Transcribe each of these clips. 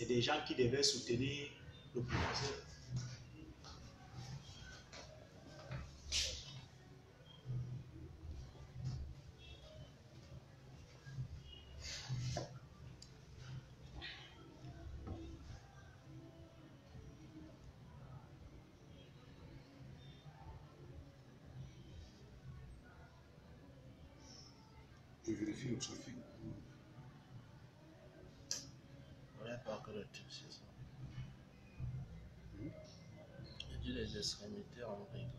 C'est des gens qui devaient soutenir le professeur. Je vérifie le trafic. Ouais, pas que le truc, c'est ça. J'ai dit les extrémités en règle.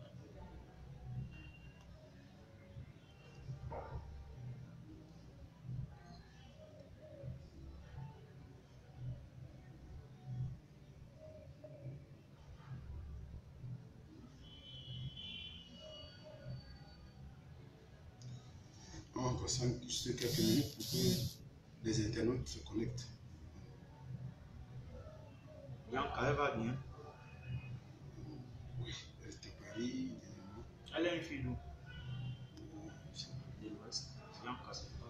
Encore 5, juste quelques minutes pour que les internautes se connectent. Elle va bien. Elle est une fille d'où. De l'Ouest. Bianca, c'est pas.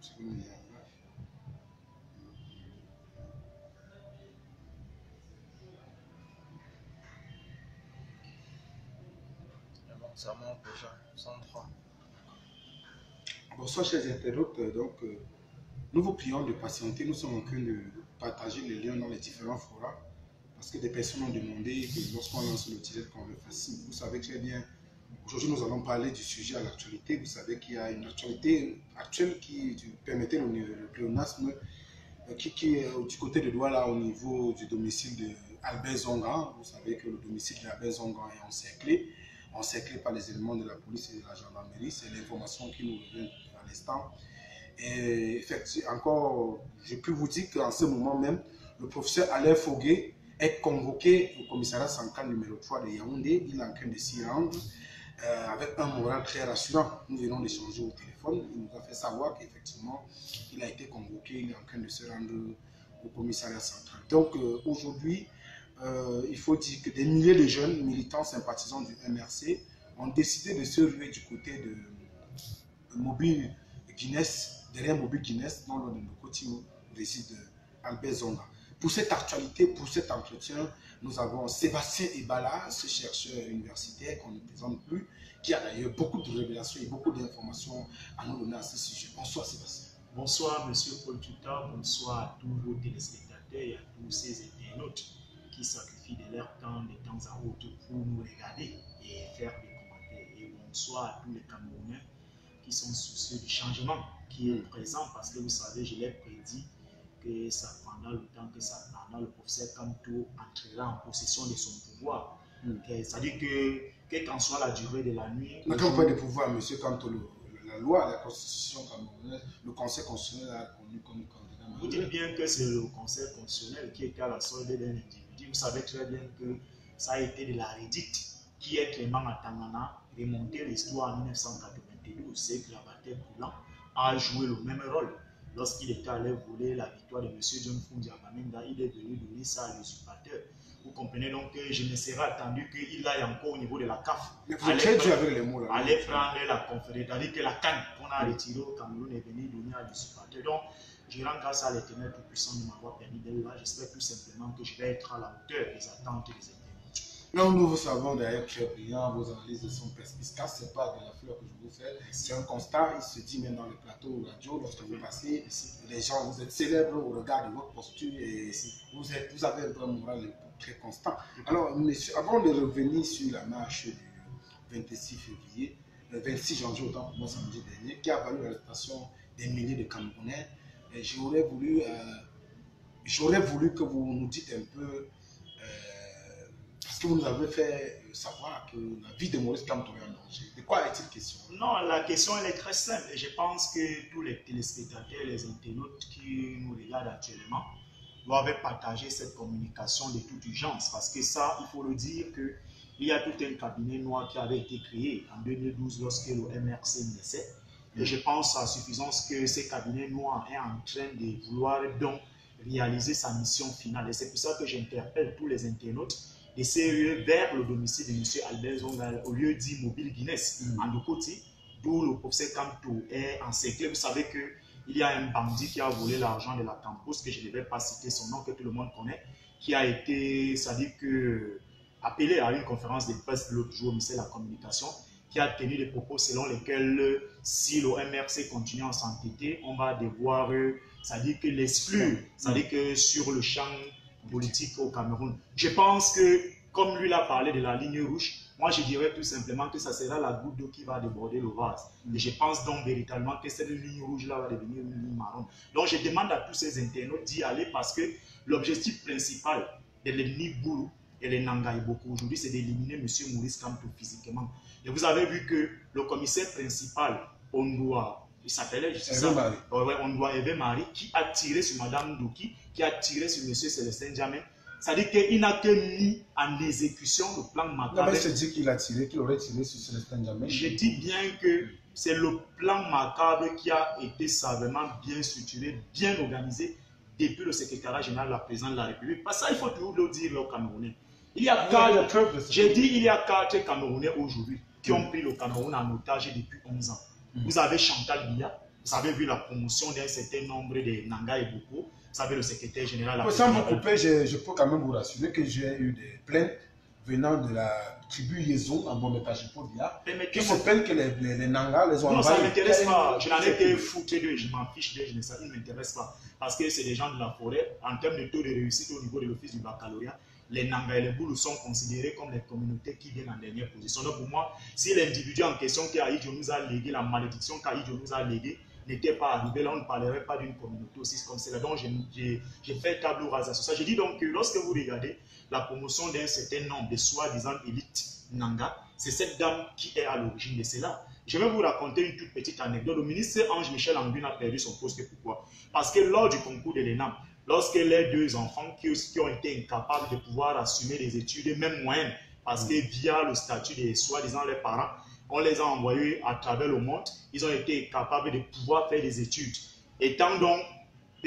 C'est comme il y a un Mais bon, ça monte déjà. 103. Bonsoir chers internautes, Euh, donc euh, nous vous prions de patienter, nous sommes en train de partager les liens dans les différents forums parce que des personnes ont demandé que lorsqu'on lance le direct qu'on le fasse. Vous savez très bien, aujourd'hui nous allons parler du sujet à l'actualité. Vous savez qu'il y a une actualité actuelle qui permettait le, le pléonasme euh, qui, qui est du côté de Douala au niveau du domicile de Albert Zonga. Vous savez que le domicile d'Albert Zonga est encerclé encerclé par les éléments de la police et de la gendarmerie. C'est l'information qui nous revient à l'instant. Et effectivement, encore, je peux vous dire qu'en ce moment même, le professeur Alain Foguet est convoqué au commissariat central numéro 3 de Yaoundé. Il est en train de s'y rendre euh, avec un moral très rassurant. Nous venons d'échanger au téléphone. Il nous a fait savoir qu'effectivement, il a été convoqué. Il est en train de se rendre au commissariat central. Donc euh, aujourd'hui, euh, il faut dire que des milliers de jeunes militants sympathisants du MRC ont décidé de se ruer du côté de, de Mobile Guinness, derrière Mobile Guinness, dans le de où réside Albert Zonga. Pour cette actualité, pour cet entretien, nous avons Sébastien Ebala, ce chercheur universitaire qu'on ne présente plus, qui a d'ailleurs beaucoup de révélations et beaucoup d'informations à nous donner à ce sujet. Bonsoir Sébastien. Bonsoir, monsieur Paul Tuta. Bonsoir à tous vos téléspectateurs et à tous ces internautes qui sacrifient de leur temps de temps à autre pour nous regarder et faire des commentaires. Et bonsoir à tous les Camerounais qui sont soucieux du changement qui est présent parce que vous savez, je l'ai prédit que ça prendra le temps que ça prendra. Le professeur Kanto entrera en possession de son pouvoir. Mm. Et C'est-à-dire que, quelle qu'en soit la durée de la nuit, Mais quand on parle de pouvoir, monsieur, quand le- la loi, la constitution camerounaise, le conseil constitutionnel a connu comme candidat Vous dites bien que c'est le conseil constitutionnel qui était à la solde d'un individu. Vous savez très bien que ça a été de la rédite qui est Clément Atangana, remonté l'histoire en 1992. C'est que Gravater Boulan a joué le même rôle. Lorsqu'il était allé voler la victoire de M. John Fundi Abamenga, il est venu donner ça à l'usurpateur. Vous comprenez donc que je ne serais attendu qu'il aille encore au niveau de la CAF. Mais vous êtes très dur avec les mots là. Aller prendre la conférence, c'est-à-dire que la canne qu'on a retirée au Cameroun est venue donner à l'usurpateur. Donc, je rends grâce à l'éternel Tout-Puissant de m'avoir permis d'être là. J'espère tout simplement que je vais être à la hauteur des attentes des internautes. Non, nous savons d'ailleurs très brillant, vos analyses sont perspicaces, c'est pas de la fleur que je vous fais, c'est un constat, il se dit même dans les plateaux radio, lorsque vous passez, les gens, vous êtes célèbres au regard de votre posture et vous, êtes, vous avez un moral très constant. Alors, monsieur, avant de revenir sur la marche du 26 février, le 26 janvier, autant pour moi samedi dernier, qui a valu l'arrestation des milliers de Camerounais, et j'aurais voulu, euh, voulu que vous nous dites un peu euh, que vous nous avez fait savoir que la vie de Maurice Kamto est en danger. De quoi est-il question? Non, la question elle est très simple. Et je pense que tous les téléspectateurs, les internautes qui nous regardent actuellement doivent partager cette communication de toute urgence. Parce que ça, il faut le dire que il y a tout un cabinet noir qui avait été créé en 2012 lorsque le MRC naissait. Et je pense à suffisance que ce cabinet noir est en train de vouloir donc réaliser sa mission finale. Et c'est pour ça que j'interpelle tous les internautes de sérieux vers le domicile de M. Albert Zongal au lieu dit Mobile Guinness Mm. en côtés, d'où le professeur Kamto est encerclé. Vous savez que il y a un bandit qui a volé l'argent de la Campus, que je ne vais pas citer son nom, que tout le monde connaît, qui a été, c'est-à-dire que, appelé à une conférence de presse l'autre jour, mais c'est la communication, qui a tenu des propos selon lesquels si le MRC continue à s'entêter, on va devoir, c'est-à-dire que l'exclure, c'est-à-dire que sur le champ politique au Cameroun. Je pense que, comme lui l'a parlé de la ligne rouge, moi je dirais tout simplement que ça sera la goutte d'eau qui va déborder le vase. Et je pense donc véritablement que cette ligne rouge-là va devenir une ligne marron. Donc je demande à tous ces internautes d'y aller parce que l'objectif principal de l'ennemi Bourou et les Nangaï beaucoup aujourd'hui, c'est d'éliminer M. Maurice Kamto physiquement. Et vous avez vu que le commissaire principal, Ondoa, il s'appelait, je sais ça, ouais, Ondoa Eve Marie, qui a tiré sur Mme Douki, qui a tiré sur M. Célestin Diamé, c'est-à-dire qu'il n'a que mis en exécution le plan macabre. Non, mais dit qu'il a tiré, qu'il aurait tiré sur Célestin Diamé. Je dis bien que c'est le plan macabre qui a été savamment bien structuré, bien organisé depuis le secrétariat général de la présidence de la République. Parce que ça, il faut toujours le dire aux Camerounais. Il y a quatre, j'ai dit il y a quatre Camerounais aujourd'hui qui ont pris le Cameroun en otage depuis 11 ans. Vous avez Chantal Biya, vous avez vu la promotion d'un certain nombre de Nanga et Boko, vous savez le secrétaire général. Sans me couper, je, je, peux quand même vous rassurer que j'ai eu des plaintes venant de la tribu Yezo en Bométage Biya qui se plaignent que les, les, les Nanga les ont Non, ça ne m'intéresse pas. Je n'en ai que foutu d'eux, je m'en fiche d'eux, ça ne m'intéresse pas. Parce que c'est des gens de la forêt. En termes de taux de réussite au niveau de l'office du baccalauréat, les Nanga et les Boulou sont considérés comme les communautés qui viennent en dernière position. Donc pour moi, si l'individu en question qui Aïdjo nous a légué, la malédiction qu'Aïdjo nous a léguée, n'était pas arrivé, là on ne parlerait pas d'une communauté aussi comme cela. Donc j'ai fait table rase sur ça. Je dis donc que lorsque vous regardez la promotion d'un certain nombre de soi-disant élites Nanga, c'est cette dame qui est à l'origine de cela. Je vais vous raconter une toute petite anecdote. Le ministre Ange-Michel Anguin a perdu son poste. Pourquoi? Parce que lors du concours de l'ENAM, lorsque les deux enfants qui, ont été incapables de pouvoir assumer les études, même moyennes, parce que via le statut des soi-disant les parents, on les a envoyés à travers le monde, ils ont été capables de pouvoir faire des études. Étant donc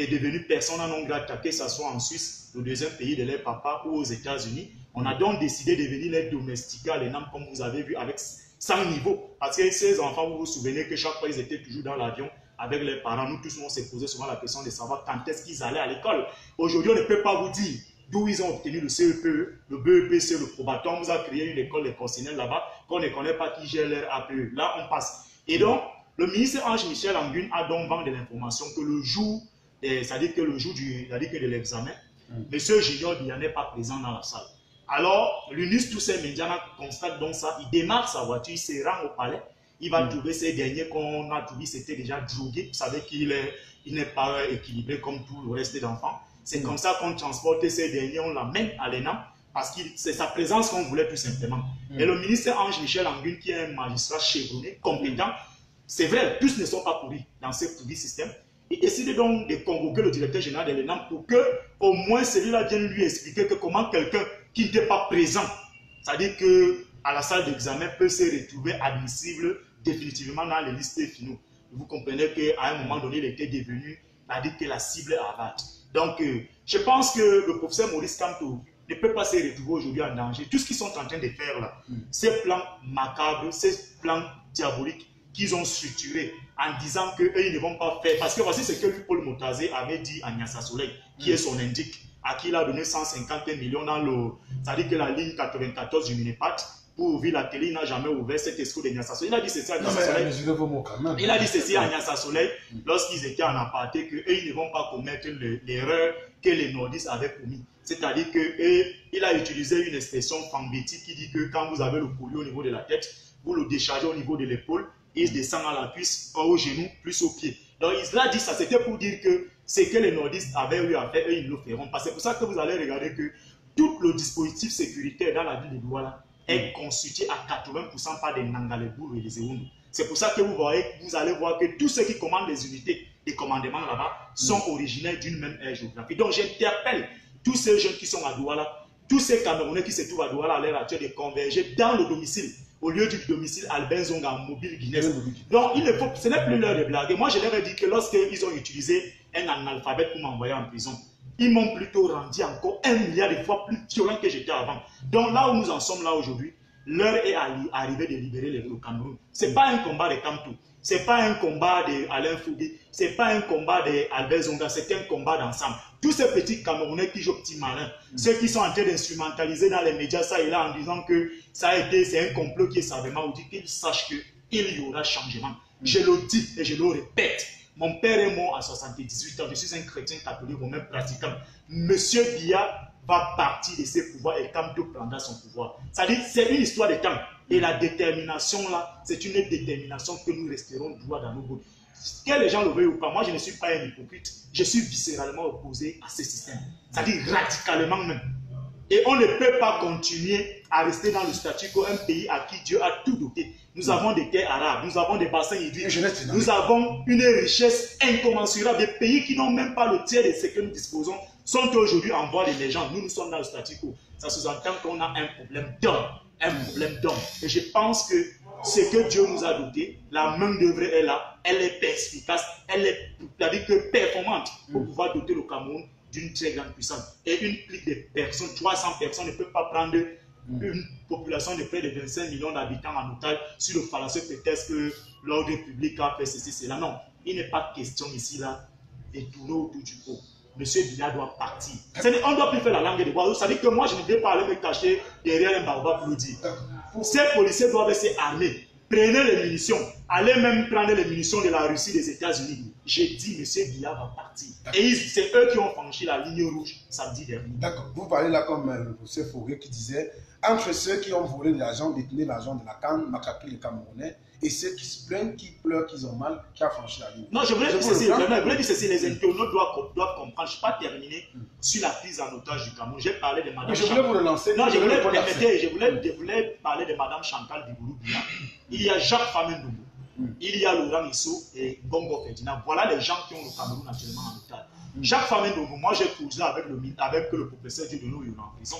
devenus personnes non grata, que ce soit en Suisse, le deuxième pays de leur papa, ou aux États-Unis, on a donc décidé de venir les domestiquer à l'ENAM, comme vous avez vu, avec 100 niveaux. Parce que ces enfants, vous vous souvenez que chaque fois, ils étaient toujours dans l'avion avec les parents. Nous tous, on s'est posé souvent la question de savoir quand est-ce qu'ils allaient à l'école. Aujourd'hui, on ne peut pas vous dire d'où ils ont obtenu le CEPE, le BEP, c'est le probatoire. On vous a créé une école de consignels là-bas qu'on ne connaît pas qui gère leur APE. Là, on passe. Et donc, le ministre Ange-Michel Angun a donc vendu de l'information que le jour, c'est-à-dire que le jour du, que de l'examen, M. Junior n'est pas présent dans la salle. Alors, l'UNIS, tous ces médias constatent donc ça. Il démarre sa voiture, il se rend au palais. Il va trouver ces derniers qu'on a trouvé, c'était déjà drogué. Vous savez qu'il n'est il pas équilibré comme tout le reste des enfants. C'est comme ça qu'on transporte ces derniers, on l'amène à l'ENAM parce que c'est sa présence qu'on voulait tout simplement. Et le ministre Ange-Michel Angun, qui est un magistrat chevronné, compétent, c'est vrai, tous ne sont pas pourris dans ce pourri système. Il décide donc de convoquer le directeur général de l'ENAM pour que, au moins, celui-là vienne lui expliquer que comment quelqu'un qui n'était pas présent, c'est-à-dire que à la salle d'examen peut se retrouver admissible définitivement dans les listes finaux. Vous comprenez qu'à un moment donné, il était devenu, c'est-à-dire que la cible est avate. Donc, euh, je pense que le professeur Maurice Kamto ne peut pas se retrouver aujourd'hui en danger. Tout ce qu'ils sont en train de faire là, mm. ces plans macabres, ces plans diaboliques qu'ils ont structurés en disant qu'eux, ils ne vont pas faire. Parce que voici ce que lui, Paul Motazé avait dit à Nyassa Soleil, qui mm. est son indique, à qui il a donné 150 millions dans le. C'est-à-dire que la ligne 94 du Minipat, pour ouvrir la télé, il n'a jamais ouvert cet escroc de Nyassa Soleil. Il a dit ceci à Nyassa Soleil. Il a dit ceci à Nyassa Soleil lorsqu'ils étaient en aparté, qu'eux, ils ne vont pas commettre l'erreur que les nordistes avaient commis. C'est-à-dire qu'il a utilisé une expression fambétique qui dit que quand vous avez le collier au niveau de la tête, vous le déchargez au niveau de l'épaule, il descend à la cuisse, au genou, plus au pied. Donc il a dit ça, c'était pour dire que ce que les nordistes avaient eu à faire, eux, ils le feront pas. C'est pour ça que vous allez regarder que tout le dispositif sécuritaire dans la ville de Douala est constitué à 80% par des Nangalebourg et des Eundu. C'est pour ça que vous, voyez, vous allez voir que tous ceux qui commandent les unités et commandements là-bas sont originaires d'une même aire géographique. Donc j'interpelle tous ces jeunes qui sont à Douala, tous ces Camerounais qui se trouvent à Douala à l'heure actuelle de converger dans le domicile au lieu du domicile Albin Zonga en mobile Guinness. Donc, il ne faut, ce n'est plus l'heure de blaguer. Moi, je leur ai dit que lorsqu'ils ont utilisé un analphabète pour m'envoyer en prison, ils m'ont plutôt rendu encore un milliard de fois plus violent que j'étais avant. Donc, là où nous en sommes là aujourd'hui, l'heure est arrivée de libérer le Cameroun. Ce n'est pas un combat de Kamtou. C'est pas un combat d'Alain Fougué, c'est pas un combat d'Albert Zonga, c'est un combat d'ensemble. Tous ces petits Camerounais qui jouent petit malin, ceux qui sont en train d'instrumentaliser dans les médias ça et là en disant que ça a été, c'est un complot qui est savamment, on dit qu'ils sachent qu'il y aura changement. Je le dis et je le répète. Mon père est mort à 78 ans, je suis un chrétien catholique, même pratiquant. Monsieur Biya va partir de ses pouvoirs et Kamto prendra son pouvoir. C'est une histoire de temps. Et la détermination là, c'est une détermination que nous resterons droit dans nos bouts. Que les gens le veuillent ou pas, moi je ne suis pas un hypocrite. Je suis viscéralement opposé à ce système. C'est-à-dire radicalement même. Et on ne peut pas continuer à rester dans le statu quo, un pays à qui Dieu a tout doté. Nous avons des terres arabes, nous avons des bassins hydriques, nous avons une richesse incommensurable. Des pays qui n'ont même pas le tiers de ce que nous disposons sont aujourd'hui en voie d'émergence. Nous, nous sommes dans le statu quo. Ça sous-entend qu'on a un problème d'homme. Un problème d'homme. Et je pense que ce que Dieu nous a doté, la main d'œuvre est là, elle est efficace, elle est, cest que performante pour pouvoir doter le Cameroun d'une très grande puissance. Et une clique de personnes, 300 personnes ne peuvent pas prendre une population de près de 25 millions d'habitants en otage sur le fallacieux peut-être que l'ordre public a fait ceci, cela. Non, il n'est pas question ici là de tourner autour du pot. Monsieur Bila doit partir. On ne doit plus faire la langue des bois. Vous savez que moi, je ne vais pas aller me cacher derrière un baobab pour le dire. Ces policiers doivent rester armés. Prenez les munitions. Allez même prendre les munitions de la Russie, des États-Unis. J'ai dit, Monsieur Bila va partir. Et c'est eux qui ont franchi la ligne rouge samedi dernier. D'accord. Vous parlez là comme euh, le professeur Fauré qui disait entre ceux qui ont volé de l'argent, détenu l'argent de la canne, macaqué les Camerounais, et ceux qui se plaignent, qui pleurent, qu'ils ont mal, qui a franchi la ligne. Non, je voulais dire ceci, je voulais dire ceci, les internautes doivent, doivent comprendre. Je ne suis pas terminé sur la prise en otage du Cameroun. J'ai parlé de Madame Je voulais vous relancer. Non, je voulais, permettez, je, voulais, je voulais parler de Madame Chantal Biboulou Il y a Jacques Famendoumbou. Mm. Il y a Laurent Issou et Bongo Ferdinand. Voilà les gens qui ont le Cameroun actuellement en otage. Mm. Jacques Famendoumbou, moi j'ai causé avec le, avec le professeur Dieudonné est en prison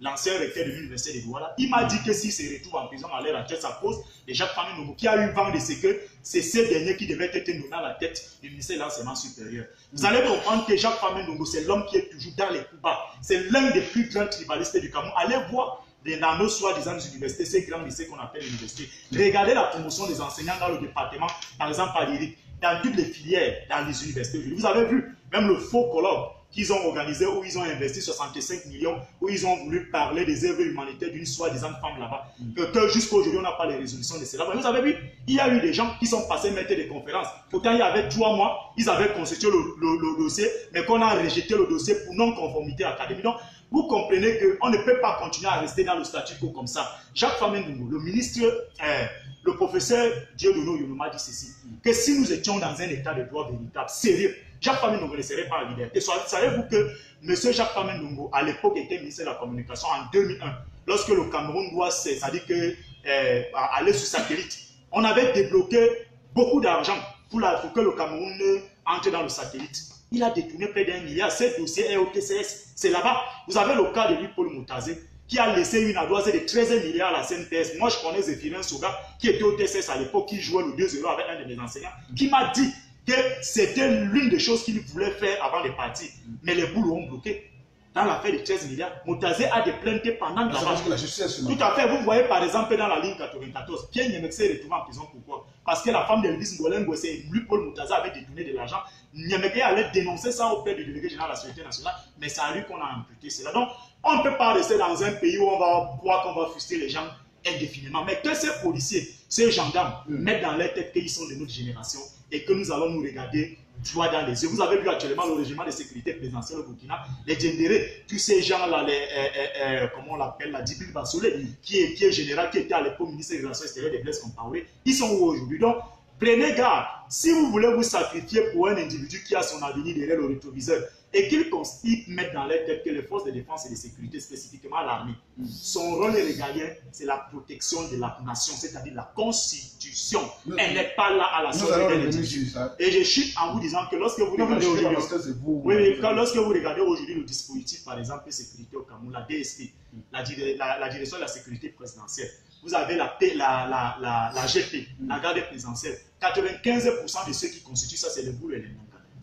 l'ancien recteur de l'université de Douala, il m'a dit que s'il se retrouve en prison à l'air à tête, sa cause de Jacques Famille Nomo, qui a eu vent de ce que c'est ces derniers qui devaient être donnés à la tête du ministère de l'enseignement supérieur. Vous allez comprendre que Jacques Famille Nomo, c'est l'homme qui est toujours dans les coups bas. C'est l'un des plus grands tribalistes du Cameroun. Allez voir dans nos soi-disant universités, ces grands lycées qu'on appelle universités. Regardez la promotion des enseignants dans le département, par exemple à l'IRIC, dans toutes les filières, dans les universités. Vous avez vu, même le faux colloque qu'ils ont organisé, où ils ont investi 65 millions, où ils ont voulu parler des œuvres humanitaires d'une soi-disant femme là-bas. Mm. Que, jusqu'à aujourd'hui, on n'a pas les résolutions de cela. vous avez vu, il y a eu des gens qui sont passés mettre des conférences. Pourtant, il y avait trois mois, ils avaient constitué le, dossier, mais qu'on a rejeté le dossier pour non-conformité académique. Donc, vous comprenez qu'on ne peut pas continuer à rester dans le statu quo comme ça. Jacques Famendoumo, le ministre, euh, le professeur Dieudonno Yonoma dit ceci, que si nous étions dans un état de droit véritable, sérieux, Jacques Famendongo ne serait pas en liberté. Savez-vous que M. Jacques Famendongo, à l'époque, était ministre de la Communication en 2001, lorsque le Cameroun doit, c'est-à-dire euh, aller sur satellite, on avait débloqué beaucoup d'argent pour, que le Cameroun entre dans le satellite. Il a détourné près d'un milliard. Ce dossier est au TCS. C'est là-bas. Vous avez le cas de lui, Paul Moutazé, qui a laissé une adoise de 13 milliards à la CNTS. Moi, je connais Zéphirin Soga, qui était au TCS à l'époque, qui jouait le 2-0 avec un de mes enseignants, qui m'a dit c'était l'une des choses qu'il voulait faire avant de partir. Mais les boules ont bloqué. Dans l'affaire de 13 milliards, Moutazé a des plaintes pendant la Tout à fait. Vous voyez par exemple dans la ligne 94, Pierre Niemexe est retrouvé en prison. Pourquoi? Parce que la femme d'Elvis Ngolengo, c'est lui, Paul Moutazé, avait détourné de l'argent. Niemexe allait dénoncer ça auprès du délégué général de la Sécurité nationale, mais c'est à lui qu'on a imputé cela. Donc, on ne peut pas rester dans un pays où on va croire qu'on va fuster les gens indéfiniment. Mais que ces policiers, ces gendarmes mm. mettent dans leur tête qu'ils sont de notre génération, et que nous allons nous regarder droit dans les yeux. Vous avez vu actuellement le régiment de sécurité présidentielle au Burkina, les Djendéré, tous ces gens-là, les, euh, euh, euh, comment on l'appelle, la Djibril Bassolé, qui est, qui est général, qui était à l'époque ministre des Relations extérieures des Blaise Compaoré, ils sont où aujourd'hui? Donc, prenez garde. Si vous voulez vous sacrifier pour un individu qui a son avenir derrière le rétroviseur, et qu'ils mettent dans leur tête que les forces de défense et de sécurité, spécifiquement l'armée, mm. son rôle régalien, c'est la protection de la nation, c'est-à-dire la constitution. Elle n'est pas là à la solidarité. Et je chute en vous disant que lorsque vous regardez aujourd'hui, oui, lorsque vous regardez aujourd'hui le dispositif, par exemple, de sécurité au Cameroun, la DSP, mm. la, direction de la sécurité présidentielle, vous avez la, la, la, la, GP, mm. la garde présidentielle. 95% de ceux qui constituent ça, c'est le boulot et les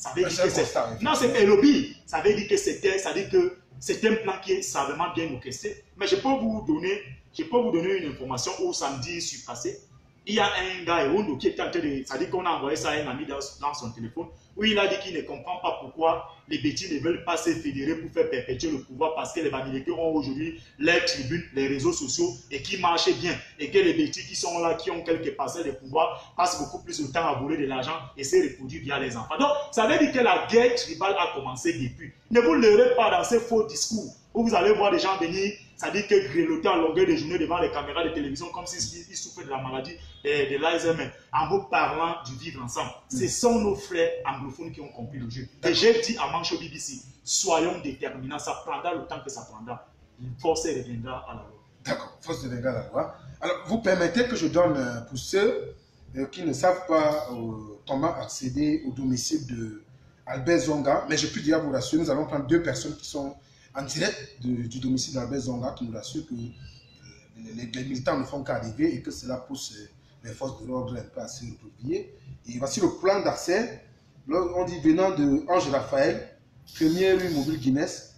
ça veut dire que c'est non, c'est un lobby. Ça veut dire que c'était, ça veut dire que c'est un plan qui est savamment bien orchestré. Mais je peux vous donner, je peux vous donner une information où samedi suis passé, il y a un gars, Ewondo, qui est en de. Ça dit qu'on a envoyé ça à un ami dans, son téléphone, où il a dit qu'il ne comprend pas pourquoi les bêtis ne veulent pas se fédérer pour faire perpétuer le pouvoir parce que les Bamileke ont aujourd'hui les tribunes, les réseaux sociaux et qui marchent bien. Et que les bêtis qui sont là, qui ont quelques parcelles de pouvoir, passent beaucoup plus de temps à voler de l'argent et se reproduire via les enfants. Donc, ça veut dire que la guerre tribale a commencé depuis. Ne vous leurrez pas dans ces faux discours où vous allez voir des gens venir ça dit que grelotter en longueur de journée devant les caméras de télévision comme s'ils souffraient de la maladie de, l'Alzheimer en vous parlant du vivre ensemble. Ce sont nos frères anglophones qui ont compris le jeu. Et j'ai dit à Mancho BBC, soyons déterminants, ça prendra le temps que ça prendra. Une force reviendra à la loi. D'accord, force reviendra à la loi. Alors, vous permettez que je donne, euh, pour ceux euh, qui ne savent pas euh, comment accéder au domicile de Albert Zonga, mais je peux déjà vous rassurer, nous allons prendre deux personnes qui sont en direct du domicile d'Albert Zonga qui nous assure que euh, les, militants ne font qu'arriver et que cela pousse euh, les forces de l'ordre un à se recroupiller. Et voici le plan d'accès. On dit venant de Ange Raphaël, première rue Mobile Guinness,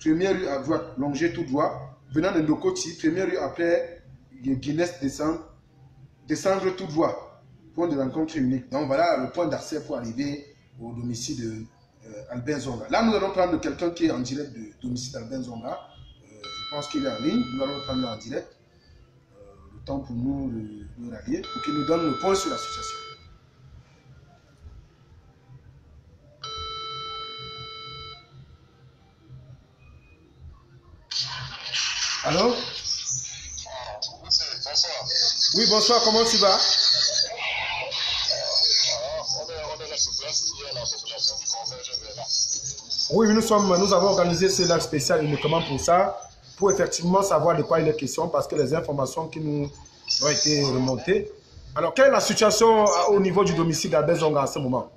première rue à droite, longée tout droit, venant de Ndokoti, première rue après Guinness descendre, descendre tout droit, point de rencontre unique. Donc voilà le point d'accès pour arriver au domicile de euh, Albert Zonga. Là, nous allons prendre quelqu'un qui est en direct de domicile d'Albert Zonga. Euh, je pense qu'il est en ligne. Nous allons le prendre en direct. Euh, le temps pour nous de le rallier pour qu'il nous donne le point sur l'association. Allô? Oui, bonsoir, comment tu vas? Oui, nous, sommes, nous avons organisé ce live spécial uniquement pour ça, pour effectivement savoir de quoi il est question, parce que les informations qui nous ont été remontées. Alors, quelle est la situation au niveau du domicile d'Albert Zonga en ce moment?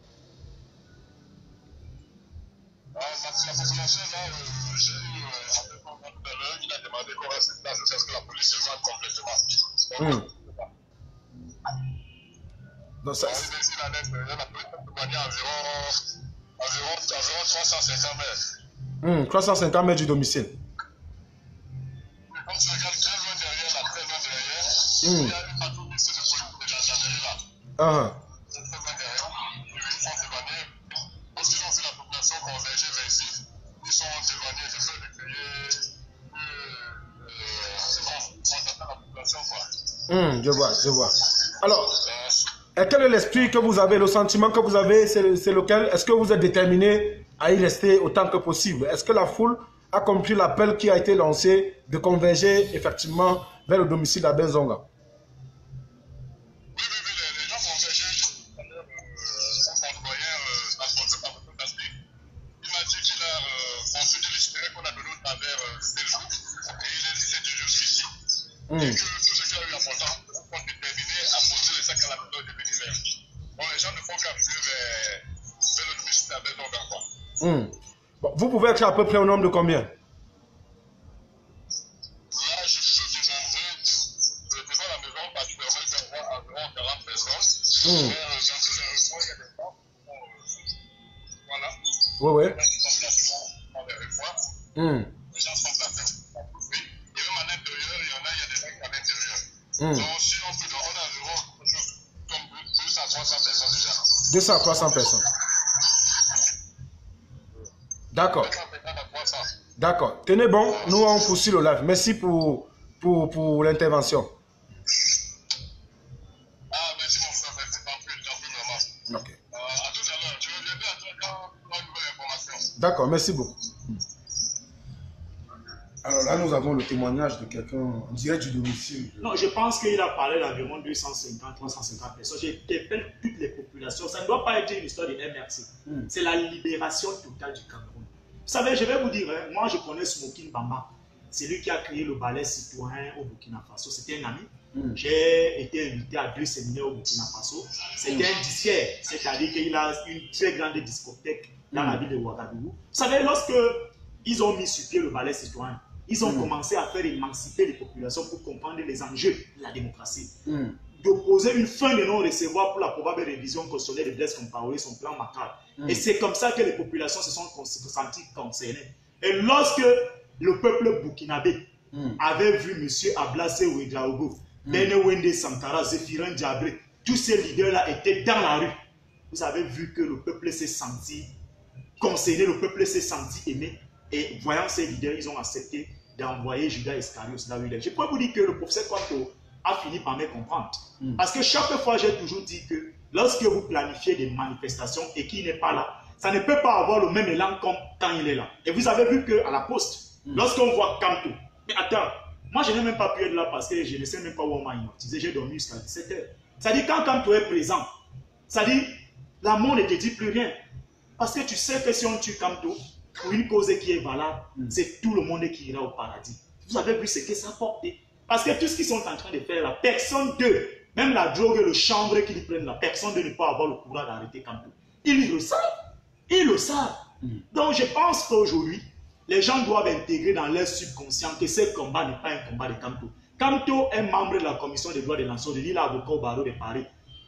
La population, là, j'ai eu un peu tout à l'heure, il a demandé qu'on reste là, c'est ce que la police se voit complètement. Donc, ça... La police a environ Environ, environ 350 mètres. Mmh, 350 mètres du domicile. Comme tu regardes très loin derrière, là, très loin derrière, mmh. il y a une patrouille de police de gendarmerie là. Uh -huh. Très loin derrière, il y a une force évanouie. Lorsqu'ils ont vu la population converger vers ici, ils sont évanouis de fait de créer euh, la population quoi. Mmh, je vois, je vois. Alors, et quel est l'esprit que vous avez, le sentiment que vous avez, c'est lequel? Est-ce que vous êtes déterminé à y rester autant que possible? Est-ce que la foule a compris l'appel qui a été lancé de converger effectivement vers le domicile d'Abenzonga Pouvez être à peu près au nombre de combien? Là, je suis devant la maison, particulièrement, vois environ 40 personnes. Mm. Mais euh, il y a. Euh, voilà. Oui, oui. Les gens sont les gens. Et même à l'intérieur, il y en a, il y a des à l'intérieur. Mm. Donc, si on peut, on a environ quelque chose comme 200 à 300 personnes déjà. 200 à 300 personnes. D'accord. 200 personnes à 300. D'accord. Tenez bon, nous on poursuit le live. Merci pour, pour, pour l'intervention. Ah, merci mon frère, merci, t'en vraiment. Ok. Euh, à tout à l'heure, tu reviendrai à toi quand une nouvelle information. D'accord, merci beaucoup. Alors là, nous avons le témoignage de quelqu'un en direct du domicile. Non, je pense qu'il a parlé d'environ 250, 350 personnes. J'interpelle toutes les populations. Ça ne doit pas être une histoire de MRC. Mm. C'est la libération totale du Cameroun. Vous savez, je vais vous dire, hein, moi je connais Smoking Bamba. C'est lui qui a créé le ballet citoyen au Burkina Faso. C'était un ami. Mm. J'ai été invité à deux séminaires au Burkina Faso. C'était un disquaire, c'est-à-dire qu'il a une très grande discothèque dans la ville de Ouagadougou. Vous savez, lorsque ils ont mis sur pied le ballet citoyen, ils ont Mm. commencé à faire émanciper les populations pour comprendre les enjeux de la démocratie. D'opposer une fin de non-recevoir pour la probable révision constitutionnelle de Blaise Compaoré, son plan macabre. Mm. Et c'est comme ça que les populations se sont senties concernées. Et lorsque le peuple burkinabé Mm. avait vu M. Ablassé Ouedraogo Bene Wende Sankara, Zéphirin Diabré, tous ces leaders-là étaient dans la rue. Vous avez vu que le peuple s'est senti concerné, le peuple s'est senti aimé. Et voyant ces leaders, ils ont accepté d'envoyer Judas Iscariot là où Je peux vous dire que le professeur Quanto a fini par me comprendre. Mm. Parce que chaque fois, j'ai toujours dit que lorsque vous planifiez des manifestations et qu'il n'est pas là, ça ne peut pas avoir le même élan comme quand il est là. Et vous avez vu qu'à la poste, Mm. lorsqu'on voit Kanto, mais attends, moi je n'ai même pas pu être là parce que je ne sais même pas où on m'a hypnotisé, j'ai dormi jusqu'à 17h. Ça dit quand Kanto est présent, ça dit la mort ne te dit plus rien. Parce que tu sais que si on tue Kanto, pour une cause qui est valable, Mm. c'est tout le monde qui ira au paradis. Vous avez vu ce que ça porte. Parce que tout ce qu'ils sont en train de faire là, personne d'eux, même la drogue et le chanvre qu'ils prennent là, personne d'eux ne peut avoir le courage d'arrêter Kanto. Ils le savent. Ils le savent. Mm. Donc je pense qu'aujourd'hui, les gens doivent intégrer dans leur subconscient que ce combat n'est pas un combat de Kanto. Kanto est membre de la commission des droits des nations de l'île avocat au barreau de Paris.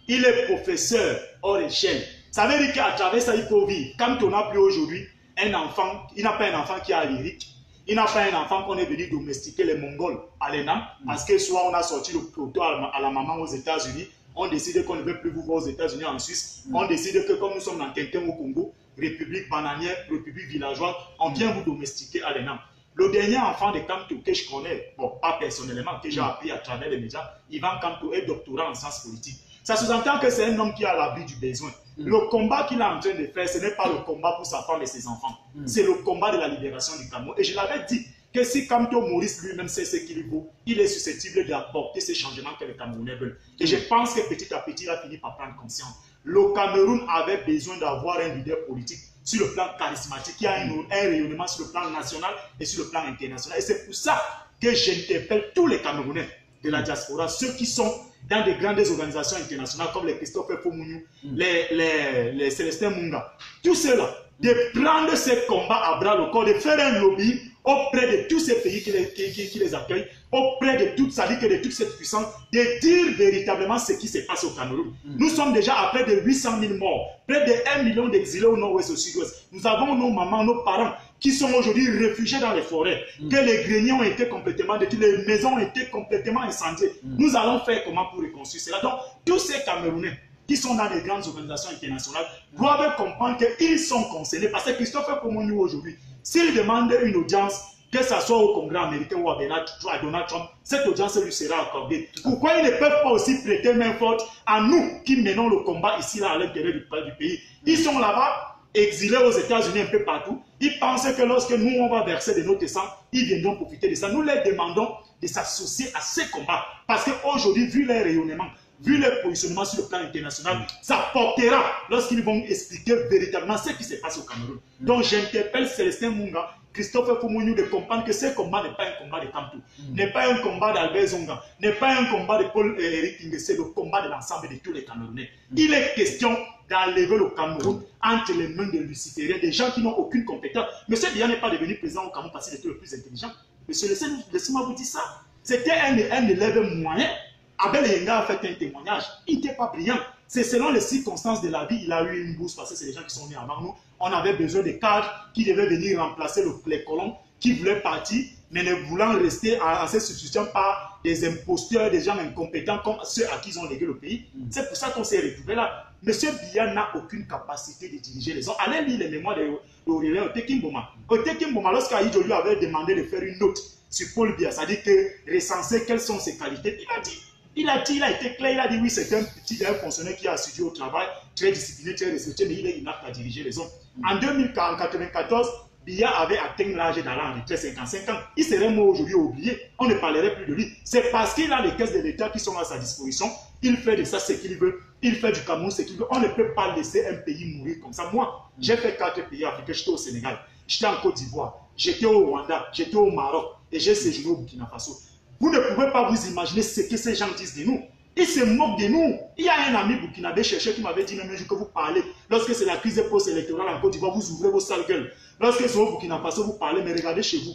Il est professeur hors échelle. Ça veut dire qu'à travers ça, il vivre. Kanto n'a plus aujourd'hui un enfant, il n'a pas un enfant qui à lyrique. Il n'a pas un enfant qu'on est venu domestiquer les Mongols à l'ENAM, parce que soit on a sorti le proto à la, maman aux États-Unis, on décide qu'on ne veut plus vous voir aux États-Unis en Suisse, on décide que comme nous sommes dans quelqu'un au Congo, République bananière, République villageoise, on vient vous domestiquer à l'ENAM. Le dernier enfant de Kanto que je connais, bon, pas personnellement, que j'ai appris à travers les médias, Ivan Kanto est doctorant en sciences politiques. Ça sous-entend que c'est un homme qui à l'abri du besoin. Le combat qu'il est en train de faire, ce n'est pas le combat pour sa femme et ses enfants. C'est le combat de la libération du Cameroun. Et je l'avais dit que si Kamto Maurice lui-même sait ce qu'il vaut, il est susceptible d'apporter ces changements que les Camerounais veulent. Et je pense que petit à petit, il a fini par prendre conscience. Le Cameroun avait besoin d'avoir un leader politique sur le plan charismatique, qui a un, un rayonnement sur le plan national et sur le plan international. Et c'est pour ça que j'interpelle tous les Camerounais de la diaspora, ceux qui sont dans des grandes organisations internationales comme les Christophe Fomouniou, les, les, les Célestin Munga, tous ceux-là, de prendre ces combats à bras le corps, de faire un lobby auprès de tous ces pays qui les, qui, qui- les accueillent, auprès de toute, ça dit que de toute cette puissance, de dire véritablement ce qui se passe au Cameroun. Nous sommes déjà à près de 800 000 morts, près de 1 million d'exilés au nord-ouest, au sud-ouest. Nous avons nos mamans, nos parents qui sont aujourd'hui réfugiés dans les forêts, que les greniers ont été complètement détruits, les maisons ont été complètement incendiées. Nous allons faire comment pour reconstruire cela? Donc, tous ces Camerounais qui sont dans les grandes organisations internationales doivent comprendre qu'ils sont concernés. Parce que Christophe Pomoniou aujourd'hui, s'il demande une audience, que ce soit au Congrès américain ou à Donald à Donald Trump, cette audience lui sera accordée. Pourquoi ils ne peuvent pas aussi prêter main forte à nous qui menons le combat ici, là, à l'intérieur du, du pays? Ils sont là-bas, exilés aux États-Unis un peu partout. Ils pensent que lorsque nous, on va verser de notre sang, ils viendront profiter de ça. Nous leur demandons de s'associer à ces combats. Parce qu'aujourd'hui, vu leur rayonnement, vu leur positionnement sur le plan international, ça portera lorsqu'ils vont expliquer véritablement ce qui se passe au Cameroun. Donc j'interpelle Célestin Munga, Christophe Foumouniou de comprendre que ce combat n'est pas un combat de Kamtou, n'est pas un combat d'Albert Zonga, n'est pas un combat de Paul-Éric King, c'est le combat de l'ensemble de tous les Camerounais. Il est question d'enlever le Cameroun entre les mains des lucifériens, des gens qui n'ont aucune compétence. Monsieur Biya n'est pas devenu président au Cameroun parce qu'il était le plus intelligent. Monsieur, laissez- laissez-moi vous dire ça. C'était un, élève moyen. Abel Yenga a fait un témoignage. Il n'était pas brillant. C'est selon les circonstances de la vie, il a eu une bourse parce que c'est des gens qui sont nés avant nous. On avait besoin de cadres qui devaient venir remplacer le, les colons qui voulaient partir, mais ne voulant rester en, en se substituant par des imposteurs, des gens incompétents comme ceux à qui ils ont légué le pays. C'est pour ça qu'on s'est retrouvé là. Monsieur Biya n'a aucune capacité de diriger les hommes. Allez lire les mémoires de d'Aurélien Otekimboma. Otekimboma, lorsqu'Aïdjo lui avait demandé de faire une note sur Paul Biya, c'est-à-dire que recenser quelles sont ses qualités, il a dit il a dit, il a été clair, il a dit oui, c'est un petit un fonctionnaire qui a assidu au travail, très discipliné, très respecté, mais il est inapte à diriger les hommes. En 2094, Biya avait atteint l'âge d'aller en retraite, 55 ans. Il serait mort aujourd'hui oublié. On ne parlerait plus de lui. C'est parce qu'il a les caisses de l'État qui sont à sa disposition. Il fait de ça ce qu'il veut. Il fait du Cameroun ce qu'il veut. On ne peut pas laisser un pays mourir comme ça. Moi, j'ai fait quatre pays africains. J'étais au Sénégal, j'étais en Côte d'Ivoire, j'étais au Rwanda, j'étais au Maroc et j'ai séjourné au Burkina Faso. Vous ne pouvez pas vous imaginer ce que ces gens disent de nous. Ils se moquent de nous. Il y a un ami burkinabé chercheur qui m'avait dit même un jour que vous parlez. Lorsque c'est la crise post-électorale en Côte d'Ivoire, vous ouvrez vos sales gueules. Lorsque c'est au Burkina Faso, vous parlez, mais regardez chez vous.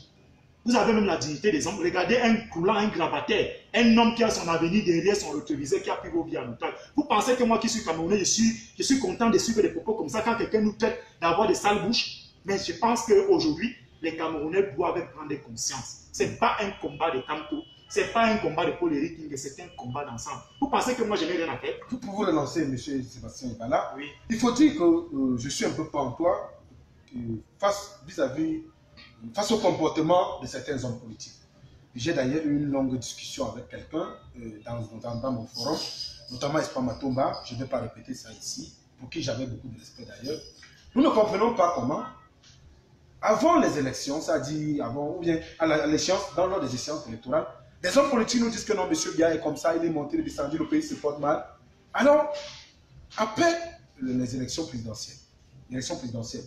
Vous avez même la dignité des hommes. Regardez un coulant, un gravataire, un homme qui a son avenir derrière son rétroviseur, qui a pris vos vies en otage. Vous pensez que moi qui suis camerounais, je suis, je suis content de suivre des propos comme ça quand quelqu'un nous traite d'avoir des sales bouches? Mais je pense qu'aujourd'hui, les Camerounais doivent prendre conscience. Ce n'est pas un combat de Kamto, C'est pas un combat de Paul Eric King, c'est un combat d'ensemble. Vous pensez que moi je n'ai rien à faire? Pour vous relancer, M. Sébastien Ibala, Oui. il faut dire que euh, je suis un peu pantois euh, face vis-à-vis, face au comportement de certains hommes politiques. J'ai d'ailleurs eu une longue discussion avec quelqu'un euh, dans, dans, dans mon forum, notamment Espoir Matomba, je ne vais pas répéter ça ici, pour qui j'avais beaucoup de respect d'ailleurs. Nous ne comprenons pas comment, avant les élections, c'est-à-dire avant, ou bien à l'échéance, dans l'ordre des échéances électorales, les hommes politiques nous disent que non, monsieur Bia est comme ça, il est monté, il est descendu, le pays se porte mal. Alors, après les élections présidentielles, l'élection présidentielle,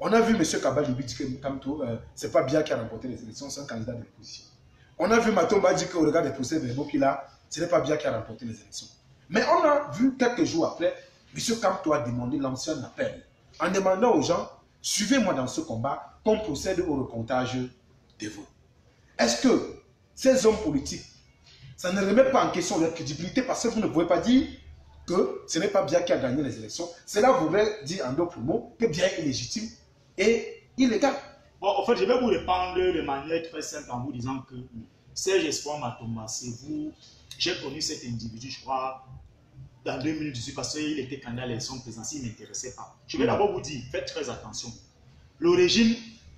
on a vu M. Kabal Libi dire que Kamto, euh, c'est pas Bia qui a remporté les élections, c'est un candidat de l'opposition. On a vu Matomba dire qu'au regard des procès verbaux qu'il a, ce n'est pas Bia qui a remporté les élections. Mais on a vu quelques jours après, M. Kamto a demandé l'ancien appel en demandant aux gens, suivez-moi dans ce combat, qu'on procède au recomptage des votes. Est-ce que ces hommes politiques, ça ne remet pas en question leur crédibilité parce que vous ne pouvez pas dire que ce n'est pas Bia qui a gagné les élections. Cela voudrait dire en d'autres mots que Bia est légitime et illégal. Bon, en fait, je vais vous répondre de manière très simple en vous disant que Serge Espoir Matomba, c'est vous. J'ai connu cet individu, je crois, dans 2018 parce qu'il était candidat à l'élection présidentielle, il ne m'intéressait pas. Je vais d'abord vous dire, faites très attention. Le régime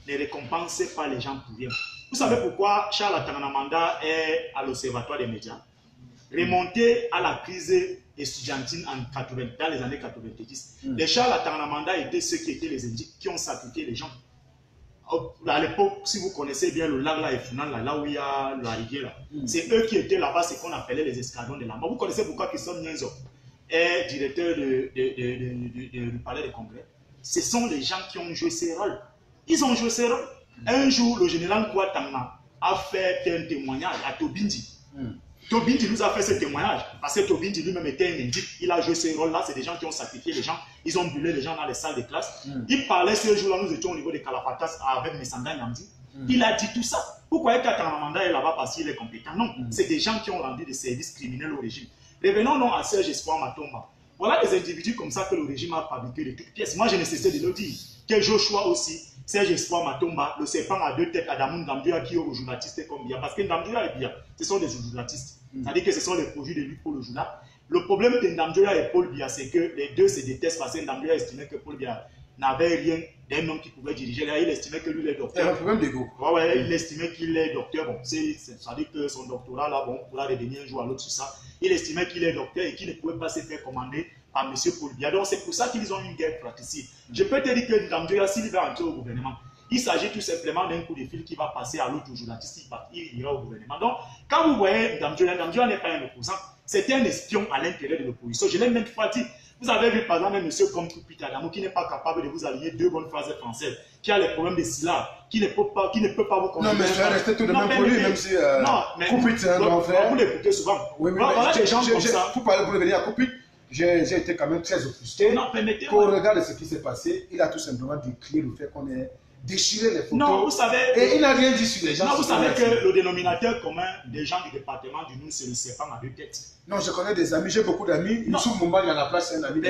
ne récompense pas les gens pour rien. Vous savez pourquoi Charles Atanamanda est à l'Observatoire des médias Remonté à la crise estudiantine en 80, dans les années 90, Mm. les Charles Atanamanda étaient ceux qui étaient les indiques qui ont sacrifié les gens. À l'époque, si vous connaissez bien le lac là, et Funan, là, là où il y a la rivière, là, Mm. c'est eux qui étaient là-bas, ce qu'on appelait les escadrons de la mort. Vous connaissez pourquoi Christophe Nienzo est directeur de- de- de- de- de- du palais des congrès Ce sont les gens qui ont joué ces rôles. Ils ont joué ces rôles. Un jour, le général Kouatama a fait un témoignage à Tobindi. Mm. Tobindi nous a fait ce témoignage parce que Tobindi lui-même était un indique. Il a joué ce rôle-là. C'est des gens qui ont sacrifié les gens. Ils ont brûlé les gens dans les salles de classe. Mm. Il parlait ce jour-là. Nous étions au niveau de Kalapatas avec Messanda Nyamdi. Mm. Il a dit tout ça. Pourquoi mandat est là-bas parce qu'il est compétent? Non, Mm. c'est des gens qui ont rendu des services criminels au régime. Revenons non à Serge Espoir Matomba. Voilà des individus comme ça que le régime a fabriqué de toutes pièces. Moi, je ne cessais de le dire. Que Joshua aussi, Serge Espoir Matomba, le serpent à deux têtes, Adamou Ndamdouya qui est au journaliste comme bien. Parce que Ndamdouya et Bia, ce sont des journalistes. Mm. C'est-à-dire que ce sont les produits de lutte pour le journal. Le problème de Ndamdouya et Paul Bia, c'est que les deux se détestent parce que Ndamdouya estimait que Paul Bia n'avait rien d'un homme qui pouvait diriger. Là, il estimait que lui, il est Il y a docteur. un problème d'ego. Ouais, ouais, il estimait qu'il est docteur. Bon, c'est, c'est- ça veut dire que son doctorat, là, bon, pourra revenir un jour à l'autre sur ça. Il estimait qu'il est docteur et qu'il ne pouvait pas se faire commander par M. Paul Biya. Donc, c'est pour ça qu'ils ont une guerre fratricide. Je peux te dire que Ndamdouya, s'il va entrer au gouvernement, il s'agit tout simplement d'un coup de fil qui va passer à l'autre journaliste, il, ira au gouvernement. Donc, quand vous voyez Ndamdouya, Ndamdouya n'est pas un opposant, c'est un espion à l'intérieur de l'opposition. Je l'ai même fois dit. Vous avez vu par exemple un monsieur comme Peter Adamo qui n'est pas capable de vous aligner deux bonnes phrases françaises, qui a les problèmes de syllabes, qui ne peut pas, qui ne peut pas vous Non, mais je vais rester tout de même mais- poli, mais- même si euh, non, mais Coupit, c'est un frère. Vous l'écoutez souvent. Oui, mais voilà j'ai- des gens comme ça. Pour parler revenir à Coupit, j'ai été quand même très offusqué. Non, permettez-moi. regard de ce qui s'est passé, il a tout simplement décrié le fait qu'on ait déchiré les photos. Non, vous savez. Et il n'a rien dit sur les gens. Non, vous savez que le dénominateur commun des gens du département du Nord, c'est le serpent à deux têtes. Non, je connais des amis, j'ai beaucoup d'amis. Non. Youssouf Moumba, il y en a place, c'est un ami.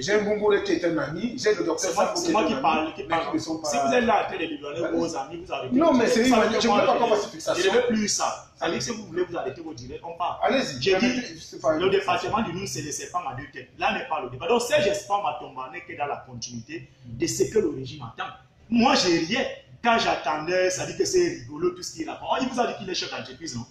J'ai Mboumbouré qui est un ami. J'ai le docteur C'est moi, qui parle. Qui parle. Si vous êtes là en train de vos amis, vous arrêtez. Non, mais c'est Vous une- que je moi, voulais pas je- qu'on fasse une fixation. Je ne veux plus ça. Que si vous voulez vous arrêter vos directs, on part. Allez-y. J'ai dit, le département du Nord, c'est le serpent à deux têtes. Là n'est pas le débat. Donc, Serge Espoir Matomba n'est que dans la continuité de ce que le régime attend. Moi, j'ai rien. Quand j'attendais, ça dit que c'est rigolo tout ce qu'il raconte. Oh, il vous a dit qu'il est chef d'entreprise, non?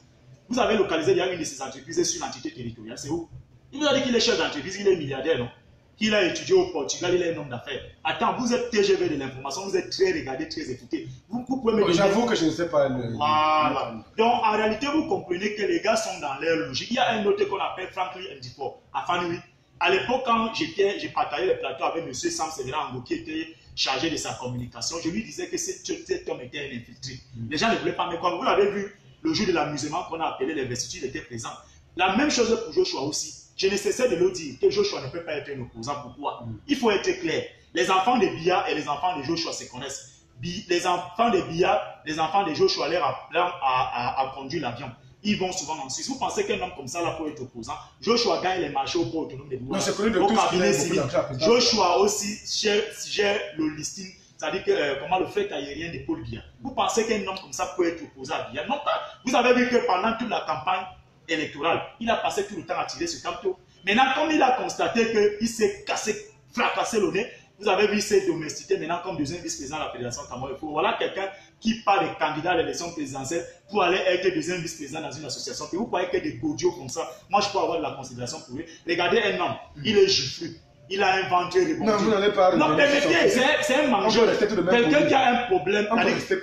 Vous avez localisé il y a une de ces entreprises sur l'entité territoriale, c'est où? Il vous a dit qu'il est chef d'entreprise, il est milliardaire, non? Qu'il a étudié au Portugal, il est un homme d'affaires. Attends, vous êtes TGV de l'information, vous êtes très regardé, très écouté. Vous, vous pouvez me Bon, J'avoue que je ne sais pas le. voilà. Donc, en réalité, vous comprenez que les gars sont dans leur logique. Il y a un autre qu'on appelle Franklin Ndifo, à Fanui. À l'époque, quand j'étais, j'ai partagé le plateau avec M. Sam Ango, qui était chargé de sa communication, je lui disais que cet, homme était un infiltré. Les gens ne voulaient pas me croire. Vous l'avez vu, le jour de l'amusement qu'on a appelé l'investiture, il était présent. La même chose pour Joshua aussi. Je ne cessais de le dire que Joshua ne peut pas être un opposant. Pourquoi? Il faut être clair. Les enfants de Bia et les enfants de Joshua se connaissent. Les enfants de Bia, les enfants de Joshua, leur a- a- a conduit l'avion. Ils vont souvent en Suisse. Vous pensez qu'un homme comme ça, là, pour être opposant, Joshua gagne les marchés au port autonome de Douala. Non, c'est connu de au cabinet civil. Joshua aussi gère, gère le listing. c'est-à-dire que, euh, comment le fret aérien de Paul Biya. Vous pensez qu'un homme comme ça peut être opposé à Biya Non pas. Vous avez vu que pendant toute la campagne électorale, il a passé tout le temps à tirer sur Camto. Maintenant, comme il a constaté qu'il s'est cassé, fracassé le nez, vous avez vu ses domestiqués maintenant comme deuxième vice-président de la Fédération Cameroun. Voilà quelqu'un qui part des candidats à l'élection présidentielle pour aller être deuxième vice-président dans une association. Et vous croyez que des godios comme ça, moi je peux avoir de la considération pour lui. Regardez un homme, il est giflu. Il a ventre rebondi. Non, vous n'allez pas Non, permettez, c'est un mangeur. Quelqu'un qui a un problème. Monsieur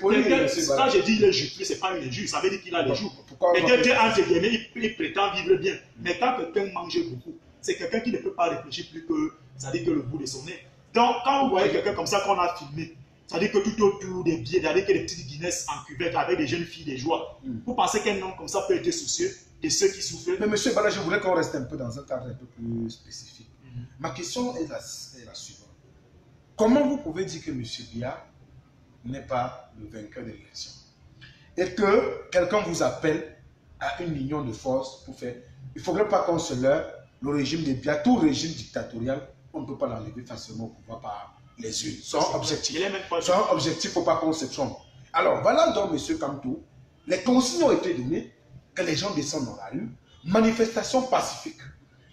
Quand je dis il est giflu, c'est pas une injure, ça veut dire qu'il a les Bon, jours. va Quelqu'un entre guillemets, il, il prétend vivre bien. Mais quand quelqu'un mange beaucoup, c'est quelqu'un qui ne peut pas réfléchir plus que, ça dit que le bout de son nez. Donc, quand vous voyez quelqu'un comme ça qu'on a filmé, dit que tout autour des billets, c'est-à-dire que des petites Guinness en cuvette avec des jeunes filles, des joies. Mm. Vous pensez qu'un homme comme ça peut être soucieux de ceux qui souffrent? Mais monsieur Bala, je voudrais qu'on reste un peu dans un cadre un peu plus spécifique. Mhm. Ma question est la, est la suivante. Comment vous pouvez dire que monsieur Bia n'est pas le vainqueur de l'élection? Et que quelqu'un vous appelle à une union de force pour faire... Il ne faudrait pas qu'on se leurre. Le régime de Bia, tout régime dictatorial, on ne peut pas l'enlever facilement au pouvoir par les unes. Son objectif. Il est même pas Son objectif, il ne faut pas qu'on se trompe. Alors, voilà donc, M. Kamto, les consignes ont été données que les gens descendent dans la rue, manifestation pacifique.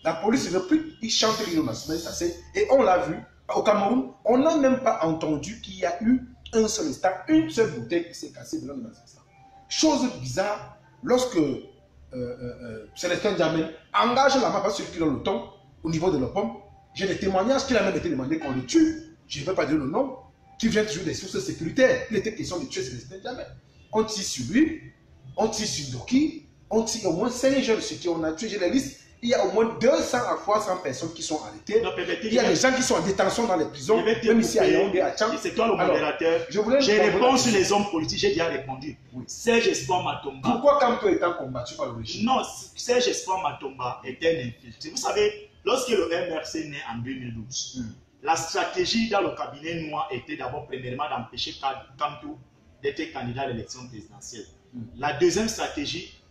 La police ne veut plus, ils chantent l'hymne national, ça c'est, et on l'a vu, au Cameroun, on n'a même pas entendu qu'il y a eu un seul instant, une seule bouteille qui s'est cassée devant le manifestant. Chose bizarre, lorsque euh, euh, euh, Célestin Diamel engage la main, pas celui qui donne le ton, au niveau de la pomme, j'ai des témoignages qu'il a même été demandé qu'on le tue, je ne vais pas dire le nom, qui vient toujours des sources sécuritaires. Il était question de tuer Célestin Diamel. On tire sur lui, on tire sur Doki, on tire au moins 5 jeunes sur qui on a tué. J'ai les listes. Il y a au moins 200 à 300 personnes qui sont arrêtées. Non, Il y a des gens qui sont en détention dans les prisons, même ici à. Yaoundé, à Tchang. C'est toi le modérateur. J'ai répondu la sur les hommes politiques, j'ai déjà répondu. Oui. Serge Espoir Matomba. Pourquoi Kamto étant combattu par le régime Non, Serge Espoir Matomba était un infiltré. Vous savez, lorsque le MRC naît en 2012, Mm. La stratégie dans le cabinet noir était d'abord, premièrement, d'empêcher Kamto d'être candidat à l'élection présidentielle. Mm. La deuxième stratégie,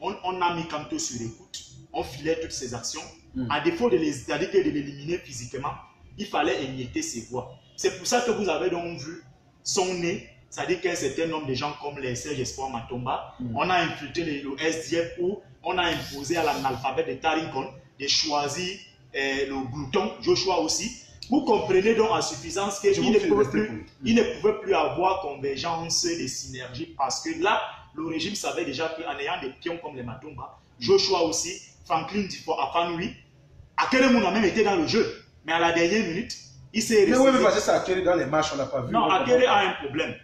on, on a mis Kamto sur écoute, on filait toutes ses actions. Mm. À défaut de l'éliminer physiquement, il fallait émietter ses voix. C'est pour ça que vous avez donc vu son nez, c'est-à-dire qu'un certain nombre de gens comme les Serge Espoir Matomba, Mm. on a infiltré le, SDF où on a imposé à l'analphabète de Tarinkon de choisir euh, le glouton, Joshua aussi. Vous comprenez donc en suffisance qu'il ne, pouvait plus- il ne pouvait plus avoir convergence des synergies parce que là, le régime savait déjà qu'en ayant des pions comme les Matomba, Joshua aussi, Franklin Difo, Afanoui, Akeremoun a même été dans le jeu. Mais à la dernière minute, il s'est Mais oui, mais parce que ça a dans les marches, on n'a pas vu. Non, On Akere a un problème.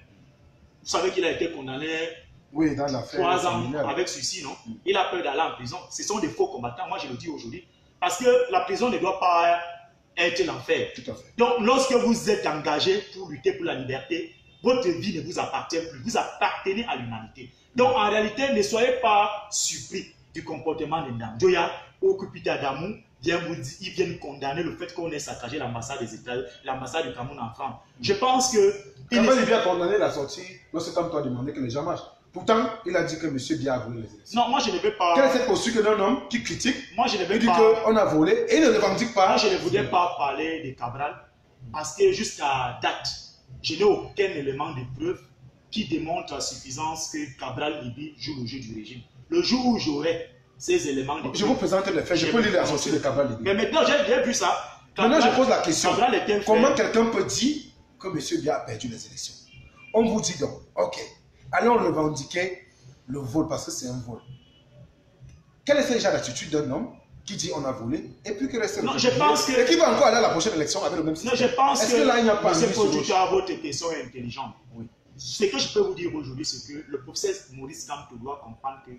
Vous savez qu'il a été condamné Oui, dans trois ans avec suicide, non Il a peur d'aller en prison. Ce sont des faux combattants, moi je le dis aujourd'hui. Parce que la prison ne doit pas être l'enfer. Donc, lorsque vous êtes engagé pour lutter pour la liberté, votre vie ne vous appartient plus. Vous appartenez à l'humanité. Donc, en réalité, ne soyez pas surpris du comportement des dames. Joya, occupé Adamou, vient vous dire, ils viennent condamner le fait qu'on ait saccagé l'ambassade des États, l'ambassade du Cameroun en France. Je pense que. il ne- il vient condamner la sortie lorsque Kamto a demandé que les gens marchent Pourtant, il a dit que M. Bia a volé les élections. Non, moi je ne vais pas. Quelle est cette posture que d'un homme qui critique, Moi je ne vais il dit qu'on a volé et il ne revendique pas? Moi, je ne voudrais pas parler de Cabral parce que jusqu'à date, je n'ai aucun élément de preuve qui démontre à suffisance que Cabral Libi joue le jeu du régime. Le jour où j'aurai ces éléments de Je vous preuve. présente les faits. Je peux lire la sortie de Cabral Libye. Mais maintenant, j'ai vu ça. Maintenant, je pose la question. Cabral Comment quelqu'un peut dire que M. Bia a perdu les élections? On vous dit donc, ok, allons revendiquer le vol parce que c'est un vol. Quel est ce genre d'attitude d'un homme qui dit on a volé et puis qui reste Non, je pense que- Et qui va encore aller à la prochaine élection avec le même Non, système je pense Est-ce que, là, il n'y a pas M. Producteur, votre question est intelligente. Oui. Ce que je peux vous dire aujourd'hui, c'est que le professeur Maurice Kamto doit comprendre que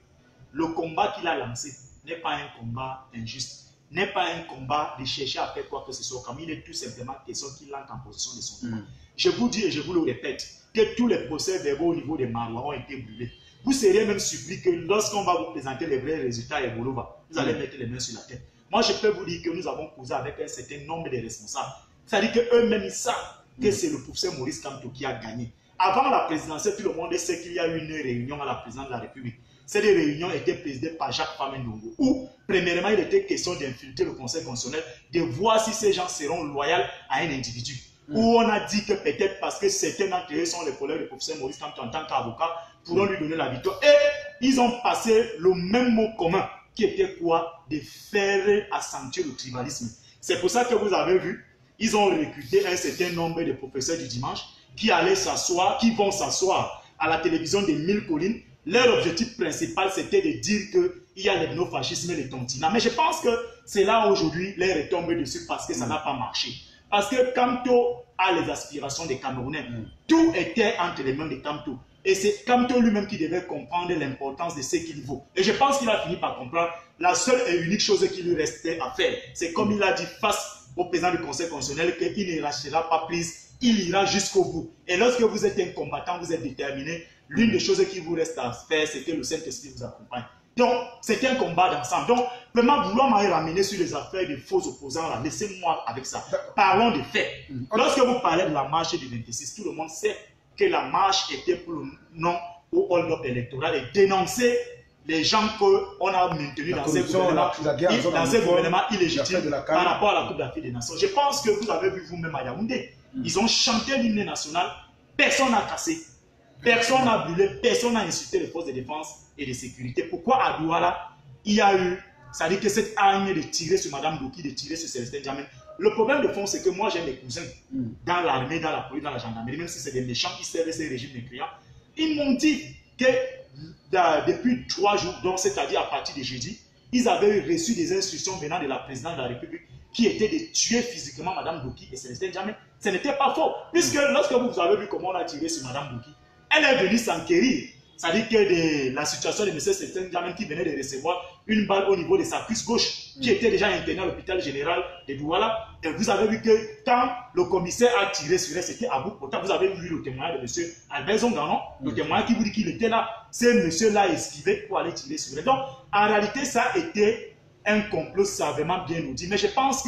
le combat qu'il a lancé n'est pas un combat injuste, n'est pas un combat de chercher à faire quoi que ce soit, comme il est tout simplement question qu'il entre en position de son combat. Mm. Je vous dis et je vous le répète, que tous les procès verbaux au niveau des Marois ont été brûlés. Vous seriez même surpris que lorsqu'on va vous présenter les vrais résultats et Bolova, vous allez Mm. mettre les mains sur la tête. Moi, je peux vous dire que nous avons causé avec un certain nombre de responsables. C'est-à-dire qu'eux-mêmes, ils savent que c'est le professeur Maurice Kamto qui a gagné. Avant la présidentielle, tout le monde sait qu'il y a eu une réunion à la présidence de la République. Cette réunion était présidée par Jacques Famendongo, où, premièrement, il était question d'infiltrer le Conseil constitutionnel, de voir si ces gens seront loyaux à un individu. Où on a dit que peut-être parce que certains d'entre eux sont les collègues du professeur Maurice Kamto en tant qu'avocat, pourront lui donner la victoire. Et ils ont passé le même mot commun, qui était quoi? De faire accentuer le tribalisme. C'est pour ça que vous avez vu, ils ont recruté un certain nombre de professeurs du dimanche qui allaient s'asseoir, qui vont s'asseoir à la télévision des mille collines. Leur objectif principal, c'était de dire qu'il y a l'ethnofascisme et le tontinat. Mais je pense que c'est là aujourd'hui, les retombent dessus parce que ça n'a pas marché. Parce que Kamto a les aspirations des Camerounais. Tout était entre les mains de Kamto. Et c'est Kamto lui-même qui devait comprendre l'importance de ce qu'il vaut. Et je pense qu'il a fini par comprendre la seule et unique chose qui lui restait à faire. C'est comme il a dit face au président du Conseil constitutionnel qu'il ne rachètera pas prise, il ira jusqu'au bout. Et lorsque vous êtes un combattant, vous êtes déterminé, l'une des choses qui vous reste à faire, c'est que le Saint-Esprit vous accompagne. Donc, c'est un combat d'ensemble. Donc, vraiment, vouloir m'aller ramener sur les affaires des faux opposants, là, laissez-moi avec ça. Parlons des faits. Lorsque vous parlez de la marche du 26, tout le monde sait que la marche était pour le nom au hold-up électoral et dénoncer les gens qu'on a maintenus dans ces gouvernements, l'affaire illégitimes par rapport à la Coupe d'Afrique des Nations. Je pense que vous avez vu vous-même à Yaoundé. Ils ont chanté l'hymne national, personne n'a cassé, personne n'a brûlé, personne n'a insulté les forces de défense et de sécurité. Pourquoi à Douala, il y a eu, ça dit que cette haine de tirer sur Madame Doki, de tirer sur Célestin Djamel. Le problème de fond, c'est que moi j'ai des cousins dans l'armée, dans la police, dans la gendarmerie, même si c'est des méchants qui servent ces régimes mécréants. Ils m'ont dit que da- depuis trois jours, donc c'est-à-dire à partir de jeudi, ils avaient reçu des instructions venant de la présidente de la République qui étaient de tuer physiquement Madame Doki et Célestin Djamel. Ce n'était pas faux, puisque lorsque vous avez vu comment on a tiré sur Madame Doki, elle est venue s'enquérir. C'est-à-dire que de la situation de M. Djamel qui venait de recevoir une balle au niveau de sa cuisse gauche, qui était déjà interné à l'hôpital général de Douala. Et vous avez vu que quand le commissaire a tiré sur elle, c'était à bout portant. Vous avez vu le témoignage de M. Albert Zonganon, le témoignage qui vous dit qu'il était là. Ce monsieur-là a esquivé pour aller tirer sur elle. Donc, en réalité, ça a été un complot savamment bien dit. Mais je pense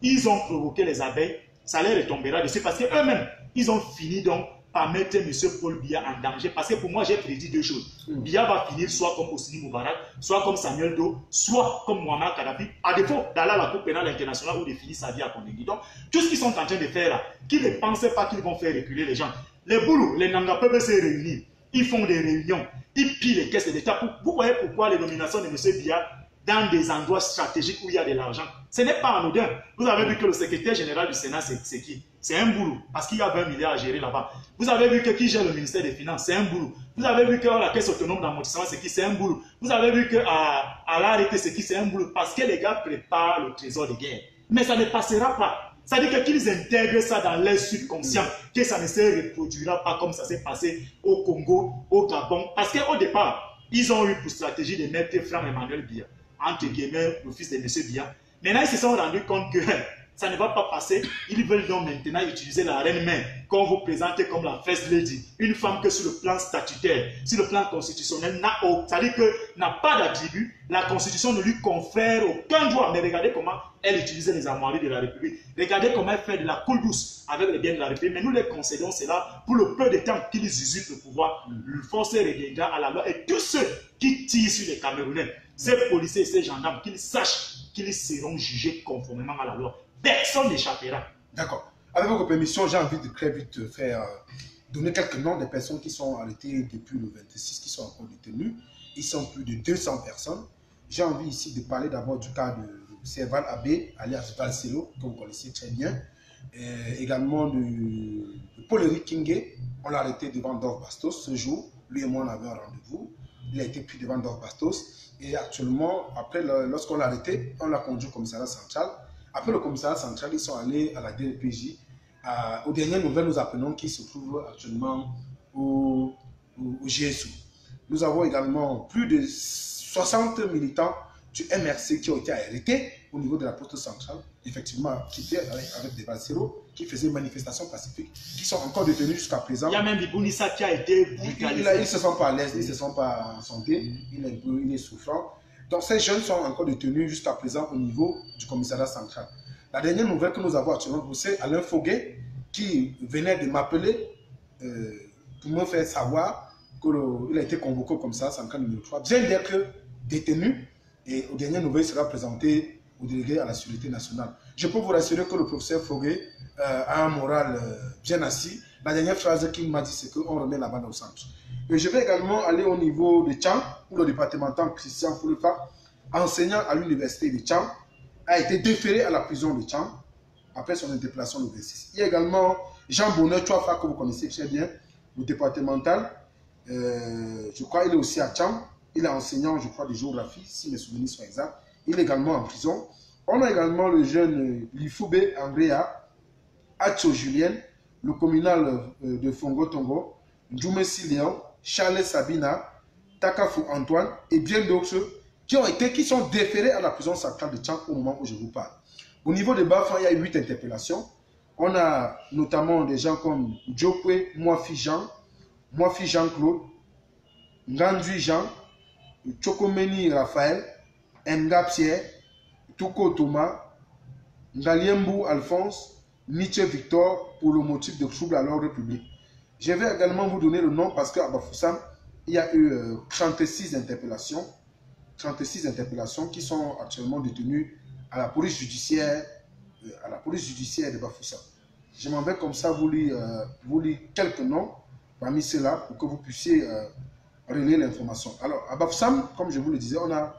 qu'ils ont provoqué les abeilles. Ça les retombera dessus parce qu'eux-mêmes, ils ont fini donc par mettre M. Paul Biya en danger. Parce que pour moi, j'ai prédit deux choses. Biya va finir soit comme Ossini Moubarak, soit comme Samuel Do, soit comme Mohamed Kadhafi. À défaut d'aller à la Cour pénale internationale ou de finir sa vie à Kondengui. Donc, tout ce qu'ils sont en train de faire là, qu'ils ne pensaient pas qu'ils vont faire reculer les gens. Les boulous, les Nanga peuvent se réunir. Ils font des réunions. Ils pillent les caisses d'État. Vous- Vous voyez pourquoi les nominations de M. Biya dans des endroits stratégiques où il y a de l'argent. Ce n'est pas anodin. Vous avez vu que le secrétaire général du Sénat, c'est qui? C'est un boulot, parce qu'il y a 20 milliards à gérer là-bas. Vous avez vu que qui gère le ministère des Finances C'est un boulot. Vous avez vu que la caisse autonome d'amortissement, c'est qui C'est un boulot. Vous avez vu que à, à l'arrêté, c'est qui C'est un boulot. Parce que les gars préparent le trésor de guerre. Mais ça ne passera pas. Ça veut dire qu'ils intègrent ça dans leur subconscient, que ça ne se reproduira pas comme ça s'est passé au Congo, au Gabon. Parce qu'au départ, ils ont eu pour stratégie de mettre Franck Emmanuel Biya, entre guillemets, le fils de M. Biya. Maintenant, ils se sont rendus compte que ça ne va pas passer. Ils veulent donc maintenant utiliser la reine mère qu'on vous présente comme la first lady. Une femme que sur le plan statutaire, sur le plan constitutionnel, n'a c'est-à-dire que n'a pas d'attribut. La constitution ne lui confère aucun droit. Mais regardez comment elle utilisait les armoiries de la République. Regardez comment elle fait de la coule douce avec les biens de la République. Mais nous les concédons cela pour le peu de temps qu'ils usurpent le pouvoir. Le force reviendra à la loi. Et tous ceux qui tirent sur les Camerounais, ces policiers et ces gendarmes, qu'ils sachent qu'ils seront jugés conformément à la loi. Personne n'échappera. D'accord. Avec votre permission, j'ai envie de très vite faire, euh, donner quelques noms des personnes qui sont arrêtées depuis le 26, qui sont encore détenues. Ils sont plus de 200 personnes. J'ai envie ici de parler d'abord du cas de Serval Abbé, alias Valcelo, que vous connaissez très bien. Également de, de Paul-Éric Kingé. On l'a arrêté devant Dov Bastos ce jour. Lui et moi, on avait un rendez-vous. Il a été pris devant Dov Bastos. Et actuellement, après, lorsqu'on l'a arrêté, on l'a conduit au commissariat central. Après le commissariat central, ils sont allés à la DLPJ. Euh, aux dernières nouvelles, nous apprenons qu'il se trouve actuellement au, au- au GSU. Nous avons également plus de 60 militants du MRC qui ont été arrêtés au niveau de la poste centrale, effectivement, qui étaient avec, avec des Valsero, qui faisaient une manifestation pacifique, qui sont encore détenus jusqu'à présent. Il y a même Bibounissa qui a été brutalisé. Ils ne se sont pas à l'aise, ils ne se sont pas en santé, il est, il est souffrant. Donc ces jeunes sont encore détenus jusqu'à présent au niveau du commissariat central. La dernière nouvelle que nous avons actuellement, c'est Alain Foguet qui venait de m'appeler euh, pour me faire savoir qu'il a été convoqué au commissariat central numéro 3, vient d'être détenu et aux dernières nouvelles il sera présenté au délégué à la sécurité nationale. Je peux vous rassurer que le professeur Foguet euh, a un moral euh, bien assis. La dernière phrase qu'il m'a dit, c'est qu'on remet la balle au centre. Et je vais également aller au niveau de Tchang, où le départemental Christian Foulefa, enseignant à l'université de Tchang, a été déféré à la prison de Tchang après son interpellation le 26. Il y a également Jean Bonheur Chouafa, que vous connaissez très bien, le départemental. Euh, je crois qu'il est aussi à Tchang. Il est enseignant, je crois, de géographie, si mes souvenirs sont exacts. Il est également en prison. On a également le jeune Lifoube Andrea, Acho Julien, le communal euh, de Fongo Tongo, Djoume Silian, Charles Sabina, Takafu Antoine et bien d'autres qui ont été, qui sont déférés à la prison centrale de Tchang au moment où je vous parle. Au niveau de Bafan, il y a huit interpellations. On a notamment des gens comme Djokwe Moafi Jean, Moafi Jean-Claude, Ngandui Jean, Chokomeni Raphaël, Nga Pierre, Touko Thomas, Ngaliembu Alphonse, Nietzsche Victor pour le motif de trouble à l'ordre public. Je vais également vous donner le nom parce qu'à Bafoussam, il y a eu euh, 36 interpellations, 36 interpellations qui sont actuellement détenues à la police judiciaire, euh, à la police judiciaire de Bafoussam. Je m'en vais comme ça vous lire, euh, vous lire quelques noms parmi ceux-là pour que vous puissiez euh, relayer l'information. Alors, à Bafoussam, comme je vous le disais, on a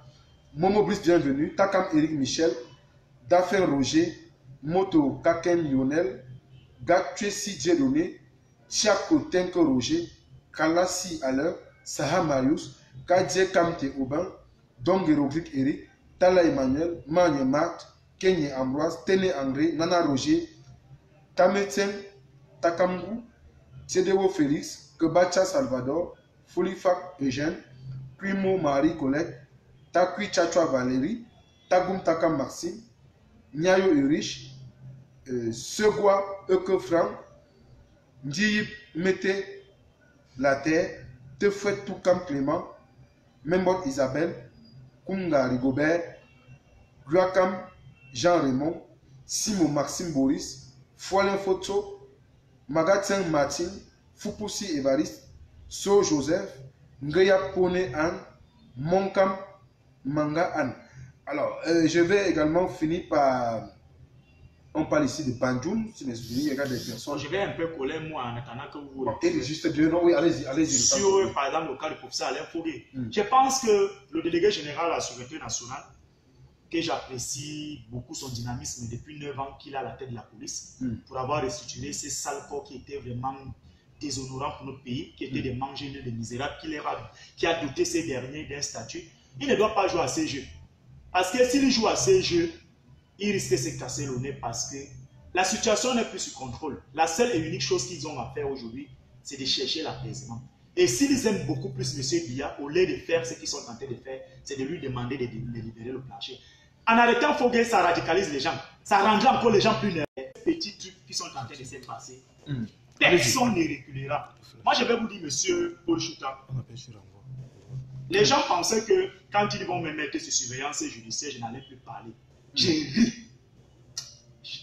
Momo Brice Bienvenu, Takam Eric Michel, Dafer Roger, Moto Kaken Lionel, Gatchesi Dieudonné, Chiako Tenko Roger, Kalasi Alain, Saha Marius, Kadje Kamte Aubin, Dongue Rodrigue Eric, Tala Emmanuel, Magne Marthe, Kenye Ambroise, Tene André, Nana Roger, Tametsen Takambu, Tsedewo Félix, Kebacha Salvador, Folifak Eugène, Primo Marie Colette, Takui Chachua Valérie, Tagum Takam Maxime, Nyayo Urich, euh, Segwa Eke Frank, Ndiyip Mete La Terre, Tefouet Toukam Clément, Membot Isabelle, Kunga Rigobert, Guakam Jean Raymond, Simo Maxime Boris, Foilin Foto, Magatin Martin, Fupusi Evariste, So Joseph, Ngaya Pone Anne, Monkam Manga Anne. Alors, euh, je vais également finir par. On parle ici de Banjoun, si mes souvenirs, il y a des personnes. Je vais un peu coller, moi, en attendant que vous Bon, et juste deux noms, oui, allez-y, allez-y. Sur, par exemple, le cas du professeur Alain Fouguet. Mm. Je pense que le délégué général à la Sûreté nationale, que j'apprécie beaucoup son dynamisme depuis 9 ans qu'il a à la tête de la police, Mm. pour avoir restructuré ces sales corps qui étaient vraiment déshonorants pour notre pays, qui étaient Mm. des mangeurs, des misérables, qui, les a, qui a doté ces derniers d'un statut. Il ne doit pas jouer à ces jeux. Parce que s'il joue à ces jeux, il risque de se casser le nez parce que la situation n'est plus sous contrôle. La seule et unique chose qu'ils ont à faire aujourd'hui, c'est de chercher l'apaisement. Et s'ils aiment beaucoup plus M. Biya, au lieu de faire ce qu'ils sont en train de faire, c'est de lui demander de, de libérer le plancher. En arrêtant Foguet, ça radicalise les gens. Ça rendra encore les gens plus nerveux. Ces petits trucs qui sont en train de se passer, Mm. personne ne reculera. Moi, je vais vous dire, monsieur Paul Chouta, On appelle sur renvoi. les gens pensaient que quand ils vont me mettre sous surveillance judiciaire, je n'allais plus parler. J'ai ri.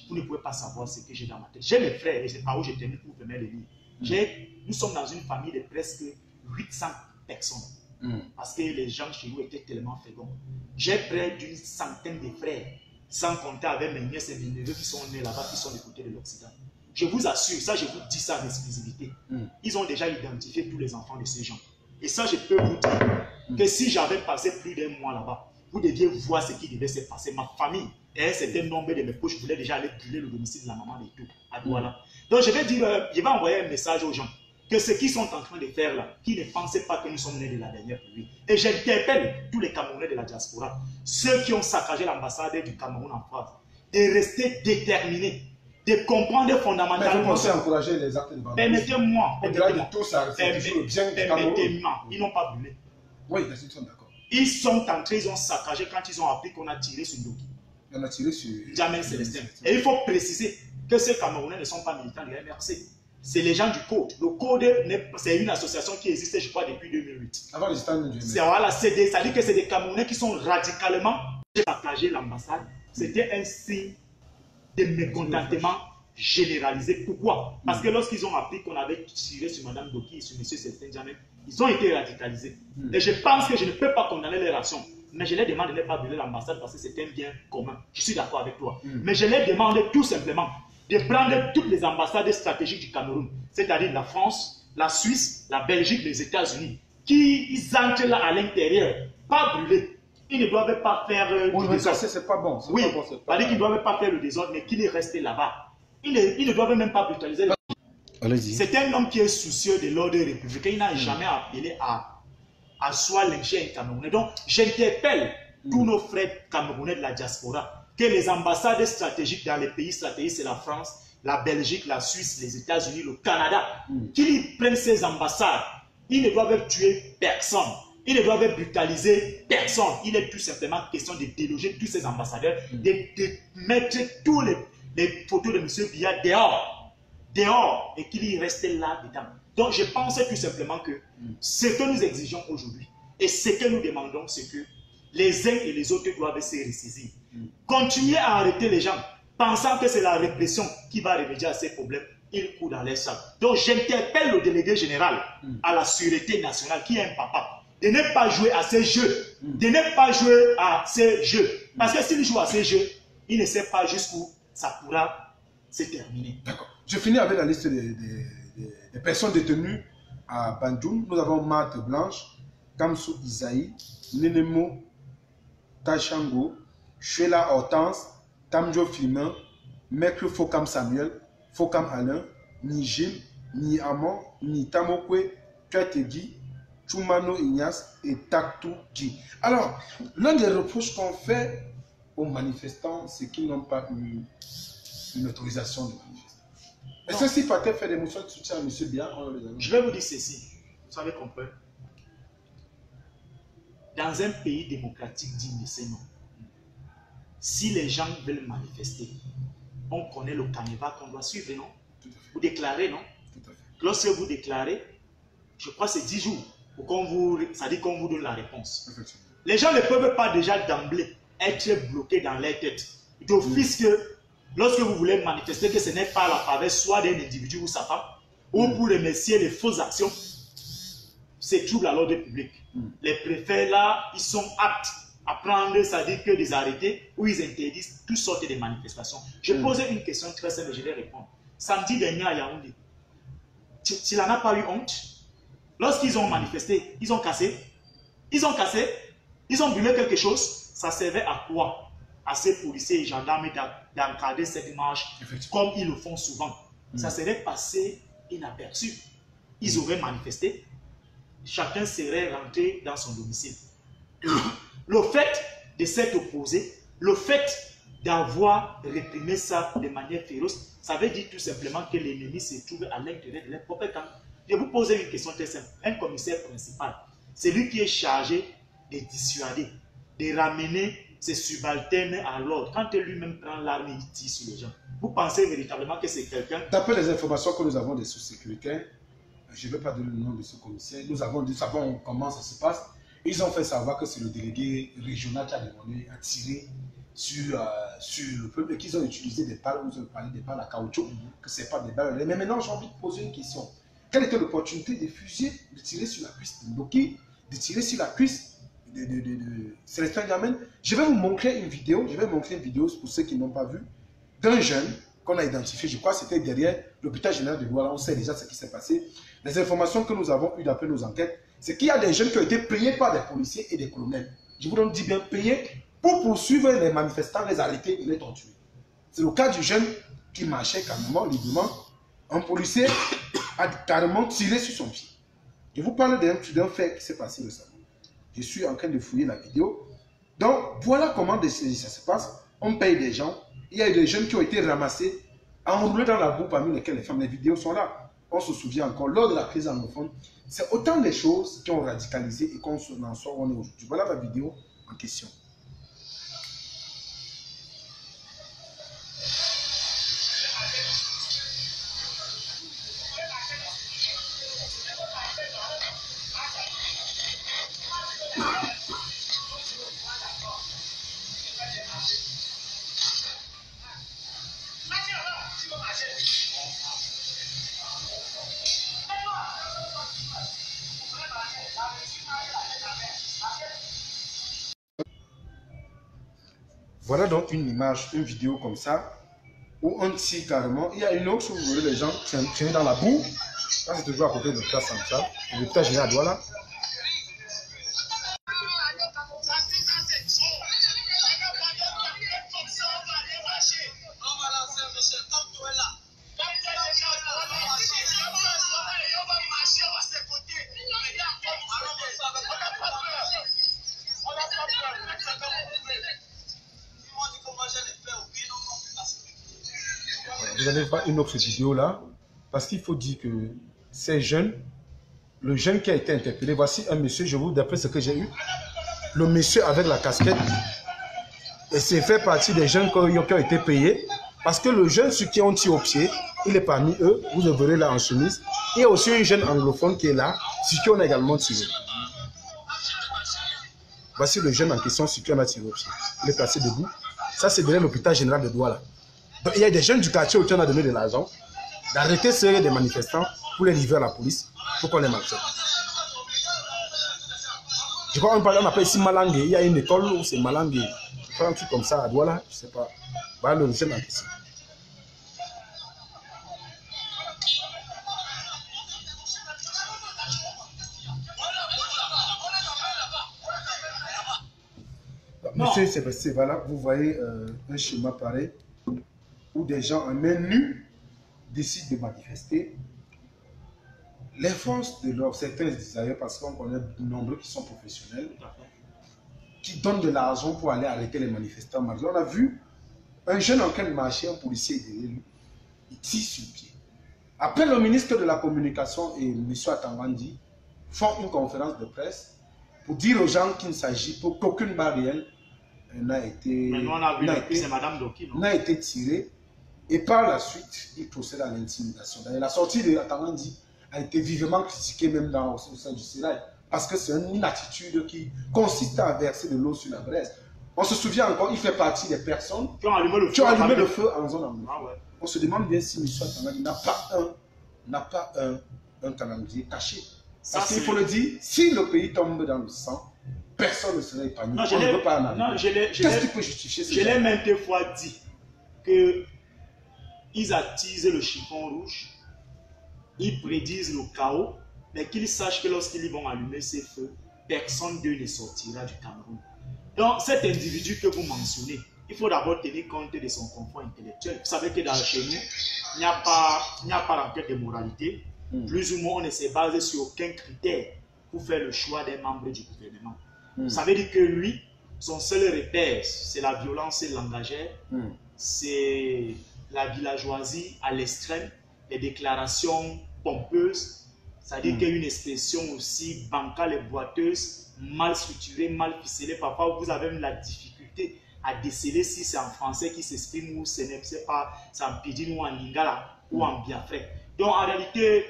Vous ne pouvez pas savoir ce que j'ai dans ma tête. J'ai mes frères et c'est par où je termine pour vous permettre de lire. Nous sommes dans une famille de presque 800 personnes Mm. parce que les gens chez nous étaient tellement féconds. J'ai près d'une centaine de frères, sans compter avec mes nièces et mes neveux qui sont nés là-bas, qui sont du côté de l'Occident. Je vous assure, ça je vous dis ça en exclusivité. Mm. Ils ont déjà identifié tous les enfants de ces gens. Et ça, je peux vous dire que si j'avais passé plus d'un mois là-bas, vous deviez voir ce qui devait se passer. Ma famille un certain nombre de mes proches voulaient déjà aller brûler le domicile de la maman et tout à Douala. Donc je vais dire, euh, je vais envoyer un message aux gens que ce qu'ils sont en train de faire là, qui ne pensaient pas que nous sommes nés de la dernière pluie. Et j'interpelle tous les Camerounais de la diaspora, ceux qui ont saccagé l'ambassade du Cameroun en France, de rester déterminés, de comprendre Mais vous fondamentalement. pensez encourager les actes de Permettez-moi, Au-delà de tout ça, c'est toujours le bien du Cameroun. permettez-moi, ils n'ont pas brûlé. Oui, nous sommes d'accord. Ils sont entrés, ils ont saccagé quand ils ont appris qu'on a tiré sur Ndoki, On a tiré sur. Jamel Célestin. Et il faut préciser que ces Camerounais ne sont pas militants de la MRC. C'est les gens du Code. Le Code, c'est une association qui existe, je crois, depuis 2008. Avant les C'est voilà, c'est des, ça dit que c'est des Camerounais qui sont radicalement partagé l'ambassade. C'était un signe de mécontentement généralisé. Pourquoi? Parce que lorsqu'ils ont appris qu'on avait tiré sur Mme Doki et sur M. Célestin Jamel, ils ont été radicalisés. Mm. Et je pense que je ne peux pas condamner leur action. Mais je les demande de ne pas brûler l'ambassade parce que c'est un bien commun. Je suis d'accord avec toi. Mm. Mais je les demande tout simplement de prendre toutes les ambassades stratégiques du Cameroun, c'est-à-dire la France, la Suisse, la Belgique, les États-Unis, qui ils entrent là à l'intérieur, pas brûler. Ils ne doivent pas faire euh, le désordre. casser, c'est pas bon. Oui, pas bon, pas qu'ils ne doivent pas faire le désordre, mais qu'ils restent là-bas. Ils ne, ils ne doivent même pas brutaliser. les-. C'est un homme qui est soucieux de l'ordre républicain. Il n'a jamais appelé à, à soi un Camerounais. Donc, j'interpelle tous nos frères camerounais de la diaspora que les ambassades stratégiques dans les pays stratégiques, c'est la France, la Belgique, la Suisse, les États-Unis, le Canada, Mm. qu'ils prennent ces ambassades. Ils ne doivent tuer personne. Ils ne doivent brutaliser personne. Il est tout simplement question de déloger tous ces ambassadeurs, de, de mettre tous les, les photos de M. Biya dehors dehors et qu'il y reste là dedans. Donc je pense tout simplement que ce que nous exigeons aujourd'hui et ce que nous demandons, c'est que les uns et les autres doivent se ressaisir. Continuer à arrêter les gens, pensant que c'est la répression qui va remédier à ces problèmes, ils courent dans les sacs. Donc j'interpelle le délégué général à la sûreté nationale, qui est un papa, de ne pas jouer à ces jeux, de ne pas jouer à ces jeux. Parce que s'il joue à ces jeux, il ne sait pas jusqu'où ça pourra se terminer. D'accord. Je finis avec la liste des, personnes détenues à Bandung. Nous avons Marthe Blanche, Kamsu Isaï, Nenemo Tachango, Shuela Hortense, Tamjo Filmin, Maître Fokam Samuel, Fokam Alain, ni Jim, ni Amon, ni Tamokwe, Tuategui, Chumano Ignace et Taktu Ji. Alors, l'un des reproches qu'on fait aux manifestants, c'est qu'ils n'ont pas eu une autorisation de manifester. Est-ce que si Patel fait des motions de soutien à M. Bien, on les a Je vais vous dire ceci. Vous savez comprendre Dans un pays démocratique digne de ce nom, si les gens veulent manifester, on connaît le canevas qu'on doit suivre, non? Tout à fait. Vous déclarez, non? Tout à fait. Lorsque vous déclarez, je crois que c'est 10 jours pour qu'on vous, ça dit qu'on vous donne la réponse. Les gens ne peuvent pas déjà d'emblée être bloqués dans leur tête. D'office que lorsque vous voulez manifester que ce n'est pas la faveur soit d'un individu ou sa femme, ou pour remercier les fausses actions, c'est trouble à l'ordre public. Mm. Les préfets là, ils sont aptes à prendre, ça dit que des arrêtés où ils interdisent toutes sortes de manifestations. Je Mm. posais une question très simple je vais répondre. Samedi dernier à Yaoundé, tu n'en as pas eu honte? Lorsqu'ils ont manifesté, ils ont cassé, ils ont cassé, ils ont brûlé quelque chose, ça servait à quoi? À ces policiers et gendarmes d'en- d'encadrer cette marche comme ils le font souvent. Mm. Ça serait passé inaperçu. Ils auraient manifesté, chacun serait rentré dans son domicile. Le fait de s'être opposé, le fait d'avoir réprimé ça de manière féroce, ça veut dire tout simplement que l'ennemi se trouve à l'intérieur de leur propre camp. Je vais vous poser une question très simple. Un commissaire principal, c'est lui qui est chargé de dissuader, de ramener ses subalternes à l'ordre. Quand lui-même prend l'arme, il tire sur les gens. Vous pensez véritablement que c'est quelqu'un D'après les informations que nous avons des sous-sécuritaires, je ne vais pas donner le nom de ce commissaire, nous avons nous savons comment ça se passe. Ils ont fait savoir que c'est le délégué régional qui a demandé à tirer sur, euh, sur le peuple et qu'ils ont utilisé des balles, vous avez parlé des balles à caoutchouc, que ce n'est pas des balles. Mais maintenant, j'ai envie de poser une question. Quelle était l'opportunité de fuser, de tirer sur la cuisse de Ndoki, de tirer sur la cuisse de, Célestin Je vais vous montrer une vidéo, je vais vous montrer une vidéo pour ceux qui n'ont pas vu, d'un jeune qu'on a identifié, je crois c'était derrière l'hôpital général de Douala, on sait déjà ce qui s'est passé. Les informations que nous avons eues d'après nos enquêtes, c'est qu'il y a des jeunes qui ont été payés par des policiers et des colonels. Je vous donne dis bien payés pour poursuivre les manifestants, les arrêter et les torturer. C'est le cas du jeune qui marchait calmement, librement. Un policier a carrément tiré sur son pied. Je vous parle d'un fait qui s'est passé récemment. Je suis en train de fouiller la vidéo. Donc, voilà comment ça se passe. On paye des gens. Il y a des jeunes qui ont été ramassés, enroulés dans la boue parmi lesquels les femmes. Les vidéos sont là. On se souvient encore, lors de la crise anglophone, c'est autant de choses qui ont radicalisé et qu'on en sort où on est aujourd'hui. Voilà la vidéo en question. Une vidéo comme ça, où on tire carrément. Il y a une autre où vous voyez les gens traîner dans la boue. Ça, c'est toujours à côté de l'hôpital central. Le l'hôpital général à Douala. Autre vidéo là, parce qu'il faut dire que ces jeunes, le jeune qui a été interpellé, voici un monsieur, je vous d'après ce que j'ai eu, le monsieur avec la casquette, et c'est fait partie des jeunes qui ont été payés, parce que le jeune, ceux qui ont tiré au pied, il est parmi eux, vous le verrez là en chemise. Il y a aussi un jeune anglophone qui est là, sur qui on a également tiré. Voici le jeune en question sur qui on a tiré au pied. Il est placé debout. Ça, c'est derrière l'hôpital général de Douala. Donc, il y a des jeunes du quartier qui on a donné de l'argent d'arrêter ces des manifestants pour les livrer à la police pour qu'on les maltraite. Je crois qu'on parle, on appelle ici Malangé. Il y a une école où c'est Malangé. Un truc comme ça à Douala, je ne sais pas. Voilà le jeune en question. Monsieur Sébastien, voilà, vous voyez euh, un schéma pareil où des gens en main nue décident de manifester. Les forces de l'ordre, certains d'ailleurs parce qu'on connaît nombreux qui sont professionnels, qui donnent de l'argent pour aller arrêter les manifestants. On a vu un jeune en train de marcher, un policier derrière lui, il tire sur le pied. Après, le ministre de la Communication et M. Atangandi font une conférence de presse pour dire aux gens qu'il ne s'agit qu'aucune barrière n'a été, n'a été tirée et par la suite, il procède à l'intimidation. La sortie de Atangandi a été vivement critiquée même dans, au sein du Sénat parce que c'est une attitude qui consiste à verser de l'eau sur la braise. On se souvient encore, il fait partie des personnes qui ont allumé le feu, allumé le feu en zone anglaise. Ah On se demande bien si M. Atangandi n'a pas un, n'a pas un, un calendrier caché. Parce qu'il faut le dire, si le pays tombe dans le sang, personne ne serait épanoui. Non, je On ne peut pas en arriver. Qu'est-ce qui peut justifier Je l'ai maintes fois dit que ils attisent le chiffon rouge, ils prédisent le chaos, mais qu'ils sachent que lorsqu'ils vont allumer ces feux, personne d'eux ne sortira du Cameroun. Donc, cet individu que vous mentionnez, il faut d'abord tenir compte de son confort intellectuel. Vous savez que dans chez nous, il n'y a pas, il a pas d'enquête de moralité. Hmm. Plus ou moins, on ne se base sur aucun critère pour faire le choix des membres du gouvernement. Hmm. Ça veut dire que lui, son seul repère, c'est la violence langagère, hmm. c'est la villageoisie à l'extrême, les déclarations pompeuses, c'est-à-dire qu'il y a une expression aussi bancale et boiteuse, mal structurée, mal ficelée. Parfois, vous avez même la difficulté à déceler si c'est en français qui s'exprime ou ce n'est pas en pidgin ou en lingala ou en biafrais. Donc, en réalité,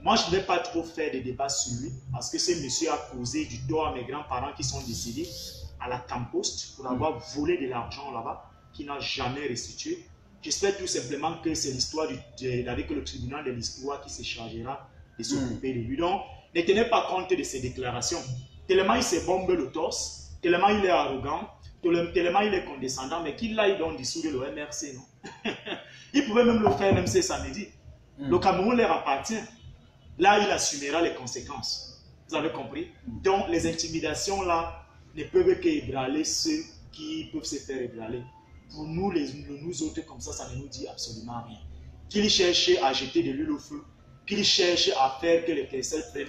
moi, je ne vais pas trop faire de débats sur lui parce que ce monsieur a causé du tort à mes grands-parents qui sont décédés à la Campost pour avoir volé de l'argent là-bas, qui n'a jamais restitué. J'espère tout simplement que c'est l'histoire avec le tribunal de l'histoire qui se chargera de s'occuper de lui. Donc, ne tenez pas compte de ses déclarations. Tellement il se bombe le torse, tellement il est arrogant, tellement il est condescendant, mais qu'il aille donc dissoudre le MRC, non? Il pouvait même le faire, même ce samedi. Mm. Le Cameroun leur appartient. Là, il assumera les conséquences. Vous avez compris? Donc, les intimidations là ne peuvent qu'ébranler ceux qui peuvent se faire ébranler pour nous, les, nous autres, comme ça, ça ne nous dit absolument rien. Qu'il cherche à jeter de l'huile au feu, qu'il cherche à faire que les personnes prennent,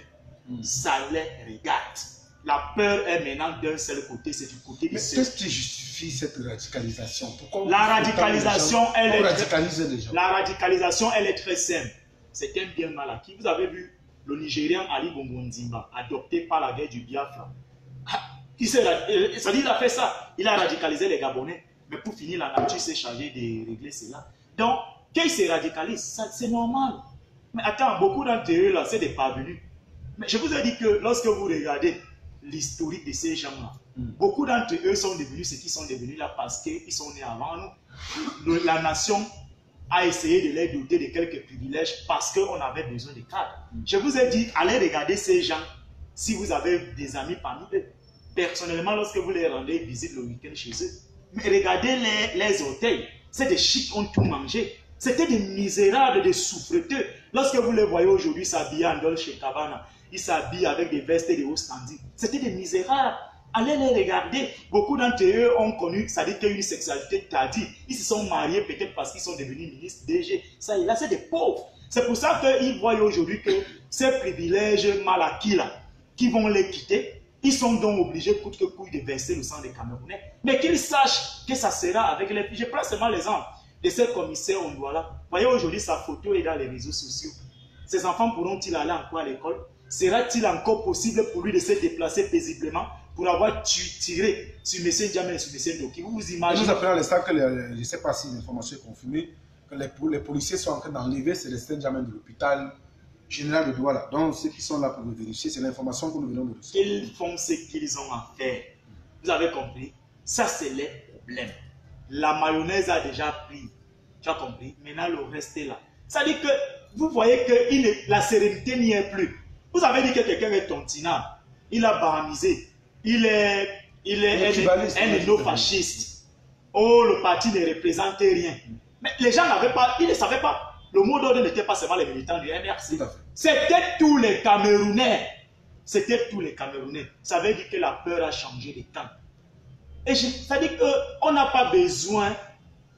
hmm. ça les regarde. La peur est maintenant d'un seul côté, c'est du côté ceux. Qu'est-ce qui justifie cette radicalisation? Pourquoi La radicalisation, elle est La radicalisation, elle est très simple. C'est un bien mal acquis. Vous avez vu le Nigérian Ali Bongo adopté par la guerre du Biafra. Ah, euh, il a fait ça. Il a radicalisé les Gabonais. Mais pour finir, la nature s'est chargée de régler cela. Donc, qu'ils se radicalisent, c'est normal. Mais attends, beaucoup d'entre eux, là, c'est des parvenus. Mais je vous ai dit que lorsque vous regardez l'historique de ces gens-là, hmm. beaucoup d'entre eux sont devenus ce qu'ils sont devenus là parce qu'ils sont nés avant nous. la nation a essayé de les doter de quelques privilèges parce qu'on avait besoin de cadres. Hmm. Je vous ai dit, allez regarder ces gens si vous avez des amis parmi eux. Personnellement, lorsque vous les rendez visite le week-end chez eux, Mais regardez les, les. C'est des chics qui ont tout mangé. C'était des misérables, des souffreteux. Lorsque vous les voyez aujourd'hui s'habiller en Dolce Cabana, ils s'habillent avec des vestes et des hauts standing. C'était des misérables. Allez les regarder. Beaucoup d'entre eux ont connu, ça dit une sexualité tardive. Ils se sont mariés peut-être parce qu'ils sont devenus ministres DG. Ça là, c'est des pauvres. C'est pour ça qu'ils voient aujourd'hui que ces privilèges mal acquis là, qui vont les quitter, ils sont donc obligés, coûte que coûte, de verser le sang des Camerounais. Mais qu'ils sachent que ça sera avec les... Je prends seulement l'exemple de ce commissaire Ondouala. Voyez aujourd'hui, sa photo est dans les réseaux sociaux. Ces enfants pourront-ils aller encore à l'école? Sera-t-il encore possible pour lui de se déplacer paisiblement pour avoir tiré sur M. Ndiamé et sur M. Doki Vous vous imaginez Nous apprenons à l'instant que, les- je ne sais pas si l'information est confirmée, que les, les policiers sont en train d'enlever Célestin Ndiamé de l'hôpital général de Douala. Donc, ceux qui sont là pour le vérifier, c'est l'information que nous venons de recevoir. qu'ils font ce qu'ils ont à faire. Vous avez compris? Ça, c'est les problèmes. La mayonnaise a déjà pris. Tu as compris? Maintenant, le reste est là. Ça dit que vous voyez que il est- la sérénité n'y est plus. Vous avez dit que quelqu'un est tontinant. Il a baramisé. Il est, il est Il un- ethno-fasciste. Oh, le parti ne représentait rien. Mais les gens n'avaient pas, ils ne savaient pas. Le mot d'ordre n'était pas seulement les militants du MRC. Tout à fait. C'était tous les Camerounais. C'était tous les Camerounais. Ça veut dire que la peur a changé de temps. Et je- ça veut dire qu'on n'a pas besoin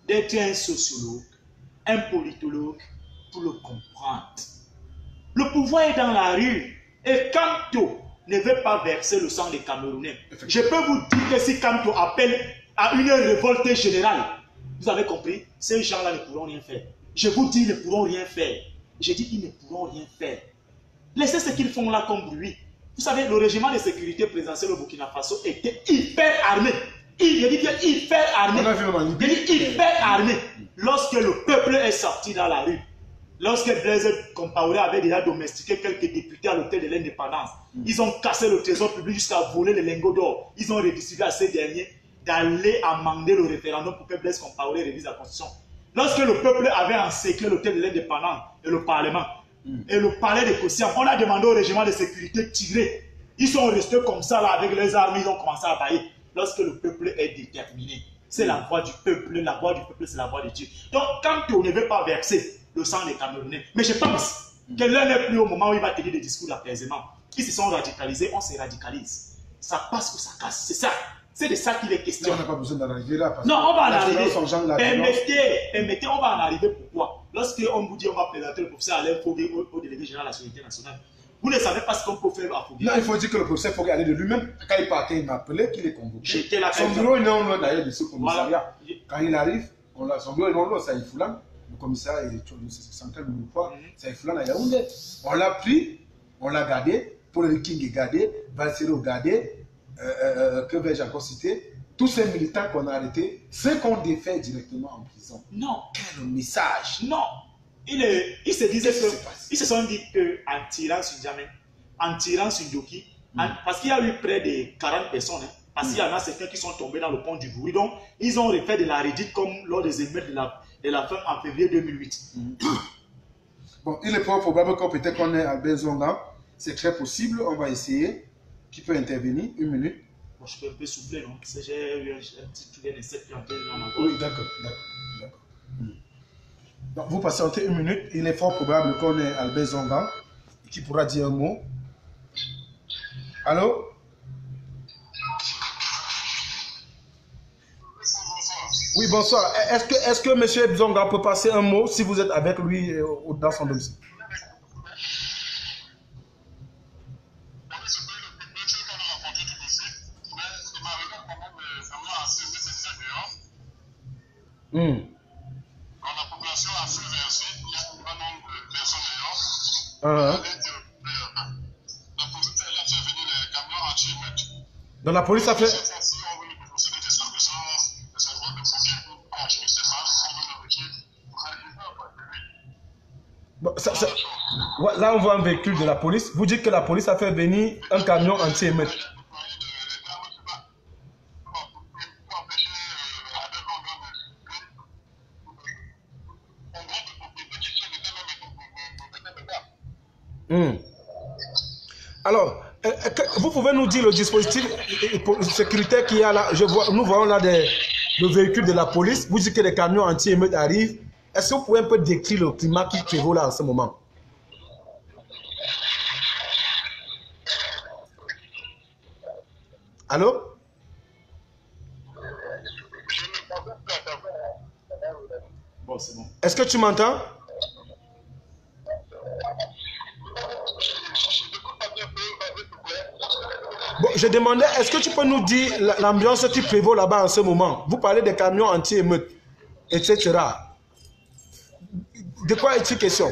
d'être un sociologue, un politologue pour le comprendre. Le pouvoir est dans la rue. Et Kanto ne veut pas verser le sang des Camerounais. Je peux vous dire que si Kanto appelle à une révolte générale, vous avez compris, ces gens-là ne pourront rien faire. Je vous dis, ils ne pourront rien faire. Je dis, ils ne pourront rien faire. Laissez ce qu'ils font là comme bruit. Vous savez, le régiment de sécurité présidentiel au Burkina Faso était hyper armé. Il, je dis bien hyper armé. Je dis hyper armé. Lorsque le peuple est sorti dans la rue, lorsque Blaise Compaoré avait déjà domestiqué quelques députés à l'hôtel de l'indépendance, ils ont cassé le trésor public jusqu'à voler les lingots d'or. Ils ont redistribué à ces derniers d'aller amender le référendum pour que Blaise Compaoré révise la constitution. Lorsque le peuple avait encerclé l'hôtel de l'indépendance et le parlement, et le palais de Kossiam, on a demandé au régiment de sécurité de tirer. Ils sont restés comme ça avec les armes, ils ont commencé à bailler. Lorsque le peuple est déterminé, c'est la voix du peuple, la voix du peuple, c'est la voix de Dieu. Donc quand on ne veut pas verser le sang des Camerounais, mais je pense que l'un n'est plus au moment où il va tenir des discours d'apaisement. Ils se sont radicalisés, on se radicalise. Ça passe ou ça casse, c'est ça. C'est de ça qu'il est question. On n'a pas besoin d'en arriver là. Parce Non, on va en arriver. Permettez, permettez, on va en arriver. Pourquoi? Lorsqu'on vous dit on va présenter le professeur Alain Foguet au, au délégué général de la Sécurité nationale, vous ne savez pas ce qu'on peut faire à Foguet. Non, il faut dire que le professeur faut aller de lui-même. Quand il partait, il m'a appelé, qu'il est convoqué. J'étais là Son bureau est non loin d'ailleurs de ce commissariat. Voilà. Quand il arrive, on son bureau est non loin, c'est à Ifoulan. Le commissariat est central de Mouloupa, Mhm. c'est à Ifoulan à Yaoundé. On l'a pris, on l'a gardé, Paul King est gardé, Valsero gardé, euh, euh, que vais-je encore citer? Tous ces militants qu'on a arrêtés, ceux qu'on défait directement en prison. Non, Quel message? Non. Il, est- il se disait Qu'est-ce que, ils se sont dit qu'en tirant sur Djamé, en tirant sur Doki, en- parce qu'il y a eu près de 40 personnes, hein, parce qu'il y en a certains qui sont tombés dans le pont du Bouri. Donc, ils ont refait de la rédite comme lors des émeutes de la, de la fin en février 2008. Bon, il est fort probable qu'on peut-être qu'on est Albert Zonga. C'est très possible, on va essayer. Qui peut intervenir Une minute. Bon, je peux un peu souffler, non? Parce que j'ai eu un, un petit truc d'insecte qui est entré dans ma Oui, d'accord, d'accord, d'accord. Hmm. Donc, vous patientez une minute. Il est fort probable qu'on ait Albert Zonga qui pourra dire un mot. Allô? Oui, bonsoir. Est-ce que, est-ce que M. Zonga peut passer un mot si vous êtes avec lui euh, dans son domicile Avec ce pays, le premier truc qu'on a rencontré tout de suite, mais il m'arrivait quand même euh, vraiment à servir ces désagréants. Hmm. Quand la population a fui verser, il y a un grand nombre de personnes ayant. Uh-huh. La police a fait venir les camions anti-émeutes. Donc la police a fait... Bon, ça- ça- Ouais, Là, on voit un véhicule de la police. Vous dites que la police a fait venir un camion anti-émeute. Il a déployé de- les armes, je sais pas, pour pour empêcher euh, avec l'organe de un groupe de propriétés qui sont déjà même de Hmm. Alors, euh, euh, que- vous pouvez nous dire le dispositif sécuritaire qu'il y a là? Je vois, Nous voyons là des, le véhicule de la police, vous dites que les camions anti-émeutes arrivent. Est-ce que vous pouvez un peu décrire le climat qui prévaut là en ce moment? Allô? Bon, c'est bon. Est-ce que tu m'entends Bon, je demandais, est-ce que tu peux nous dire la- l'ambiance qui prévaut là-bas en ce moment? Vous parlez des camions anti-émeutes, etc. De quoi est-il question?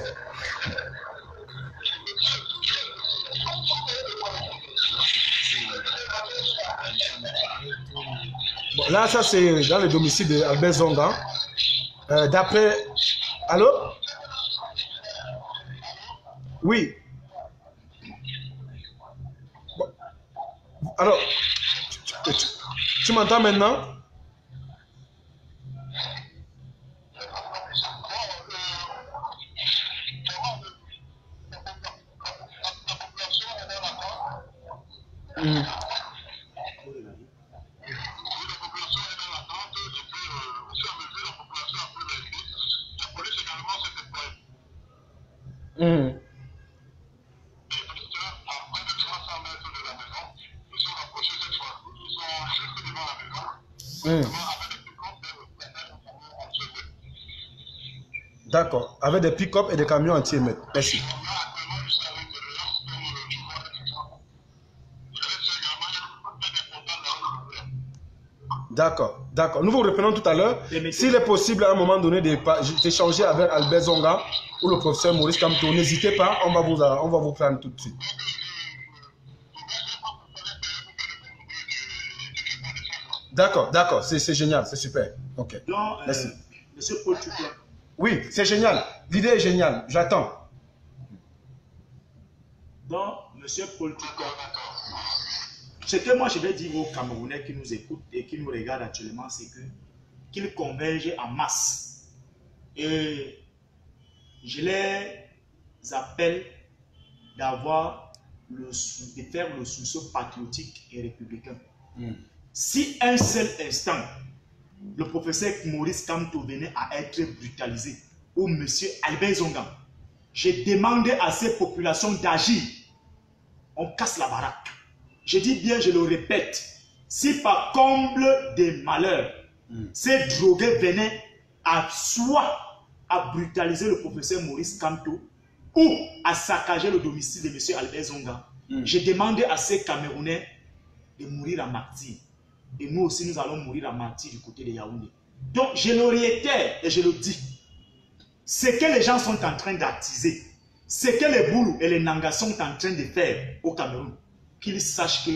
Là, ça c'est dans le domicile d'Albert Zonga. Euh, D'après... Allô? Oui. Alors, tu, m'entends maintenant Hmm. Hmm. Hmm. D'accord. Avec des pick-up et des camions anti-émeutes. Merci. D'accord, d'accord. Nous vous reprenons tout à l'heure. S'il est possible à un moment donné d'échanger avec Albert Zonga ou le professeur Maurice Camto, n'hésitez pas, on va, vous, on va vous prendre tout de suite. D'accord, d'accord, c'est génial, c'est super. Ok. Donc, euh, Merci. Monsieur Paul Tucla, Oui, c'est génial. L'idée est géniale. J'attends. donc, Monsieur Paul ce que moi je vais dire aux Camerounais qui nous écoutent et qui nous regardent actuellement, c'est que qu'ils convergent en masse. Et je les appelle d'avoir le, de faire le sursaut patriotique et républicain. Si un seul instant, le professeur Maurice Kamto venait à être brutalisé, ou monsieur Albert Zonga, je demande à ces populations d'agir. On casse la baraque. Je dis bien, je le répète, si par comble des malheurs, ces drogués venaient à soit à brutaliser le professeur Maurice Kamto ou à saccager le domicile de monsieur Albert Zonga, je demandais à ces Camerounais de mourir en martyr. Et nous aussi, nous allons mourir en martyr du côté de Yaoundé. Donc, je le réitère et je le dis. Ce que les gens sont en train d'attiser, ce que les Boulous et les Nangas sont en train de faire au Cameroun, qu'ils sachent que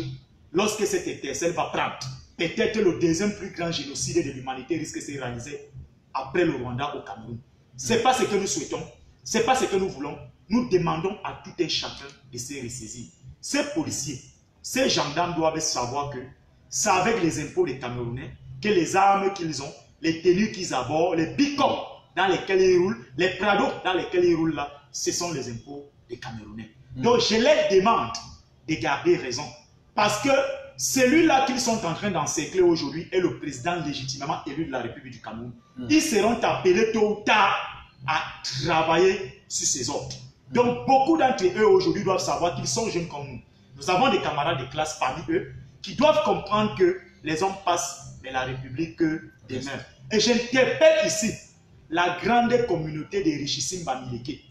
lorsque cette étincelle va prendre, peut-être le deuxième plus grand génocide de l'humanité risque de se réaliser après le Rwanda au Cameroun. Ce n'est pas ce que nous souhaitons, ce n'est pas ce que nous voulons. Nous demandons à tout un chacun de se ressaisir. Ces policiers, ces gendarmes doivent savoir que c'est avec les impôts des Camerounais? Que les armes qu'ils ont, les tenues qu'ils abordent, les pick dans lesquels ils roulent, les prados dans lesquels ils roulent là, ce sont les impôts des Camerounais. Donc je les demande de garder raison. Parce que celui-là qu'ils sont en train d'encercler aujourd'hui est le président légitimement élu de la République du Cameroun. Ils seront appelés tôt ou tard à travailler sur ces ordres. Donc beaucoup d'entre eux aujourd'hui doivent savoir qu'ils sont jeunes comme nous. Nous avons des camarades de classe parmi eux qui doivent comprendre que les hommes passent, mais la République demeure. Et j'interpelle ici la grande communauté des richissimes Bamileke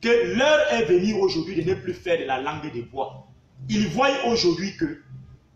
que l'heure est venue aujourd'hui de ne plus faire de la langue des bois. Ils voient aujourd'hui que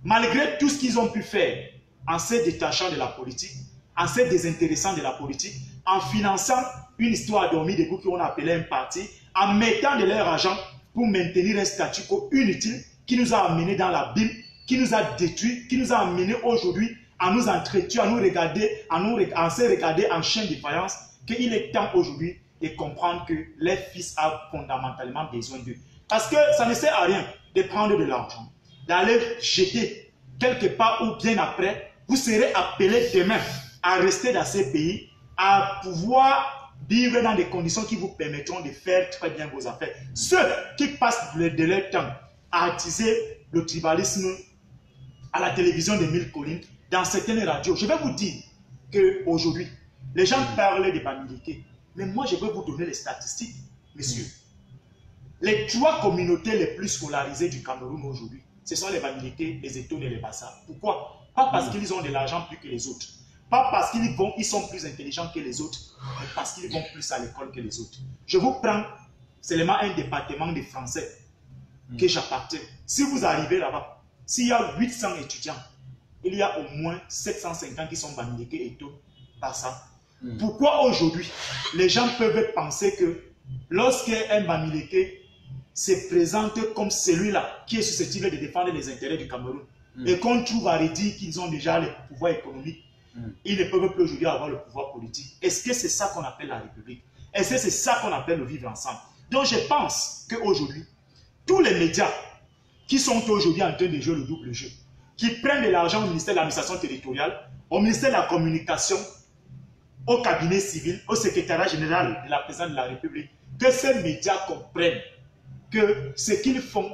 malgré tout ce qu'ils ont pu faire en se détachant de la politique, en se désintéressant de la politique, en finançant une histoire dormie de goût qu'on appelait un parti, en mettant de leur argent pour maintenir un statu quo inutile qui nous a amenés dans l'abîme, qui nous a détruits, qui nous a amenés aujourd'hui à nous entretuer, à nous regarder, à, nous, à se regarder en chien de faïence, qu'il est temps aujourd'hui de comprendre que les fils ont fondamentalement besoin d'eux. Parce que ça ne sert à rien de prendre de l'argent, d'aller jeter quelque part ou bien après, vous serez appelés demain à rester dans ces pays, à pouvoir vivre dans des conditions qui vous permettront de faire très bien vos affaires. Ceux qui passent de leur temps à attiser le tribalisme à la télévision de Mille Collines, dans certaines radios, je vais vous dire, qu'aujourd'hui, les gens parlent des Bamileke. Mais moi, je vais vous donner les statistiques, messieurs. Les trois communautés les plus scolarisées du Cameroun aujourd'hui, ce sont les Bamileke, les Etones et les Bassa. Pourquoi? Pas parce qu'ils ont de l'argent plus que les autres. Pas parce qu'ils vont, ils sont plus intelligents que les autres, mais parce qu'ils vont plus à l'école que les autres. Je vous prends seulement un département de français que j'appartiens. Si vous arrivez là-bas, s'il y a 800 étudiants, il y a au moins 750 qui sont Bamileke et tout, Bassa. Pourquoi aujourd'hui les gens peuvent penser que lorsqu'un Bamileke se présente comme celui-là qui est susceptible de défendre les intérêts du Cameroun et qu'on trouve à redire qu'ils ont déjà le pouvoir économique, ils ne peuvent plus aujourd'hui avoir le pouvoir politique. Est-ce que c'est ça qu'on appelle la République? Est-ce que c'est ça qu'on appelle le vivre ensemble? Donc je pense qu'aujourd'hui, tous les médias qui sont aujourd'hui en train de jouer le double jeu, qui prennent de l'argent au ministère de l'administration territoriale, au ministère de la communication, au cabinet civil, au secrétariat général de la présidente de la République, que ces médias comprennent que ce qu'ils font,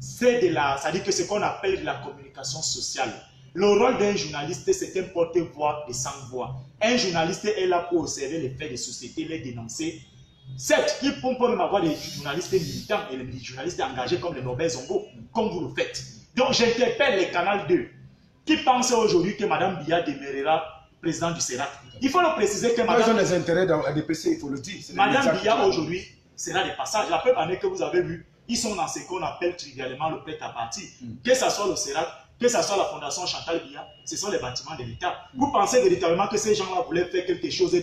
c'est de la, ça dit que ce qu'on appelle de la communication sociale. Le rôle d'un journaliste, c'est un porte-voix de sans-voix. Un journaliste est là pour observer les faits de société, les dénoncer. Certes, il peut même avoir des journalistes militants et des journalistes engagés comme le Nobel Zongo, comme vous le faites. Donc j'interpelle les Canal 2 qui pensent aujourd'hui que Mme Biya demeurera président du Sénat. Il faut le préciser que Ils ont Mme, des intérêts dans il faut le dire. Les qui parlent. aujourd'hui sera des passages. La en est que vous avez vu, ils sont dans ce qu'on appelle trivialement le prêt à partir. Que ce soit le Sénat, que ce soit la Fondation Chantal Biya, ce sont les bâtiments de l'État. Vous pensez véritablement que ces gens-là voulaient faire quelque chose de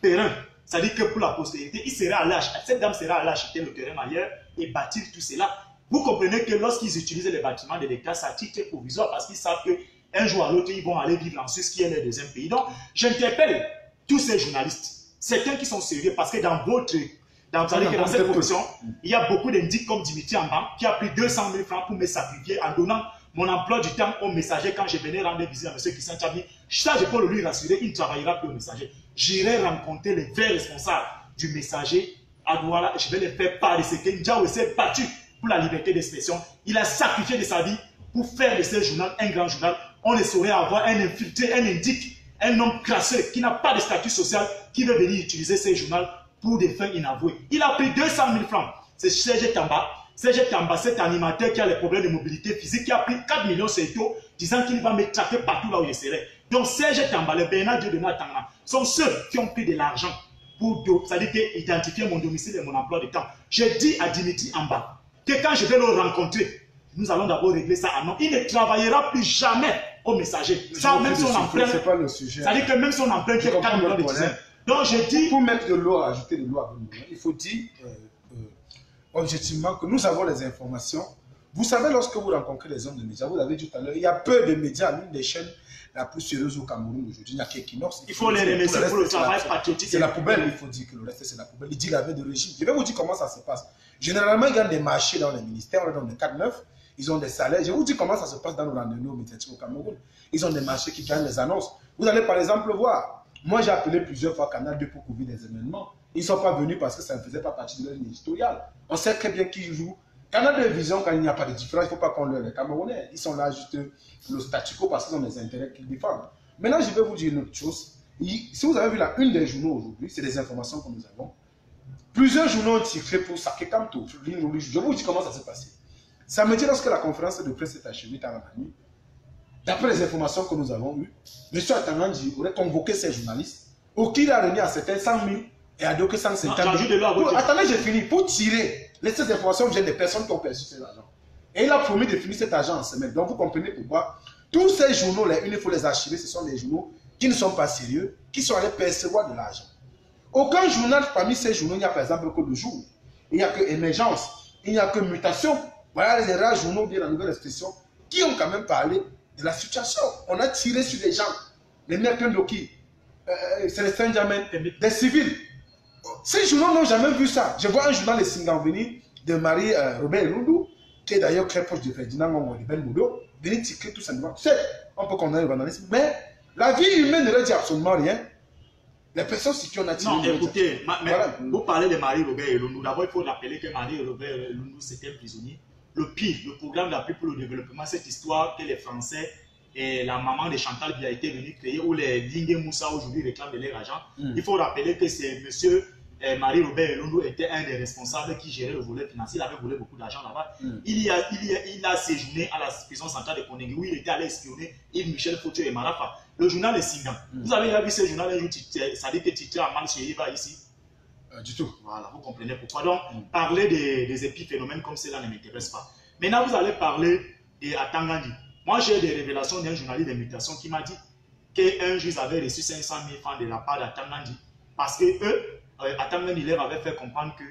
périn C'est-à-dire que pour la postérité, ils seraient allés ach- cette dame sera allée acheter le terrain ailleurs et bâtir tout cela. Vous comprenez que lorsqu'ils utilisent les bâtiments de l'État, ça titre provisoire parce qu'ils savent que un jour à l'autre, ils vont aller vivre en Suisse, qui est le deuxième pays. Donc, j'interpelle tous ces journalistes, certains qui sont sérieux, parce que dans votre, dans, vous que dans cette profession, il y a beaucoup d'indices comme Dimitri Amban, qui a pris 200 000 francs pour me sacrifier en donnant mon emploi du temps au messager quand je venais rendre visite à M. Christian Tchabi. Ça, je peux le lui rassurer, il ne travaillera plus au messager. J'irai rencontrer les vrais responsables du messager à Douala je vais les faire part de ce que Ndiaou s'est battu pour la liberté d'expression. Il a sacrifié de sa vie pour faire de ce journal un grand journal. On ne saurait avoir un infiltré, un indique, un homme crasseux qui n'a pas de statut social, qui veut venir utiliser ce journal pour des fins inavouées. Il a pris 200 000 francs. C'est Serge Tamba. Serge Tamba, cet animateur qui a les problèmes de mobilité physique, qui a pris 4 millions sur disant qu'il va me traquer partout là où je serai. Donc Serge Tamba, le Bernard Dieu de Natanga, sont ceux qui ont pris de l'argent pour c'est-à-dire identifier mon domicile et mon emploi de temps. J'ai dit à Dimitri Amba que quand je vais le rencontrer, nous allons d'abord régler ça à nom. Il ne travaillera plus jamais au messager. Ça, Je même vous son dis, empreinte, C'est pas le sujet. c'est-à-dire que même son empreinte Je est 4 comprends millions de dizaines. Donc je dis, Pour mettre de l'eau, ajouter de l'eau à vous, il faut dire euh, euh, objectivement que nous avons les informations. Vous savez, lorsque vous rencontrez les hommes de médias, vous l'avez dit tout à l'heure, il y a peu de médias, l'une des chaînes la plus sérieuse au Cameroun aujourd'hui. Il n'y a qu'Equinox. il faut les remercier pour le reste, c'est la- travail patriotique. C'est la poubelle, il faut dire que le reste, c'est la poubelle. Il dit la de régime. Je vais vous dire comment ça se passe. Généralement, il y a des marchés dans les ministères, dans les 4-9. Ils ont des salaires. Je vous dire comment ça se passe dans nos rendez-vous médiatiques au Cameroun. Ils ont des marchés qui gagnent les annonces. Vous allez par exemple voir. Moi, j'ai appelé plusieurs fois Canal 2 pour couvrir des événements. Ils ne sont pas venus parce que ça ne faisait pas partie de leur ligne éditoriale. On sait très bien qui joue. Canal 2 Vision, quand il n'y a pas de différence, il ne faut pas qu'on leur les Camerounais. Ils sont là juste le statu quo parce qu'ils ont des intérêts qu'ils défendent. Maintenant, je vais vous dire une autre chose. Si vous avez vu la une des journaux aujourd'hui, c'est des informations que nous avons. Plusieurs journaux ont tiré pour Sake Kamto. Je vais vous dire comment ça s'est passé. Samedi, lorsque la conférence de presse est achevée dans la nuit, d'après les informations que nous avons eues, M. Atangandji aurait convoqué ces journalistes, auquel il a remis à certains 100 000 et à d'autres 150 Non, 000. j'ajoute de l'eau à votre Pour- dire. Attendez, j'ai fini. Pour tirer, les- ces informations viennent des personnes qui ont perçu cet argent. Et il a promis de finir cet argent en semaine. Donc vous comprenez pourquoi tous ces journaux, là, il faut les archiver, ce sont des journaux qui ne sont pas sérieux, qui sont allés percevoir de l'argent. Aucun journal parmi ces journaux, il n'y a par exemple que le jour. Il n'y a que émergence, il n'y a que mutation. Voilà les rares journaux, bien la nouvelle expression, qui ont quand même parlé de la situation. On a tiré sur les gens. Les Merkel Doki, euh, Célestin Jamen, des civils. Ces journaux n'ont jamais vu ça. Je vois un journal de Singan venir de Marie euh, Robert Loudou, qui est d'ailleurs très proche de Ferdinand Ngongo de Ben Boudou, venir tirer tout simplement. Sais, on peut condamner le vandalisme, mais la vie humaine ne leur dit absolument rien. Les personnes sur qui on a tiré. Non, écoutez, ma- mais Voilà. vous parlez de Marie-Robert Elundou. D'abord, il faut rappeler que Marie-Robert Elundou, c'était un prisonnier. Le PIF, le programme d'appui pour le développement, cette histoire que les Français et la maman de Chantal Bia était venue créer, ou les Lingue Moussa aujourd'hui réclament de leur argent. Mm. Il faut rappeler que c'est monsieur euh, Marie-Robert Elondo était un des responsables qui gérait le volet financier. Il avait volé beaucoup d'argent là-bas. Mm. Il, y a, il, y a, il a séjourné à la prison centrale de Konengue où il était allé espionner Yves Michel Fauture et Marafa. Le journal est Singan. Mm. Vous avez déjà vu ce journal un jour, ça dit que titré à mal Eva ici? Euh, du tout. Voilà, vous comprenez pourquoi. Donc, Mm. parler des, des épiphénomènes comme cela ne m'intéresse pas. Maintenant, vous allez parler de Atangandi. Moi, j'ai des révélations d'un journaliste d'immutation qui m'a dit qu'un juge avait reçu 500 000 francs de la part d'Atangandi parce que eux, euh, Atangandi leur avait fait comprendre que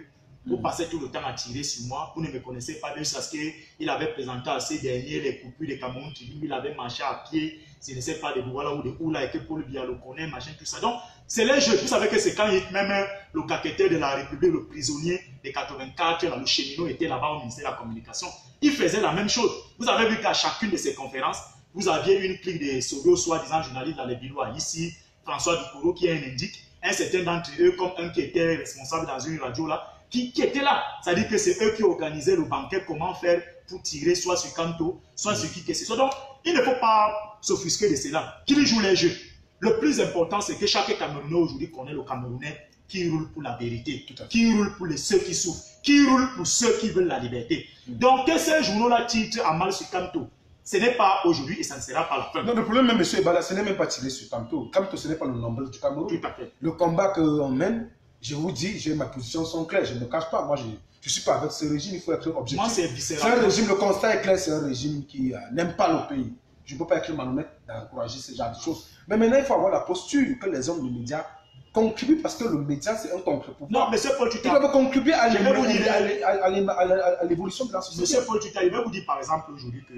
vous passez tout le temps à tirer sur moi, vous ne me connaissez pas bien parce qu'il avait présenté à ces derniers les coupures de Cameroun Tribune, il avait marché à pied, je ne sais pas de Douala ou de Oula et que Paul Biya le connaît, machin, tout ça. Donc, c'est les jeux. Vous savez que c'est quand même le caqueteur de la République, le prisonnier de 84, là, le cheminot était là-bas au ministère de la Communication. Il faisait la même chose. Vous avez vu qu'à chacune de ces conférences, vous aviez une clique de pseudo, soi-disant journalistes dans les Billois. Ici, François Dukoro qui est un indique, un certain d'entre eux, comme un qui était responsable dans une radio là, qui, qui était là. C'est-à-dire que c'est eux qui organisaient le banquet, comment faire pour tirer soit sur Kanto, soit sur qui que ce soit. Donc, il ne faut pas s'offusquer de cela. Qu'ils jouent les jeux? Le plus important, c'est que chaque Camerounais aujourd'hui connaît le Camerounais qui roule pour la vérité, qui roule pour les ceux qui souffrent, qui roule pour ceux qui veulent la liberté. Donc, que ces journaux-là titrent à mal sur Kanto, ce n'est pas aujourd'hui et ça ne sera pas la fin. Non, le problème, monsieur Ebala, ce n'est même pas tiré sur Kamto. Kamto, ce n'est pas le nombre du Cameroun. Tout à fait. Le combat qu'on mène, je vous dis, j'ai ma position sont claires, je ne me cache pas. Moi, je ne suis pas avec ce régime, il faut être objectif. Moi, c'est un régime, le constat est clair, c'est un régime qui euh, n'aime pas le pays. Je ne peux pas être malhonnête d'encourager ce genre de choses. Mais maintenant, il faut avoir la posture que les hommes de médias contribuent parce que le média, c'est un Non, contre-pouvoir. monsieur Paul, tu Ils contribuer à Je vais l'évolution de la société. Monsieur Paul Tuta, il va vous dire par exemple aujourd'hui que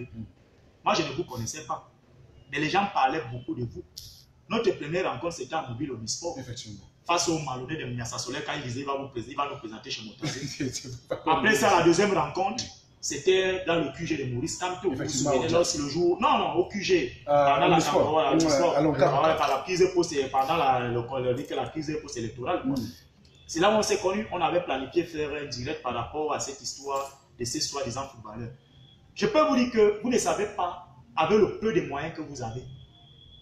moi je ne vous connaissais pas, mais les gens parlaient beaucoup de vous. Notre première rencontre c'était à Mobile Omnisport Effectivement. Face au malhonnête de Miassa Soleil quand il disait il va, vous il va nous présenter chez pas- Après ça, la deuxième rencontre, c'était dans le QG de Maurice Kamto. Vous vous Effectivement, souvenez au lorsque le jour. Non, non, au QG. Ah, pendant la prise de poste, pendant la, le, la prise de poste électorale. Mm. C'est là où on s'est connus. On avait planifié faire un direct par rapport à cette histoire de ces soi-disant footballeurs. Je peux vous dire que vous ne savez pas, avec le peu de moyens que vous avez,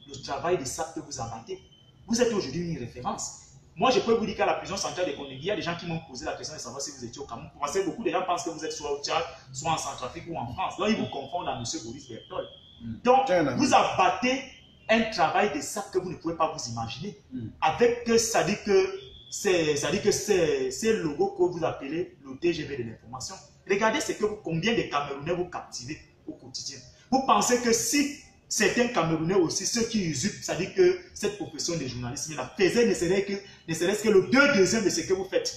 le travail de ça que vous abattez. Vous êtes aujourd'hui une référence. Moi, je peux vous dire qu'à la prison centrale de Kondegui, il y a des gens qui m'ont posé la question de savoir si vous étiez au Cameroun. Parce que beaucoup de gens pensent que vous êtes soit au Tchad, soit en Centrafrique ou en France. Donc, ils vous confondent à M. Boris Bertol. Mm. Donc, vous abattez un travail de ça que vous ne pouvez pas vous imaginer. Mm. Avec que ça dit que c'est ça dit que c'est c'est le logo que vous appelez le TGV de l'information. Regardez ce que vous, combien de Camerounais vous captivez au quotidien. Vous pensez que si certains Camerounais aussi, ceux qui usurpent, dit que cette profession de journalisme là faisait ne serait que ne serait-ce que le deux deuxième de ce que vous faites.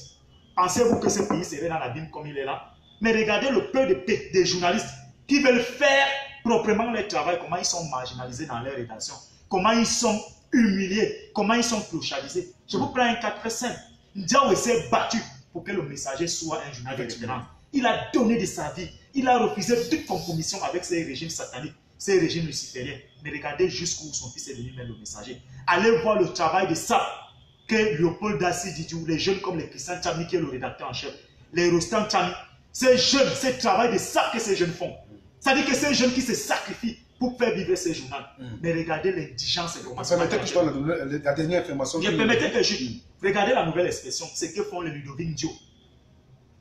Pensez-vous que ce pays serait dans l'abîme comme il est là? Mais regardez le peu de, pe- de journalistes qui veulent faire proprement leur travail, comment ils sont marginalisés dans leur rédaction, comment ils sont humiliés, comment ils sont clochardisés. Je vous prends un cas très simple. Ndiaye s'est battu pour que le messager soit un journal de Effectivement. référence. Il a donné de sa vie. Il a refusé toute compromission avec ces régimes sataniques, ces régimes lucifériens. Mais regardez jusqu'où son fils est venu mettre le messager. Allez voir le travail de ça que Léopold Dassi Didiou, les jeunes comme les Christian Chami, qui est le rédacteur en chef, les Rostan Chami, ces jeunes, ce travail de ça que ces jeunes font. C'est-à-dire que ces jeunes qui se sacrifient pour faire vivre ces journaux. Mm. Mais regardez l'indigence et comment ça Permettez que je donne la, la- la dernière information. je que- permettez que je... Regardez la nouvelle expression, ce que font les Ludovic Dio.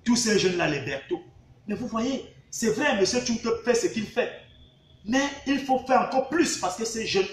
Tous ces jeunes-là, les Berthaud. Mais vous voyez, c'est vrai, M. Tchouke fait ce qu'il fait. Mais il faut faire encore plus parce que ces jeunes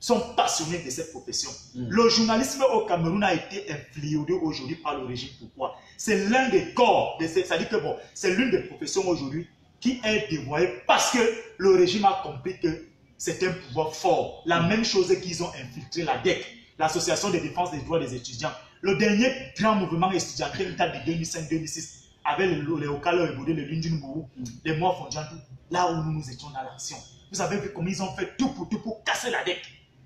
sont passionnés de cette profession. Mm. Le journalisme au Cameroun a été influencé aujourd'hui par le régime. Pourquoi? C'est l'un des corps, de ces- c'est-à-dire que bon, c'est l'une des professions aujourd'hui qui est dévoyée parce que le régime a compris que c'est un pouvoir fort. La même chose qu'ils ont infiltré la DEC, l'Association de défense des droits des étudiants. Le dernier grand mouvement étudiantin date de 2005-2006 avec les, les Okalo Ebode, les Lundin Mourou, les morts Fondjantou, là où nous nous étions dans l'action. Vous avez vu comment ils ont fait tout pour tout pour casser la DEC.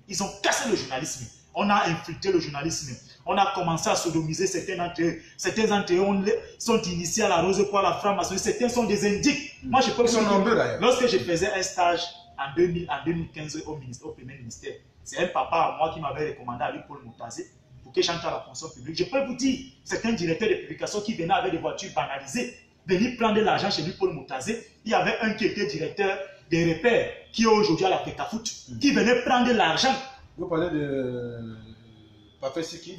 Ils ont cassé le journalisme. On a infiltré le journalisme. On a commencé à sodomiser certains d'entre eux. Certains d'entre eux ont- sont initiés à la rose quoi, la franc-maçonnerie. Certains sont des indiques. Moi, je peux vous dire-. Lorsque je faisais un stage en, 2000 en 2015 au, ministère, au premier ministère, c'est un papa à moi qui m'avait recommandé à lui Paul Moutazé pour que j'entre à la fonction publique. Je peux vous dire, certains directeurs de publication qui venaient avec des voitures banalisées, venir prendre de l'argent chez lui Paul Moutazé. Il y avait un qui était directeur des repères qui est aujourd'hui à la Foot, qui venaient prendre l'argent. Vous parlez de Parfait Siki?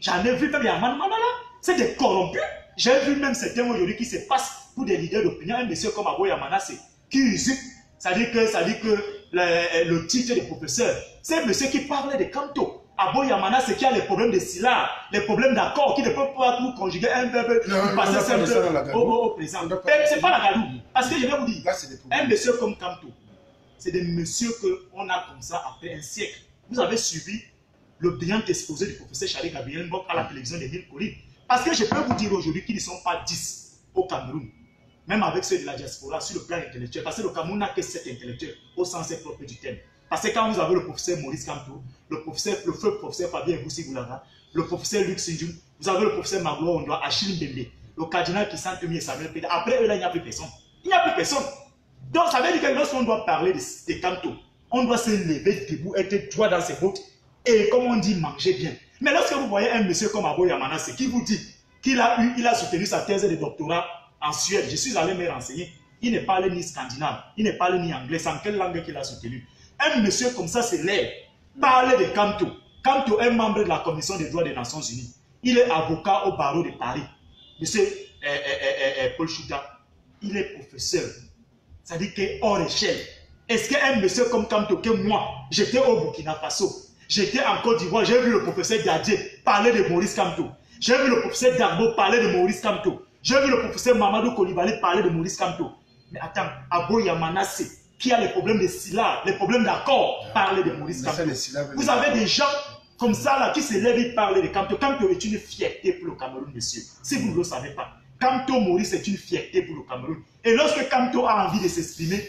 J'en ai vu même Yaman Manala. C'est des corrompus. J'ai vu même certains aujourd'hui qui se passent pour des leaders d'opinion. Un monsieur comme Abo Yamana, c'est qui usurpe. Ça dit que, ça dit que le, le titre de professeur, c'est un monsieur qui parlait de Kanto. Abo Yamana, c'est qui a les problèmes de syllabes, les problèmes d'accord, qui ne peut pas tout conjuguer un verbe passer simple au, au- présent. C'est pas la galou. Parce que je vais vous dire, Là, un monsieur comme Kanto, c'est des messieurs qu'on a comme ça après un siècle. Vous avez suivi le brillant exposé du professeur Charlie Gabriel Mbok à la télévision des villes collines. Parce que je peux vous dire aujourd'hui qu'ils ne sont pas 10 au Cameroun, même avec ceux de la diaspora sur le plan intellectuel. Parce que le Cameroun n'a que 7 intellectuels au sens propre du terme. Parce que quand vous avez le professeur Maurice Kanto, le professeur, le feu professeur Fabien Boussi Goulaga, le professeur Luc Sinjou, vous avez le professeur Maglo Ondoa, Achille Mbembe, le cardinal Kissan Umi et Samuel. Après eux, là, il n'y a plus personne. Il n'y a plus personne. Donc, ça veut dire que lorsqu'on doit parler de, de Kanto, on doit se lever debout, être droit dans ses bottes et, comme on dit, manger bien. Mais lorsque vous voyez un monsieur comme Abo Yamanase qui vous dit qu'il a, a soutenu sa thèse de doctorat en Suède, je suis allé me renseigner, il ne parle ni scandinave, il ne parle ni anglais, c'est en quelle langue qu'il a soutenu? Un monsieur comme ça se lève, parle de Kanto. Kanto est membre de la Commission des droits des Nations Unies. Il est avocat au barreau de Paris. Monsieur euh, euh, euh, Paul Chouta, il est professeur. Ça dit que hors échelle. Est-ce qu'un monsieur comme Kanto, que moi, j'étais au Burkina Faso, j'étais en Côte d'Ivoire, j'ai vu le professeur Diadier parler de Maurice Kanto. J'ai vu le professeur Darbo parler de Maurice Kanto. J'ai vu le professeur Mamadou Koulibaly parler de Maurice Kanto. Mais attends, Abo Yamanase, qui a les problèmes de syllabes, les problèmes d'accord, parler de Maurice syllabes, Vous avez des gens comme ça là qui se lèvent et parlent de Kanto. Kanto est une fierté pour le Cameroun, monsieur. Si vous ne le savez pas, Kanto Maurice est une fierté pour le Cameroun. Et lorsque Kanto a envie de s'exprimer,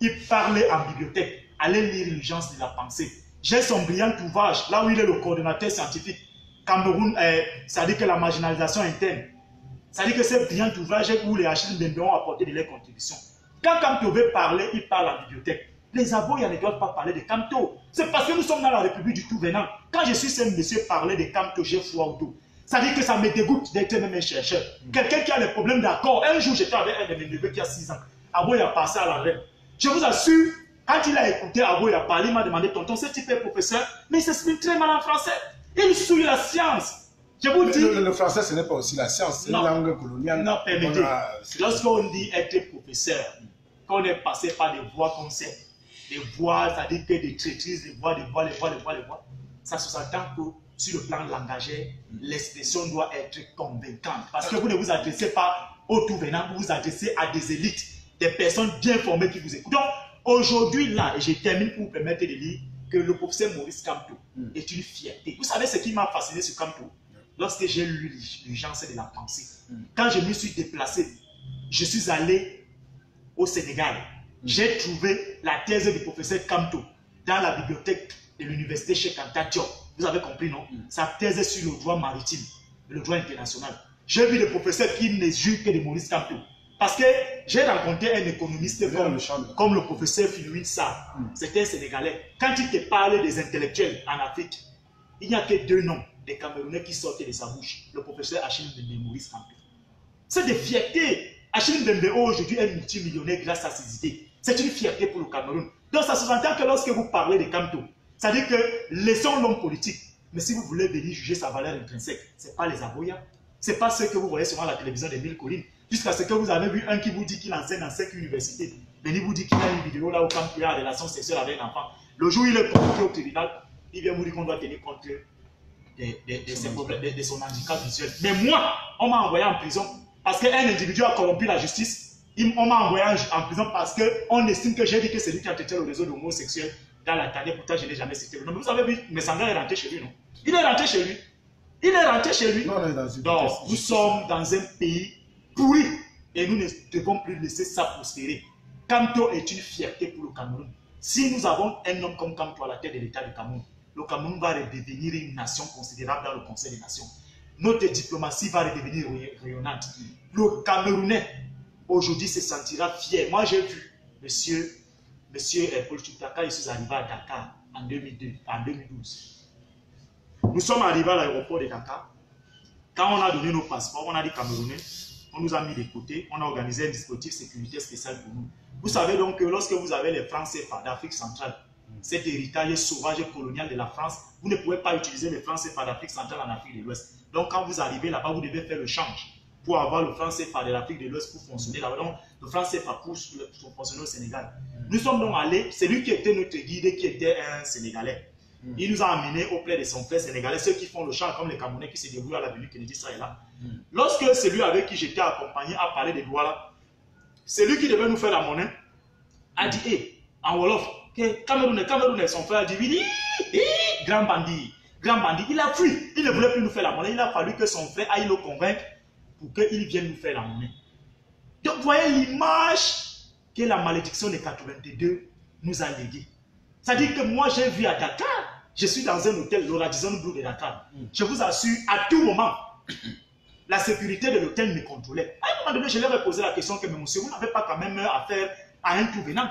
il parlait en bibliothèque. Allez lire l'urgence de la pensée. J'ai son brillant ouvrage, là où il est le coordonnateur scientifique. Cameroun, euh, ça dit que la marginalisation interne. Ça dit que c'est brillant ouvrage où les Mbembe ont apporté de leurs contributions. Quand Kanto veut parler, il parle en bibliothèque. Les Aboyas ne doivent pas parler de Kanto. C'est parce que nous sommes dans la République du tout venant. Quand je suis ce monsieur parler de Kanto, j'ai foi au dos. Ça dit que ça me dégoûte d'être même un chercheur. Quelqu'un qui a des problèmes d'accord. Un jour, j'étais avec un de mes neveux qui a 6 ans. Aboya passé à la reine. Je vous assure, quand il a écouté Aboya parler, il m'a demandé, tonton, ce type est professeur, mais il s'exprime très mal en français. Il souille la science. Je vous Le, dis, le- le français, ce n'est pas aussi la science, c'est une langue coloniale. non, permettez. On a- Lorsqu'on dit être professeur, qu'on est passé par des voies qu'on sait, des voies, c'est-à-dire que des traîtrises, des voies, des voies, des voies, des voies, des voies, ça sous-entend que sur le plan langagier, l'expression doit être convaincante. Parce que vous ne vous adressez pas aux tout venants, vous vous adressez à des élites, des personnes bien formées qui vous écoutent. Donc, aujourd'hui, là, et je termine pour vous permettre de dire que le professeur Maurice Campo est une fierté. Vous savez ce qui m'a fasciné sur Campo Lorsque j'ai lu l'urgence de la pensée, quand je me suis déplacé, je suis allé au Sénégal. J'ai trouvé la thèse du professeur Kamto dans la bibliothèque de l'université Cheikh Anta Diop. Vous avez compris, non? Sa thèse est sur le droit maritime, le droit international. J'ai vu des professeurs qui ne jurent que de Maurice Kamto. Parce que j'ai rencontré un économiste comme, le comme le professeur Filouine Sarr. C'était un Sénégalais. Quand il te parle des intellectuels en Afrique, il n'y a que deux noms des Camerounais qui sortaient de sa bouche. Le professeur Achille Maurice Kamto. C'est des fiertés. Achille Mbembe aujourd'hui est multimillionnaire grâce à ses idées. C'est une fierté pour le Cameroun. Donc ça sous-entend que lorsque vous parlez de Kamto, ça dit que laissons l'homme politique. Mais si vous voulez venir juger sa valeur intrinsèque, ce n'est pas les Aboyas. Ce n'est pas ceux que vous voyez souvent à la télévision des mille collines. Jusqu'à ce que vous avez vu un qui vous dit qu'il enseigne dans cinq universités. Venir vous dit qu'il a une vidéo là où Kamto est en relation sexuelle avec un enfant. Le jour où il est convoqué au tribunal, il vient vous dire qu'on doit tenir compte de, de- de ses problèmes, de, de son handicap visuel. Mais moi, on m'a envoyé en prison parce qu'un individu a corrompu la justice. Il- on m'a envoyé en, en prison parce qu'on estime que j'ai dit que c'est lui qui a entretient le réseau d'homosexuels dans la tannée. Pourtant, je n'ai jamais cité le nom. Mais vous avez vu, Messanga est rentré chez lui, non? Il est rentré chez lui. Il est rentré chez lui. Non, dans une Donc, nous sommes dans un pays pourri et nous ne devons plus laisser ça prospérer. Kamto est une fierté pour le Cameroun. Si nous avons un homme comme Kamto à la tête de l'État du Cameroun, le Cameroun va redevenir une nation considérable dans le Conseil des Nations. Notre diplomatie va redevenir ray- rayonnante. Le Camerounais, aujourd'hui, se sentira fier. Moi, j'ai vu monsieur, monsieur euh, Paul Chutaka, je suis arrivé à Dakar en 2002, en 2012. Nous sommes arrivés à l'aéroport de Dakar. Quand on a donné nos passeports, on a dit Camerounais, on nous a mis de côté, on a organisé un dispositif sécurité spécial pour nous. Vous savez donc que lorsque vous avez les CFA d'Afrique centrale, cet héritage sauvage et colonial de la France, vous ne pouvez pas utiliser les francs CFA d'Afrique centrale en Afrique de l'Ouest. Donc quand vous arrivez là-bas, vous devez faire le change pour avoir le franc CFA de l'Afrique de l'Ouest pour fonctionner là-bas. Donc le franc CFA pour, pour fonctionner au Sénégal. Nous sommes donc allés, c'est lui qui était notre guide, qui était un Sénégalais. Il nous a amenés auprès de son frère sénégalais, ceux qui font le chant comme les Camerounais qui se débrouillent à l'avenue Kennedy, ça et là. Lorsque celui avec qui j'étais accompagné a parlé des lois là, celui qui devait nous faire la monnaie a dit, hé, en Wolof, que Camerounais, Camerounais, son frère dit, oui, grand bandit, grand bandit, il a fui, il ne voulait plus nous faire la monnaie, il a fallu que son frère aille le convaincre pour qu'il vienne nous faire la monnaie. Donc, voyez l'image que la malédiction de 82 nous a léguée. C'est-à-dire que moi, j'ai vu à Dakar, je suis dans un hôtel, le Blue de Dakar. Je vous assure, à tout moment, la sécurité de l'hôtel me contrôlait. À un moment donné, je leur ai posé la question que, mais monsieur, vous n'avez pas quand même affaire à un tout venant.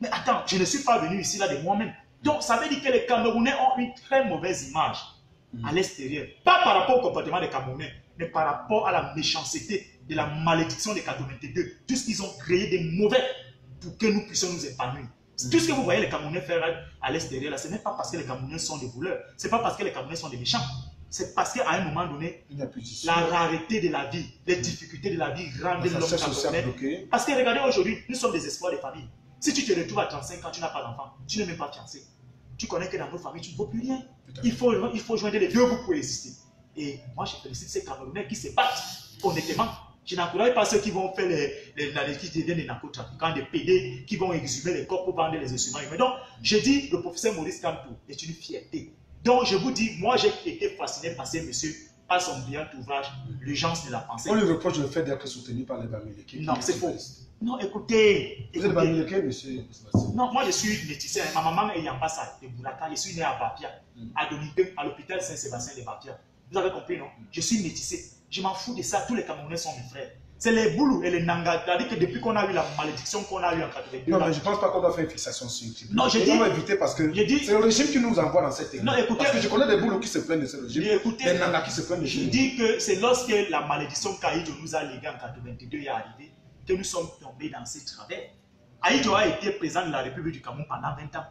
Mais attends, je ne suis pas venu ici là de moi-même. Donc, ça veut dire que les Camerounais ont une très mauvaise image à l'extérieur. Pas par rapport au comportement des Camerounais, mais par rapport à la méchanceté de la malédiction des 82. Tout ce qu'ils ont créé de mauvais pour que nous puissions nous épanouir. Tout ce que vous voyez les Camerounais faire à l'extérieur, là, ce n'est pas parce que les Camerounais sont des voleurs. Ce n'est pas parce que les Camerounais sont des méchants. C'est parce qu'à un moment donné, la rareté de la vie, les difficultés de la vie rendent La l'homme camerounais. Parce que regardez aujourd'hui, nous sommes des espoirs des familles. Si tu te retrouves à 35 ans, tu n'as pas d'enfant, tu n'es même pas fiancé. Tu connais que dans nos familles, tu ne vaux plus rien. Il faut, il faut joindre les deux pour pouvoir exister. Et moi, je félicite ces Camerounais qui se battent honnêtement. Je n'encourage pas ceux qui vont faire les, les, les- qui deviennent des narcotrafiquants, des PD, qui vont exhumer les corps pour vendre les instruments humains. Donc, je dis, le professeur Maurice Kamto est une fierté. Donc, je vous dis, moi, j'ai été fasciné par ce monsieur, par son brillant ouvrage, L'urgence de la pensée. On lui reproche le fait d'être soutenu par les Bamileke. Non, c'est faux. Non, écoutez, Vous êtes. Bamileke, monsieur? Non, moi je suis métissé. hein. Ma maman est Yambassa de Boulaka. Je suis né à Bapia, Mm. à Dominique, à l'hôpital Saint-Sébastien de Bapia. Vous avez compris, non? Je suis métissé. Je m'en fous de ça. Tous les Camerounais sont mes frères. C'est les Boulous et les Nanga. C'est-à-dire que depuis qu'on a eu la malédiction qu'on a eu en 82, Non, mais je ne pense pas qu'on doit faire une fixation sur tribu. Non, j'ai On dit- va éviter parce que c'est le régime qui nous envoie dans cette technique. Non, écoutez- parce que je connais des boulots qui se plaignent de ce régime. Écoutez- des nanas qui se plaignent de Je chez nous. dis que c'est lorsque la malédiction qu'Aïdjo nous a léguée en 82 est arrivée que nous sommes tombés dans ces travers. Aïdjo a été président de la République du Cameroun pendant 20 ans.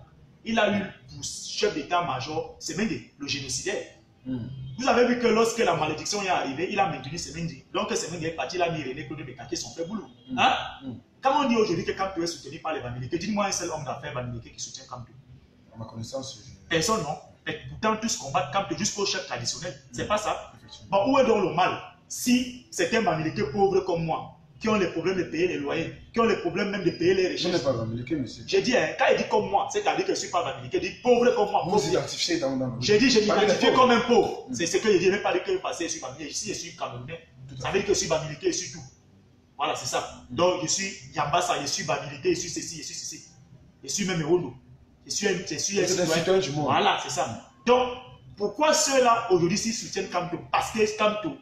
Il a eu pour chef d'état-major Semende, le génocidaire. Hmm. Vous avez vu que lorsque la malédiction est arrivée, il a maintenu Semendi. Donc Semendi est parti, il a mis René Claude Bekake, son frère Boulou. Hein? Mm. Quand on dit aujourd'hui que Kamto est soutenu par les Bamileke, dites-moi un seul homme d'affaires Bamileke qui soutient Kamto. À ma connaissance, je- Personne, non. Mais pourtant, tous combattent Kamto jusqu'au chef traditionnel. C'est pas ça. Bon, où est donc le mal Si certains Bamileke pauvres comme moi, qui ont les problèmes de payer les loyers, qui ont les problèmes même de payer les Je n'ai pas monsieur. J'ai dit, hein, quand il dit comme moi, c'est-à-dire que je ne suis pas Bamileke, il dit pauvre comme moi. Vous identifiez dans, dans J'ai dit, je pauvres. comme un pauvre. C'est ce que j'ai dit, je n'ai pas dit que passé, je suis Bamileke. Ici, je suis Camerounais. Ça veut dire que je suis Bamileke, je suis tout. Voilà, c'est ça. Donc, je suis Yambassa, je suis Bamileke, je suis ceci, je suis ceci. Je suis même Ewono. Je suis un, je suis un citoyen. citoyen du monde. Voilà, c'est ça. Donc, pourquoi ceux-là, aujourd'hui, s'ils soutiennent Kamto Parce que Kamto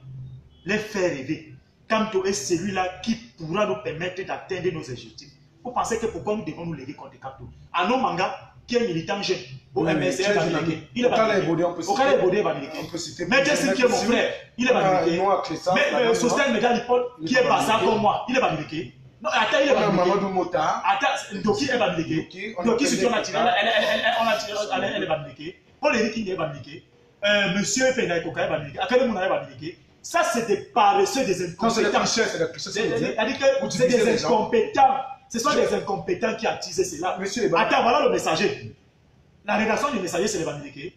les fait rêver. Kamto est celui-là qui pourra nous permettre d'atteindre nos objectifs. Vous pensez que pourquoi nous devons nous léguer contre Kamto Ano Manga, qui est militant jeune, au dynamique. Bamileke. Il est peut citer. Okala Ebode est. On peut citer Maître plusieurs qui est mon frère, il est On a Bamileke. Noah Clessa, Mais euh, Sosthène Megalipol, Il qui est Bamileke. comme moi, il est Bamileke. Non, attends, il est On a Bamileke. Mamadou Mota. Attends, Ndoki est Bamileke. Ndoki, on Ndoki, a c'est qui on a tiré, on a tiré, elle, est Bamileke. Paul Eric King est Bamileke. Euh, Monsieur Pena Koka est Bamileke. Akane Mouna est Bamileke. Ça, c'est des paresseux, des c'est incompétents. c'est des c'est C'est-à-dire que c'est des incompétents. Ce sont des incompétents qui attisent cela. Monsieur. Attends, voilà le messager. La rédaction du messager, c'est les.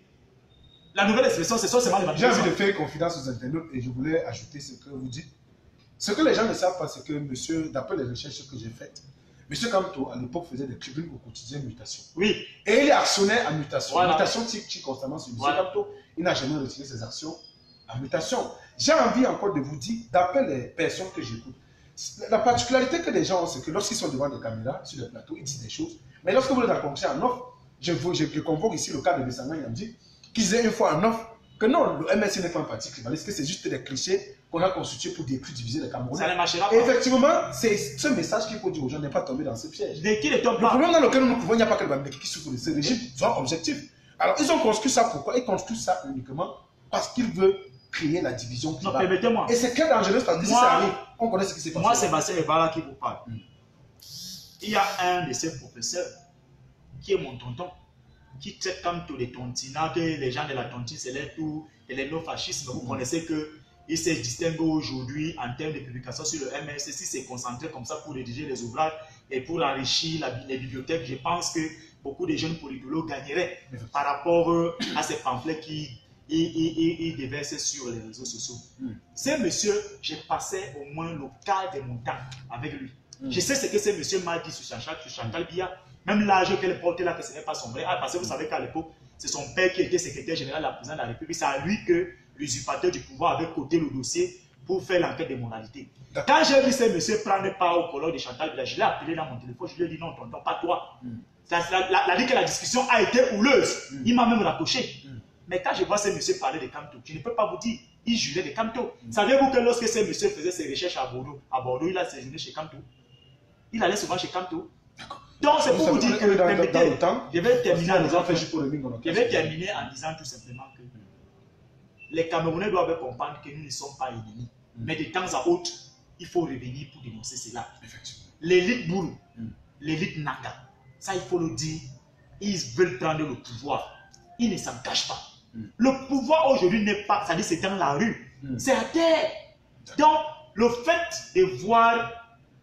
La nouvelle expression, ce sont seulement les J'ai envie de faire confidence aux internautes et je voulais ajouter ce que vous dites. Ce que les gens ne savent pas, c'est que monsieur, d'après les recherches que j'ai faites, monsieur Kamto, à l'époque, faisait des tribunes au quotidien mutation. Oui, Et il est actionnaire en mutation. Voilà. Mutation tic constamment sur monsieur Voilà. Kamto. Il n'a jamais retiré ses actions en mutation. J'ai envie encore de vous dire, d'après les personnes que j'écoute, la particularité que les gens ont, c'est que lorsqu'ils sont devant des caméras, sur le plateau, ils disent des choses. Mais lorsque vous les rencontrez en offre, je, vous, je, je convoque ici le cas de Bessanga Yamdi, qui disait une fois en offre que non, le MSC n'est pas un parti tribaliste, que c'est juste des clichés qu'on a constitués pour détruire, diviser les ça Camerounais. ne marchera pas. effectivement, c'est ce message qu'il faut dire aux gens, n'est pas tomber dans ce piège. De qui ne tombe Le pas? problème dans lequel nous nous trouvons, il n'y a pas que le Bamileke qui souffre de ce régime, un objectif. Alors, ils ont construit ça pourquoi? Ils construisent ça uniquement parce qu'ils veulent créer la division qui Non, va. permettez-moi. Et c'est très dangereux parce que si ça arrive, on connaît ce qui s'est passé. Moi, c'est Bastien Ebala qui vous parle. Mm. Il y a un de ces professeurs qui est mon tonton, qui traite comme tous les tontinats, que les gens de la tontine, c'est les tout, et les non-fascistes. Vous Mm. connaissez que il s'est distingué aujourd'hui en termes de publication sur le MSC, si c'est concentré comme ça pour rédiger les ouvrages et pour enrichir la, les bibliothèques. Je pense que beaucoup de jeunes politologues gagneraient par rapport euh, à ces pamphlets qui il, il- il- déverse sur les réseaux sociaux. Mm. Ce monsieur, j'ai passé au moins le quart de mon temps avec lui. Mm. Je sais ce que ce monsieur m'a dit sur Chantal, sur Chantal Biya. Même l'âge qu'elle portait là, que ce n'est pas son vrai âge. Parce que vous savez qu'à l'époque, c'est son père qui était secrétaire général de la présidence de la République. C'est à lui que l'usurpateur du pouvoir avait coté le dossier pour faire l'enquête des moralités. D'accord. Quand j'ai vu ce monsieur prendre part au colloque de Chantal Biya, je l'ai appelé dans mon téléphone. Je lui ai dit non, tonton, pas toi. Mm. Ça, la, la, dit que la discussion a été houleuse. Mm. Il m'a même raccroché. Mm. Mais quand je vois ce monsieur parler de Camto, je ne peux pas vous dire, il jurait de Camto. Savez-vous que lorsque ce monsieur faisait ses recherches à Bordeaux, à Bordeaux, il a séjourné chez Camto. Il allait souvent chez Camto. Donc c'est pour vous dire que, dans, le temps, je vais terminer en disant, je vais terminer en tout simplement que les Camerounais doivent comprendre que nous ne sommes pas ennemis. Mm. Mais de temps à autre, il faut revenir pour dénoncer cela. Effectivement. L'élite Bourou, Mm. l'élite Nanga, ça il faut le dire, ils veulent prendre le pouvoir. Ils ne s'en cachent pas. Mm. Le pouvoir aujourd'hui n'est pas, c'est-à-dire c'est dans la rue, Mm. c'est à terre. Donc, le fait de voir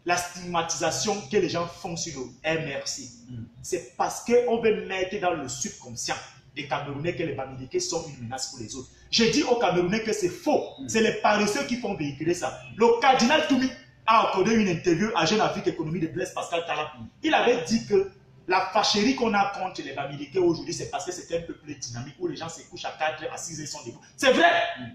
la stigmatisation que les gens font sur le MRC, Mm. c'est parce qu'on veut mettre dans le subconscient des Camerounais que les Bamileke sont une menace pour les autres. Je dis aux Camerounais que c'est faux. C'est les paresseux qui font véhiculer ça. Le cardinal Toumi a accordé une interview à Jeune Afrique Économie de Blaise Pascal Tala. Il avait dit que la fâcherie qu'on a contre les Bamileke aujourd'hui, c'est parce que c'est un peuple dynamique où les gens se couchent à 4 à 6 et sont debout. C'est vrai.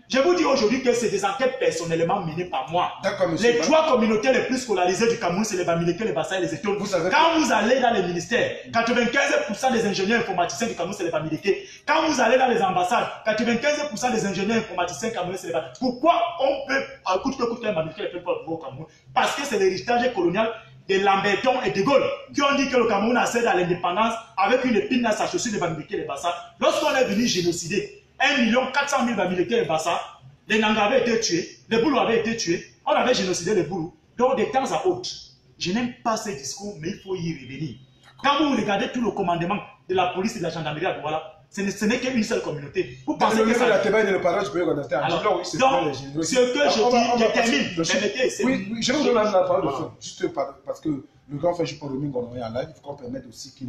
Je vous dis aujourd'hui que c'est des enquêtes personnellement menées par moi. Les trois communautés les plus scolarisées du Cameroun, c'est les Bamileke, les Bassa et les Ethiopiens. Vous savez Quand vous allez dans les ministères, 95% des ingénieurs informaticiens du Cameroun, c'est les Bamileke. Quand vous allez dans les ambassades, 95% des ingénieurs informaticiens camerounais, c'est les Bamileke. Pourquoi on peut, à coûte que coûte un Bamileke, ne peut pas au Cameroun? Parce que c'est l'héritage colonial de Lamberton et de Gaulle qui ont dit que le Cameroun accède à l'indépendance avec une épine dans sa chaussure de Bamileke et Bassa. Lorsqu'on est venu génocider 1 400 000 Bamileke et Bassa, les Nanga avaient été tués, les Boulous avaient été tués, on avait génocidé les Boulous. Donc, de temps à autre, je n'aime pas ce discours, mais il faut y revenir. Quand vous regardez tout le commandement de la police et de la gendarmerie à Douala, ce n'est qu'une seule communauté. Vous pensez que ça... la théba et le peux y regarder. Alors, oui, c'est donc, ce que je va- dis, je termine. Permettez, Oui, oui, je vais vous donner la parole de fond. Juste par- parce que le grand frère le Mingo, on est en live, il faut qu'on permette aussi qu'il.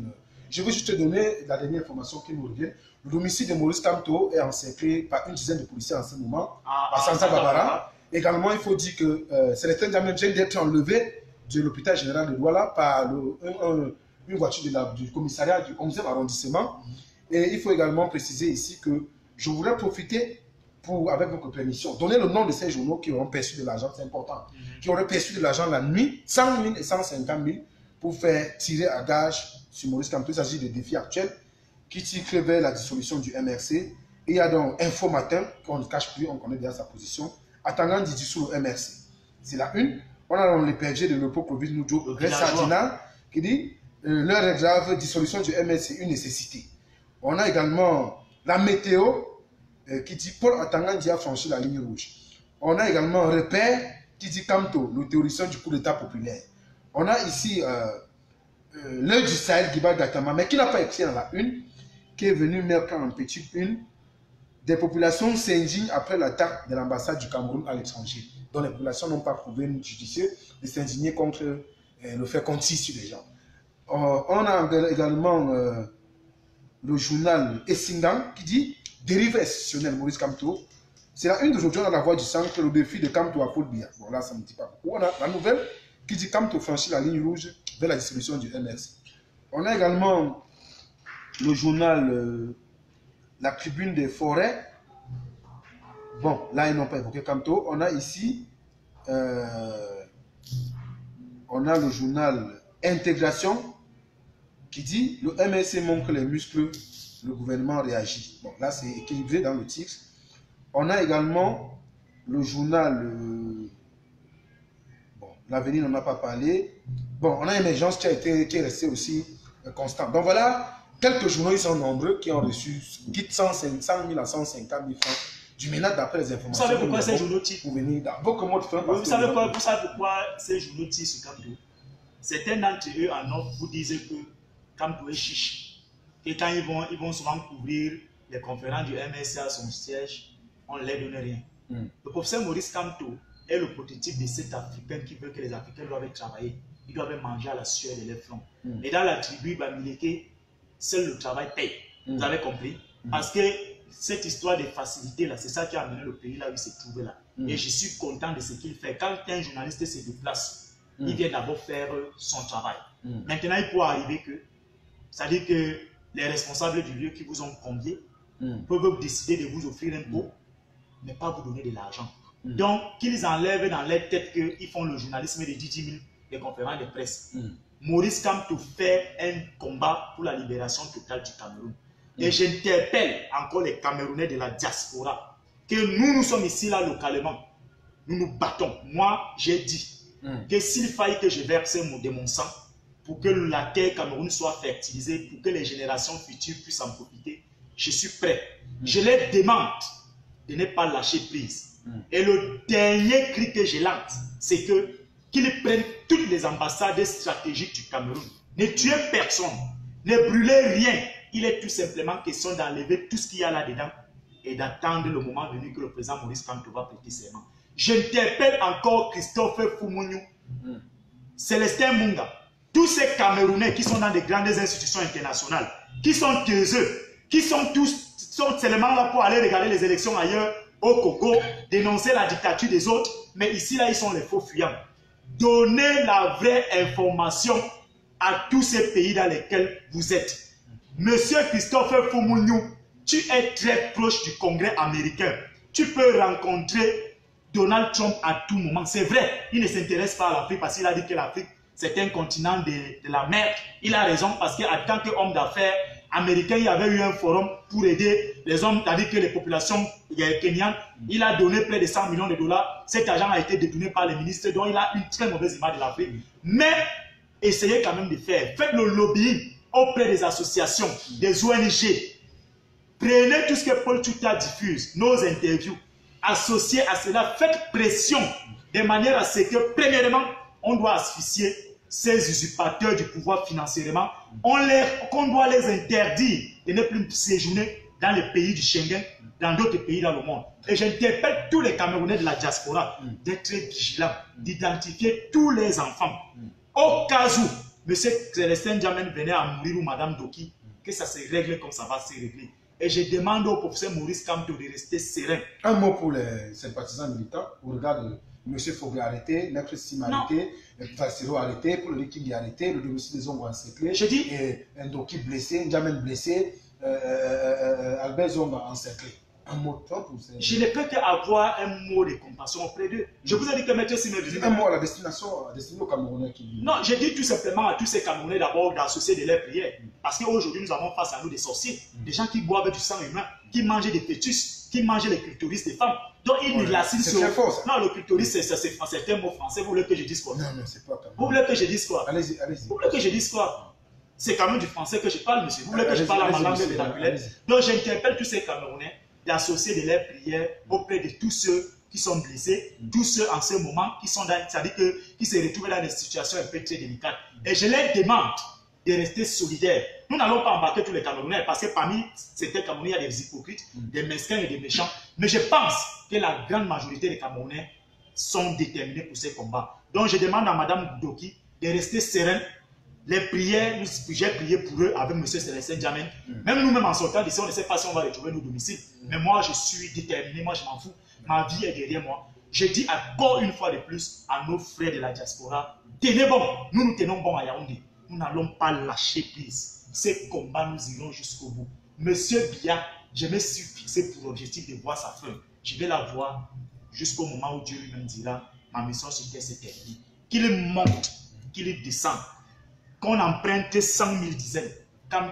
Je veux juste te donner la dernière information qui nous revient. Le domicile de Maurice Camto est encerclé par une dizaine de policiers en ce moment. à, à Santa Barbara. Également, il faut dire que euh, Célestin Diamant vient d'être enlevé de l'hôpital général de Douala par le- un- un- une voiture de la- du commissariat du 11e arrondissement. Et il faut également préciser ici que je voudrais profiter pour, avec votre permission, donner le nom de ces journaux qui auront perçu de l'argent, c'est important, Mhm. qui auraient perçu de l'argent la nuit, 100 000 et 150 000, pour faire tirer à gage sur Maurice Camto. Il s'agit de défis actuels qui tirent vers la dissolution du MRC. Et il y a donc Info Matin, qu'on ne cache plus, on connaît déjà sa position, attendant d'y dissoudre le MRC. C'est la une. On a donc les PG de l'Europe Province Noudjo, Le Grèce. Sardina, qui dit euh, l'heure est grave, dissolution du MRC, une nécessité. On a également la météo euh, qui dit Paul Atangan a franchi la ligne rouge. On a également Repère qui dit Camto, le théoricien du coup d'État populaire. On a ici euh, euh, l'œil du Sahel, Giba Gatama, mais qui n'a pas écrit dans la une, qui est venu mettre en petite une des populations s'indignent après l'attaque de l'ambassade du Cameroun à l'étranger. Donc les populations n'ont pas trouvé judiciaire de s'indigner contre le fait qu'on tire sur les gens. On a également le journal Essingan qui dit Dérive institutionnelle Maurice Camto. C'est la une d'aujourd'hui, on a la voix du centre, le défi de Camto à Paul Biya. Bon là, ça ne me dit pas beaucoup. On a la nouvelle qui dit Camto franchit la ligne rouge vers la distribution du MS. On a également le journal euh, La Tribune des Forêts. Bon, là, ils n'ont pas évoqué Camto. On a ici, euh, on a le journal Intégration qui dit le MSC manque les muscles, le gouvernement réagit. Bon, là, c'est équilibré dans le titre. On a également le journal. euh, bon, l'avenir n'en a pas parlé. Bon, on a Émergence qui, a été, qui est resté aussi euh, constant. Donc voilà, quelques journaux, ils sont nombreux, qui ont reçu, qui 100 000 à 150 000 francs Du maintenant, d'après les Vous informations. savez que pourquoi ces journaux tirent Pour venir dans beaucoup de Vous savez, quoi, vous savez pourquoi ces journaux tirent Camto Certains d'entre eux en offre vous disent que Camto est chiche. Et quand ils vont, ils vont souvent couvrir les conférences du MSA à son siège, on ne leur donne rien. Mm. Le professeur Maurice Camto est le prototype de cet Africain qui veut que les Africains doivent travailler. Ils doivent manger à la sueur de leurs flancs. Mm. Et dans la tribu Bamileke, seul le travail paye. Mm. Vous avez compris? Parce que cette histoire de facilité là, c'est ça qui a amené le pays là où il se trouve là. Et je suis content de ce qu'il fait. Quand un journaliste se déplace, il vient d'abord faire son travail. Maintenant, il peut arriver que, c'est-à-dire que les responsables du lieu qui vous ont convié Mm. peuvent décider de vous offrir un pot, mais pas vous donner de l'argent. Mm. Donc, qu'ils enlèvent dans leur tête qu'ils font le journalisme de 10 000 des conférences de presse. Mm. Maurice Kamto fait un combat pour la libération totale du Cameroun. Et j'interpelle encore les Camerounais de la diaspora que nous, nous sommes ici là localement. Nous nous battons. Moi, j'ai dit que s'il faille que je verse de mon sang pour que la terre Cameroun soit fertilisée, pour que les générations futures puissent en profiter, je suis prêt. Je les demande de ne pas lâcher prise. Mm. Et le dernier cri que je lance, c'est que qu'ils prennent toutes les ambassades stratégiques du Cameroun. Ne tuez personne, ne brûlez rien. Il est tout simplement question d'enlever tout ce qu'il y a là-dedans et d'attendre le moment venu que le président Maurice Kamto va prêter serment. J'interpelle encore Christophe Foumouniou, Mm. Célestin Munga, tous ces Camerounais qui sont dans des grandes institutions internationales, qui sont taiseux, qui sont tous sont seulement là pour aller regarder les élections ailleurs, au Congo, dénoncer la dictature des autres, mais ici là ils sont les faux fuyants. Donnez la vraie information à tous ces pays dans lesquels vous êtes. Monsieur Christophe Foumouniou, tu es très proche du Congrès américain. Tu peux rencontrer Donald Trump à tout moment. C'est vrai, il ne s'intéresse pas à l'Afrique parce qu'il a dit que l'Afrique, c'est un continent de, la merde. Il a raison parce qu'en tant qu'homme d'affaires américain, il y avait eu un forum pour aider les hommes, c'est-à-dire que les populations kenyanes. Il a donné près de 100 millions de dollars. Cet argent a été détourné par les ministres, donc il a une très mauvaise image de l'Afrique. Mais essayez quand même de faire. Faites le lobbying auprès des associations, des ONG, Prenez tout ce que Paul Tuta diffuse, nos interviews, associez à cela, faites pression de manière à ce que, premièrement, on doit asphyxier ces usurpateurs du pouvoir financièrement, qu'on doit les interdire de ne plus séjourner dans les pays du Schengen, dans d'autres pays dans le monde. Et j'interpelle tous les Camerounais de la diaspora d'être vigilants, d'identifier tous les enfants. Au cas où M. Célestin Diamène venait à mourir ou Mme Doki, que ça se règle comme ça va se régler. Et je demande au professeur Maurice Kamto de rester serein. Un mot pour les sympathisants militants au regard M. Fogler arrêté, Maître Sim arrêté, Fassiro arrêté, Paul Liking arrêté, le domicile des ombres encerclé, Je dis- et Ndoki blessé, Ndjamen blessé, euh, euh, euh, Albert Zomba encerclé. Un mot toi, pour ces... Je ne peux qu'avoir un mot de compassion auprès d'eux. Je vous ai dit que Maître Sim est venu. Un mot à la destination, à destination aux Camerounais qui vivent. Non, je dis tout simplement à tous ces Camerounais d'abord d'associer de leurs prières. Parce qu'aujourd'hui, nous avons face à nous des sorciers, des gens qui boivent du sang humain, qui mangent des fœtus, qui mangent les clitoris des femmes. Donc, ils Ouais, ne l'assistent c'est sur. très fort, ça. Non, le clitoris, c'est un mot français. Vous voulez que je dise quoi? Non, non, c'est pas Vous voulez que je dise quoi? Allez-y, allez-y. Vous voulez que je dise quoi? C'est quand même du français que je parle, monsieur. Vous voulez que je parle à ma langue monsieur, vernaculaire. Donc j'interpelle tous ces Camerounais d'associer de leurs prières auprès de tous ceux qui sont blessés, tous ceux en ce moment qui sont dans, c'est-à-dire qui se retrouvent dans des situations un peu très délicates. Et je leur demande de rester solidaires. Nous n'allons pas embarquer tous les Camerounais parce que parmi ces Camerounais, il y a des hypocrites, des mesquins et des méchants. Mais je pense que la grande majorité des Camerounais sont déterminés pour ces combats. Donc je demande à Madame Doki de rester sereine. Les prières, j'ai prié pour eux avec M. Célestin Diamène. Même nous-mêmes en sortant d'ici, on ne sait pas si on va retrouver nos domiciles. Mais moi, je suis déterminé, moi je m'en fous. Ma vie est derrière moi. Je dis encore une fois de plus à nos frères de la diaspora, tenez bon, nous nous tenons bon à Yaoundé. Nous n'allons pas lâcher prise. Ces combats, nous irons jusqu'au bout. Monsieur Biya, je me suis fixé pour objectif de voir sa fin. Je vais la voir jusqu'au moment où Dieu lui-même dira, ma mission sur terre s'est terminée. Qu'il monte, qu'il descende, qu'on emprunte 100 000 dizaines, comme.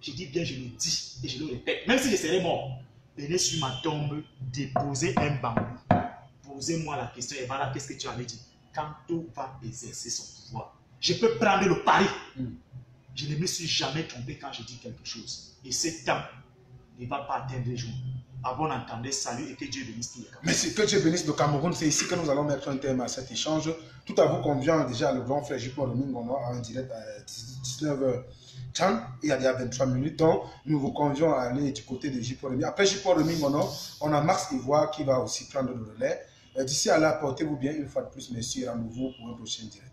Je dis bien, je le dis et je le répète, même si je serais mort, venez sur ma tombe, déposez un bambou, posez-moi la question, et voilà, qu'est-ce que tu avais dit tout va exercer son pouvoir, je peux prendre le pari. Je ne me suis jamais trompé quand je dis quelque chose. Et ce temps ne va pas atteindre les jours. À bon entendeur, salut et que Dieu bénisse tous les Camerounais. Merci, que Dieu bénisse le Cameroun. C'est ici que nous allons mettre un terme à cet échange. Tout à vous convient déjà le grand frère Jupon Domingo en direct à 19h. Tchan, il y a déjà 23 minutes, donc nous vous convions à aller du côté de Domingo. Après Domingo, on a Max Ivoire qui va aussi prendre le relais. Euh, D'ici à là, portez-vous bien une fois de plus. Merci, rendez-vous pour un prochain direct.